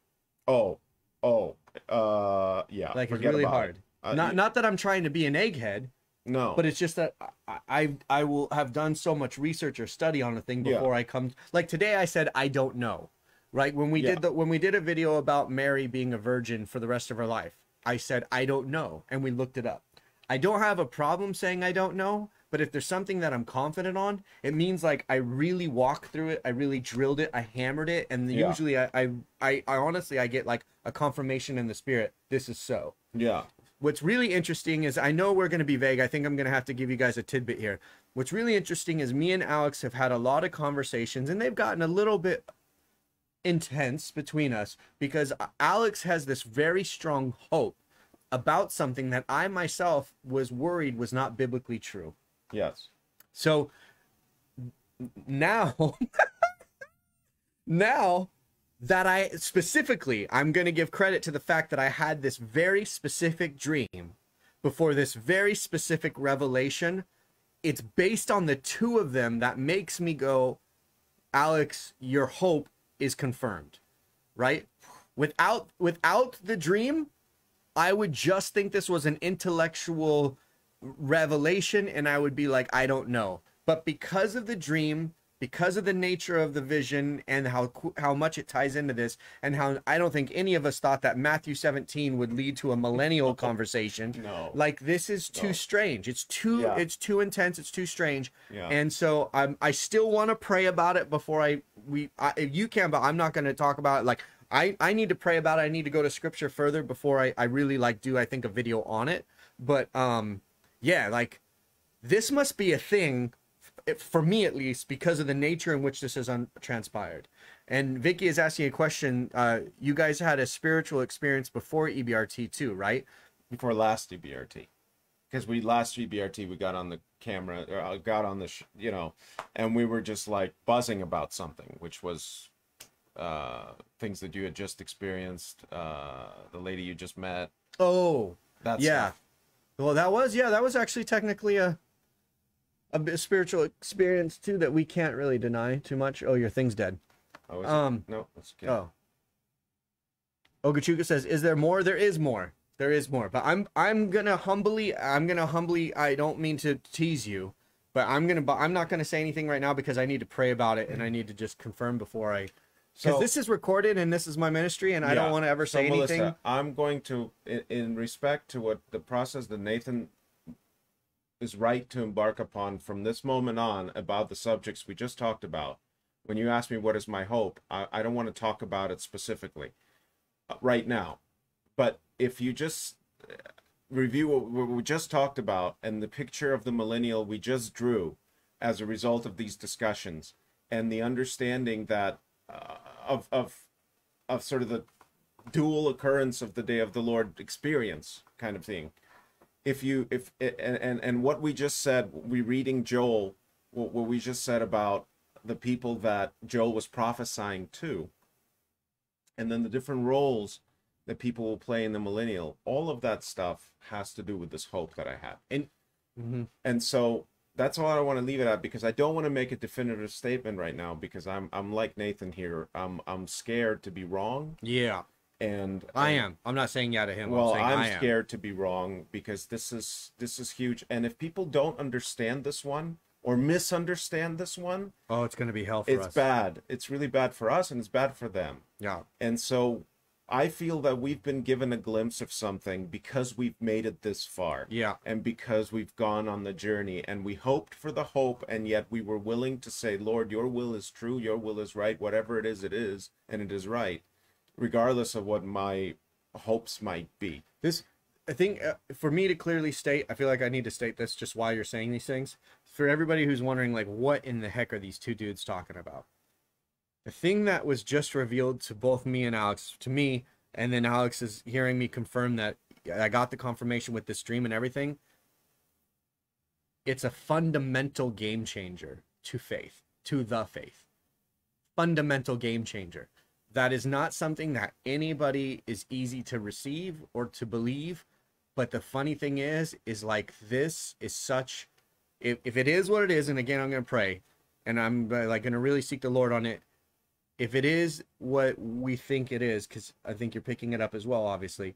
Speaker 1: Oh, oh, uh, yeah.
Speaker 2: Like it's really hard.
Speaker 1: it. Uh,
Speaker 2: not not that I'm trying to be an egghead,
Speaker 1: no,
Speaker 2: but it's just that I, I I will have done so much research or study on a thing
Speaker 1: Yeah.
Speaker 2: before I come. Like today, I said I don't know. Right when we
Speaker 1: Yeah.
Speaker 2: did the when we did a video about Mary being a virgin for the rest of her life, I said I don't know, and we looked it up. I don't have a problem saying I don't know, but if there's something that I'm confident on, it means like I really walked through it, I really drilled it, I hammered it, and
Speaker 1: Yeah.
Speaker 2: usually I, I I I honestly I get like a confirmation in the spirit. This is so
Speaker 1: yeah,
Speaker 2: what's really interesting is I know we're going to be vague. I think I'm going to have to give you guys a tidbit here. What's really interesting is me and Alex have had a lot of conversations and they've gotten a little bit intense between us because Alex has this very strong hope about something that I myself was worried was not biblically true.
Speaker 1: yes,
Speaker 2: So now, (laughs) now that I specifically, I'm going to give credit to the fact that I had this very specific dream before this very specific revelation. It's based on the two of them that makes me go, Alex, your hope is confirmed, right? Without without the dream, I would just think this was an intellectual revelation and I would be like, I don't know. But because of the dream, because of the nature of the vision and how how much it ties into this and how I don't think any of us thought that Matthew 17 would lead to a millennial conversation.
Speaker 1: No.
Speaker 2: Like this is too
Speaker 1: No.
Speaker 2: strange. It's too
Speaker 1: Yeah.
Speaker 2: it's too intense, it's too strange.
Speaker 1: Yeah.
Speaker 2: And so I'm I still want to pray about it before I we I, if you can but I'm not going to talk about it like I, I need to pray about it. I need to go to scripture further before I, I really like do I think a video on it. But um yeah, like this must be a thing for me at least because of the nature in which this has un- transpired. And Vicky is asking a question. Uh, you guys had a spiritual experience before EBRT too, right?
Speaker 1: before last EBRT, because we last EBRT we got on the camera, or uh, got on the, sh- you know, and we were just like buzzing about something, which was uh things that you had just experienced, uh the lady you just met,
Speaker 2: Oh,
Speaker 1: that
Speaker 2: yeah.
Speaker 1: stuff.
Speaker 2: Well, that was yeah, that was actually technically a a spiritual experience too that we can't really deny too much. Oh, your thing's dead.
Speaker 1: Oh,
Speaker 2: Um,
Speaker 1: it? no, that's okay.
Speaker 2: Oh. Ogachuka says, "Is there more? There is more. There is more. But I'm I'm gonna humbly I'm gonna humbly I don't mean to tease you, but I'm gonna I'm not gonna say anything right now because I need to pray about it and I need to just confirm before I because
Speaker 1: So-
Speaker 2: this is recorded and this is my ministry and I don't want to ever
Speaker 1: So,
Speaker 2: say
Speaker 1: Melissa,
Speaker 2: anything.
Speaker 1: I'm going to, in, in respect to what the process that Nathan is right to embark upon from this moment on about the subjects we just talked about. When you ask me what is my hope, I, I don't want to talk about it specifically uh, right now. But if you just uh, review what we just talked about and the picture of the millennial we just drew as a result of these discussions and the understanding that uh, of of of sort of the dual occurrence of the day of the lord experience kind of thing if you if and and, and what we just said we reading joel what, what we just said about the people that joel was prophesying to and then the different roles that people will play in the millennial all of that stuff has to do with this hope that i have
Speaker 2: And Mhm.
Speaker 1: and so that's all I want to leave it at because I don't want to make a definitive statement right now because I'm I'm like Nathan here. I'm I'm scared to be wrong
Speaker 2: yeah,
Speaker 1: and
Speaker 2: I am. I'm not saying yeah to him.
Speaker 1: Well,
Speaker 2: I'm
Speaker 1: I'm
Speaker 2: I am.
Speaker 1: scared to be wrong because this is this is huge and if people don't understand this one or misunderstand this one,
Speaker 2: Oh, it's gonna be hell for
Speaker 1: it's
Speaker 2: us.
Speaker 1: bad. It's really bad for us and it's bad for them.
Speaker 2: Yeah.
Speaker 1: And so I feel that we've been given a glimpse of something because we've made it this far.
Speaker 2: Yeah.
Speaker 1: And because we've gone on the journey and we hoped for the hope and yet we were willing to say, Lord, your will is true, your will is right, whatever it is, it is, and it is right, regardless of what my hopes might be.
Speaker 2: This, I think, uh, for me to clearly state, I feel like I need to state this just while you're saying these things. For everybody who's wondering, like, what in the heck are these two dudes talking about? The thing that was just revealed to both me and Alex, to me, and then Alex is hearing me confirm that I got the confirmation with the stream and everything. It's a fundamental game changer to faith, to the faith. Fundamental game changer that is not something that anybody is easy to receive or to believe but the funny thing is is like this is such if, if it is what it is, and again, I'm going to pray and I'm uh, like going to really seek the Lord on it. If it is what we think it is, because I think you're picking it up as well, obviously,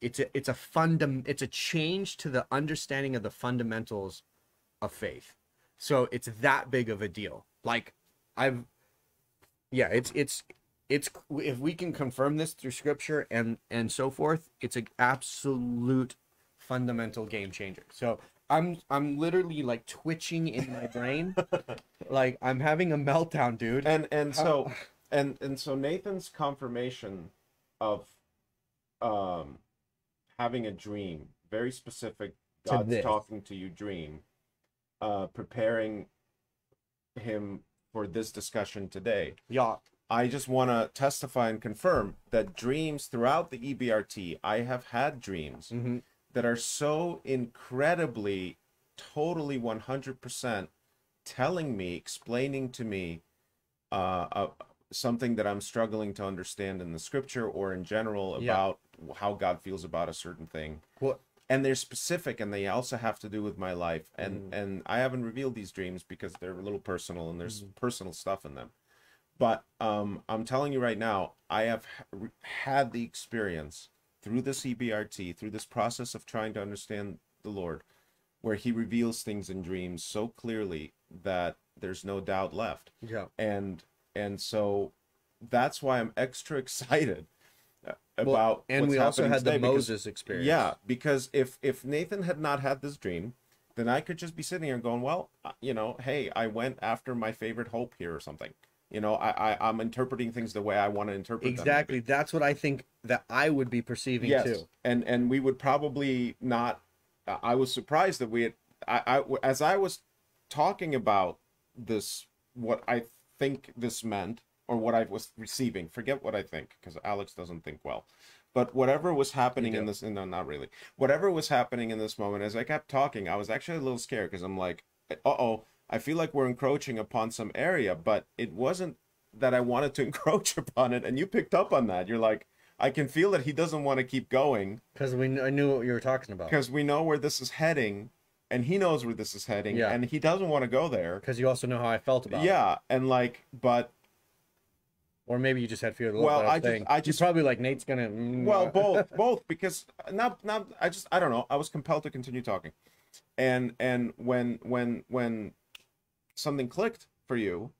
Speaker 2: it's a it's a fundam it's a change to the understanding of the fundamentals of faith. So it's that big of a deal. Like I've yeah, it's it's it's if we can confirm this through scripture and and so forth, it's an absolute fundamental game changer. So I'm I'm literally like twitching in my brain, (laughs) like I'm having a meltdown, dude.
Speaker 1: And and so and and so Nathan's confirmation of um having a dream, very specific God's talking to you dream, uh preparing him for this discussion today.
Speaker 2: Yeah,
Speaker 1: I just want to testify and confirm that dreams throughout the EBRT, I have had dreams
Speaker 2: hmm
Speaker 1: that are so incredibly, totally 100% telling me, explaining to me uh, uh, something that I'm struggling to understand in the scripture or in general
Speaker 2: Yeah.
Speaker 1: about how God feels about a certain thing.
Speaker 2: Well,
Speaker 1: And they're specific and they also have to do with my life. And,
Speaker 2: Mm.
Speaker 1: and I haven't revealed these dreams because they're a little personal and there's
Speaker 2: Mm-hmm.
Speaker 1: personal stuff in them. But um, I'm telling you right now, I have had the experience through this EBRT, through this process of trying to understand the Lord, where He reveals things in dreams so clearly that there's no doubt left.
Speaker 2: yeah.
Speaker 1: And and so that's why I'm extra (laughs) excited uh,
Speaker 2: Well,
Speaker 1: about.
Speaker 2: and
Speaker 1: what's
Speaker 2: we also had the
Speaker 1: today because-
Speaker 2: Moses experience.
Speaker 1: yeah, because if if Nathan had not had this dream, then I could just be sitting here going, well, uh, you know, hey, I went after my favorite hope here or something. You know, I, I I'm interpreting things the way I want to interpret them.
Speaker 2: exactly. That's what I think that I would be perceiving
Speaker 1: Yes,
Speaker 2: too.
Speaker 1: and and we would probably not. I I was surprised that we had. I, I as I was talking about this, what I think this meant, or what I was receiving. Forget what I think, because Alex doesn't think well. But whatever was happening in this, no, not really. Whatever was happening in this moment, as I kept talking, I was actually a little scared because I'm like, uh oh, I feel like we're encroaching upon some area, but it wasn't that I wanted to (laughs) encroach upon it, and you picked up on that. You're like, I can feel that he doesn't want to keep going
Speaker 2: Because we I knew what you were talking about.
Speaker 1: because we know where this is heading, and he knows where this is heading,
Speaker 2: Yeah.
Speaker 1: and he doesn't want to go there.
Speaker 2: Because you also know how I felt about it.
Speaker 1: Yeah, and like, but
Speaker 2: Or maybe you just had fear of the.
Speaker 1: Well, I just-
Speaker 2: saying-
Speaker 1: I
Speaker 2: you're
Speaker 1: just-
Speaker 2: probably like Nate's gonna. mm,
Speaker 1: well,
Speaker 2: uh, (laughs)
Speaker 1: both, both, because not, not, I just, I don't know. I was compelled to continue talking, and and when when when something clicked for you.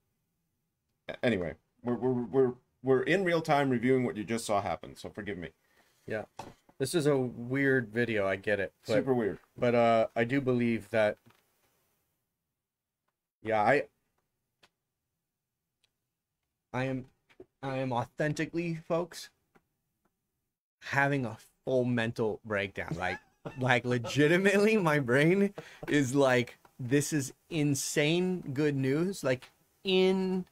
Speaker 1: Anyway, we're we're we're we're in real time reviewing what you just saw happen, so forgive me.
Speaker 2: yeah. This is a weird video. I get it. But,
Speaker 1: Super weird.
Speaker 2: but uh, I do believe that. Yeah, I. I am, I am authentically, folks. Having a full mental breakdown, like, like legitimately, my brain is like, this is insane good news, like, in.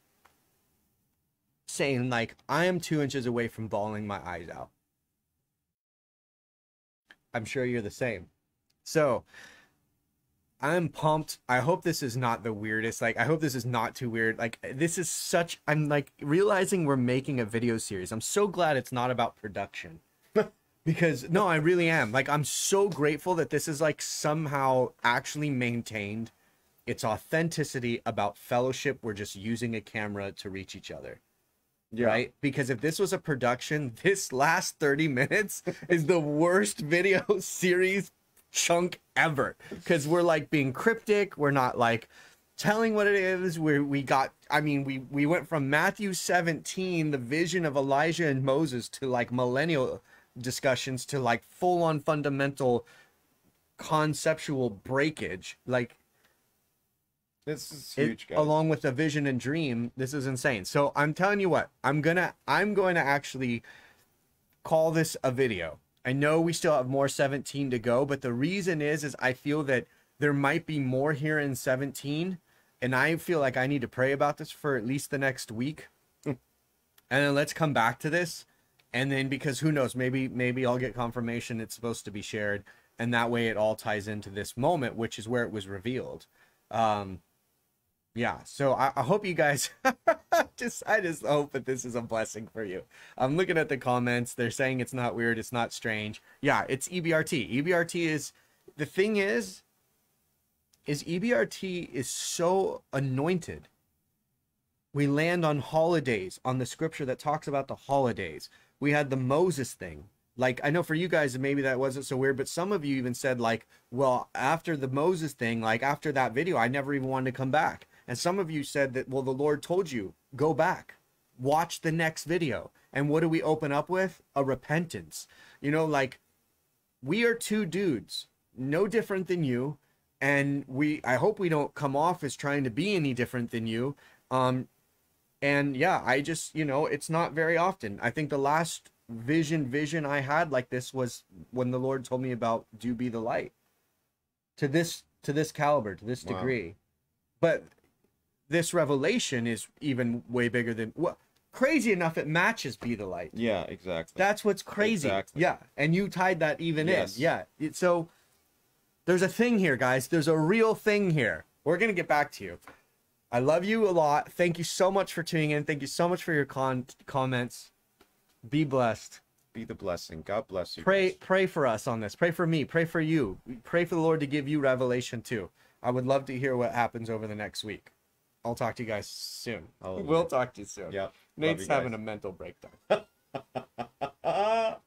Speaker 2: Saying like I am two inches away from bawling my eyes out. I'm sure you're the same. So I'm pumped. I hope this is not the weirdest. Like, I hope this is not too weird. Like, this is such. I'm like realizing we're making a video series. I'm so glad it's not about production. (laughs) because, no, I really am. Like, I'm so grateful that this is like somehow actually maintained its authenticity about fellowship. We're just using a camera to reach each other
Speaker 1: Yeah.
Speaker 2: right? Because if this was a production, (laughs) this last 30 minutes is the worst (laughs) video series chunk ever. Because we're like being cryptic, we're not like telling what it is. We we got I mean, we we went from Matthew 17, the vision of Elijah and Moses, to like millennial discussions to like full on fundamental conceptual breakage. Like
Speaker 1: This is
Speaker 2: it-
Speaker 1: huge, guys.
Speaker 2: along with a vision and dream this is insane. So i'm telling you what i'm gonna i'm going to actually call this a video. I know we still have more 17 to go but the reason is is i feel that there might be more here in 17 and i feel like i need to pray about this for at least the next week. And then let's come back to this and then because who knows maybe maybe i'll get confirmation it's supposed to be shared and that way it all ties into this moment which is where it was revealed. Um yeah so i, I hope you guys just i just hope that this is a blessing for you i'm looking at the comments they're saying it's not weird it's not strange yeah it's ebrt ebrt is the thing is is EBRT is so anointed. We land on holidays, on the scripture that talks about the holidays. We had the Moses thing. Like I know for you guys maybe that wasn't so weird, but some of you even said like, well, after the Moses thing, like after that video, I never even wanted to come back. And some of you said that well, the Lord told you, go back. Watch the next video. And what do we open up with? A repentance. You know, like we are two dudes, no different than you, and we I hope we don't come off as trying to be any different than you. Um and yeah, I just, you know, it's not very often. I think the last vision vision I had like this was when the Lord told me about do be the light. To this to this caliber, to this
Speaker 1: Wow.
Speaker 2: degree. But this revelation is even way bigger than what crazy enough it matches be the light.
Speaker 1: Yeah, exactly.
Speaker 2: That's what's crazy.
Speaker 1: Exactly.
Speaker 2: Yeah, and you tied that even
Speaker 1: Yes.
Speaker 2: in. Yeah. So there's a thing here, guys. There's a real thing here. We're gonna get back to you. I love you a lot. Thank you so much for tuning in. Thank you so much for your con- comments. Be blessed.
Speaker 1: Be the blessing. God bless you.
Speaker 2: Pray
Speaker 1: guys.
Speaker 2: pray for us on this. Pray for me. Pray for you. Pray for the Lord to give you revelation too. I would love to hear what happens over the next week. I'll talk to you guys soon. We'll talk to you soon.
Speaker 1: Yep.
Speaker 2: Nate's having a mental breakdown. (laughs)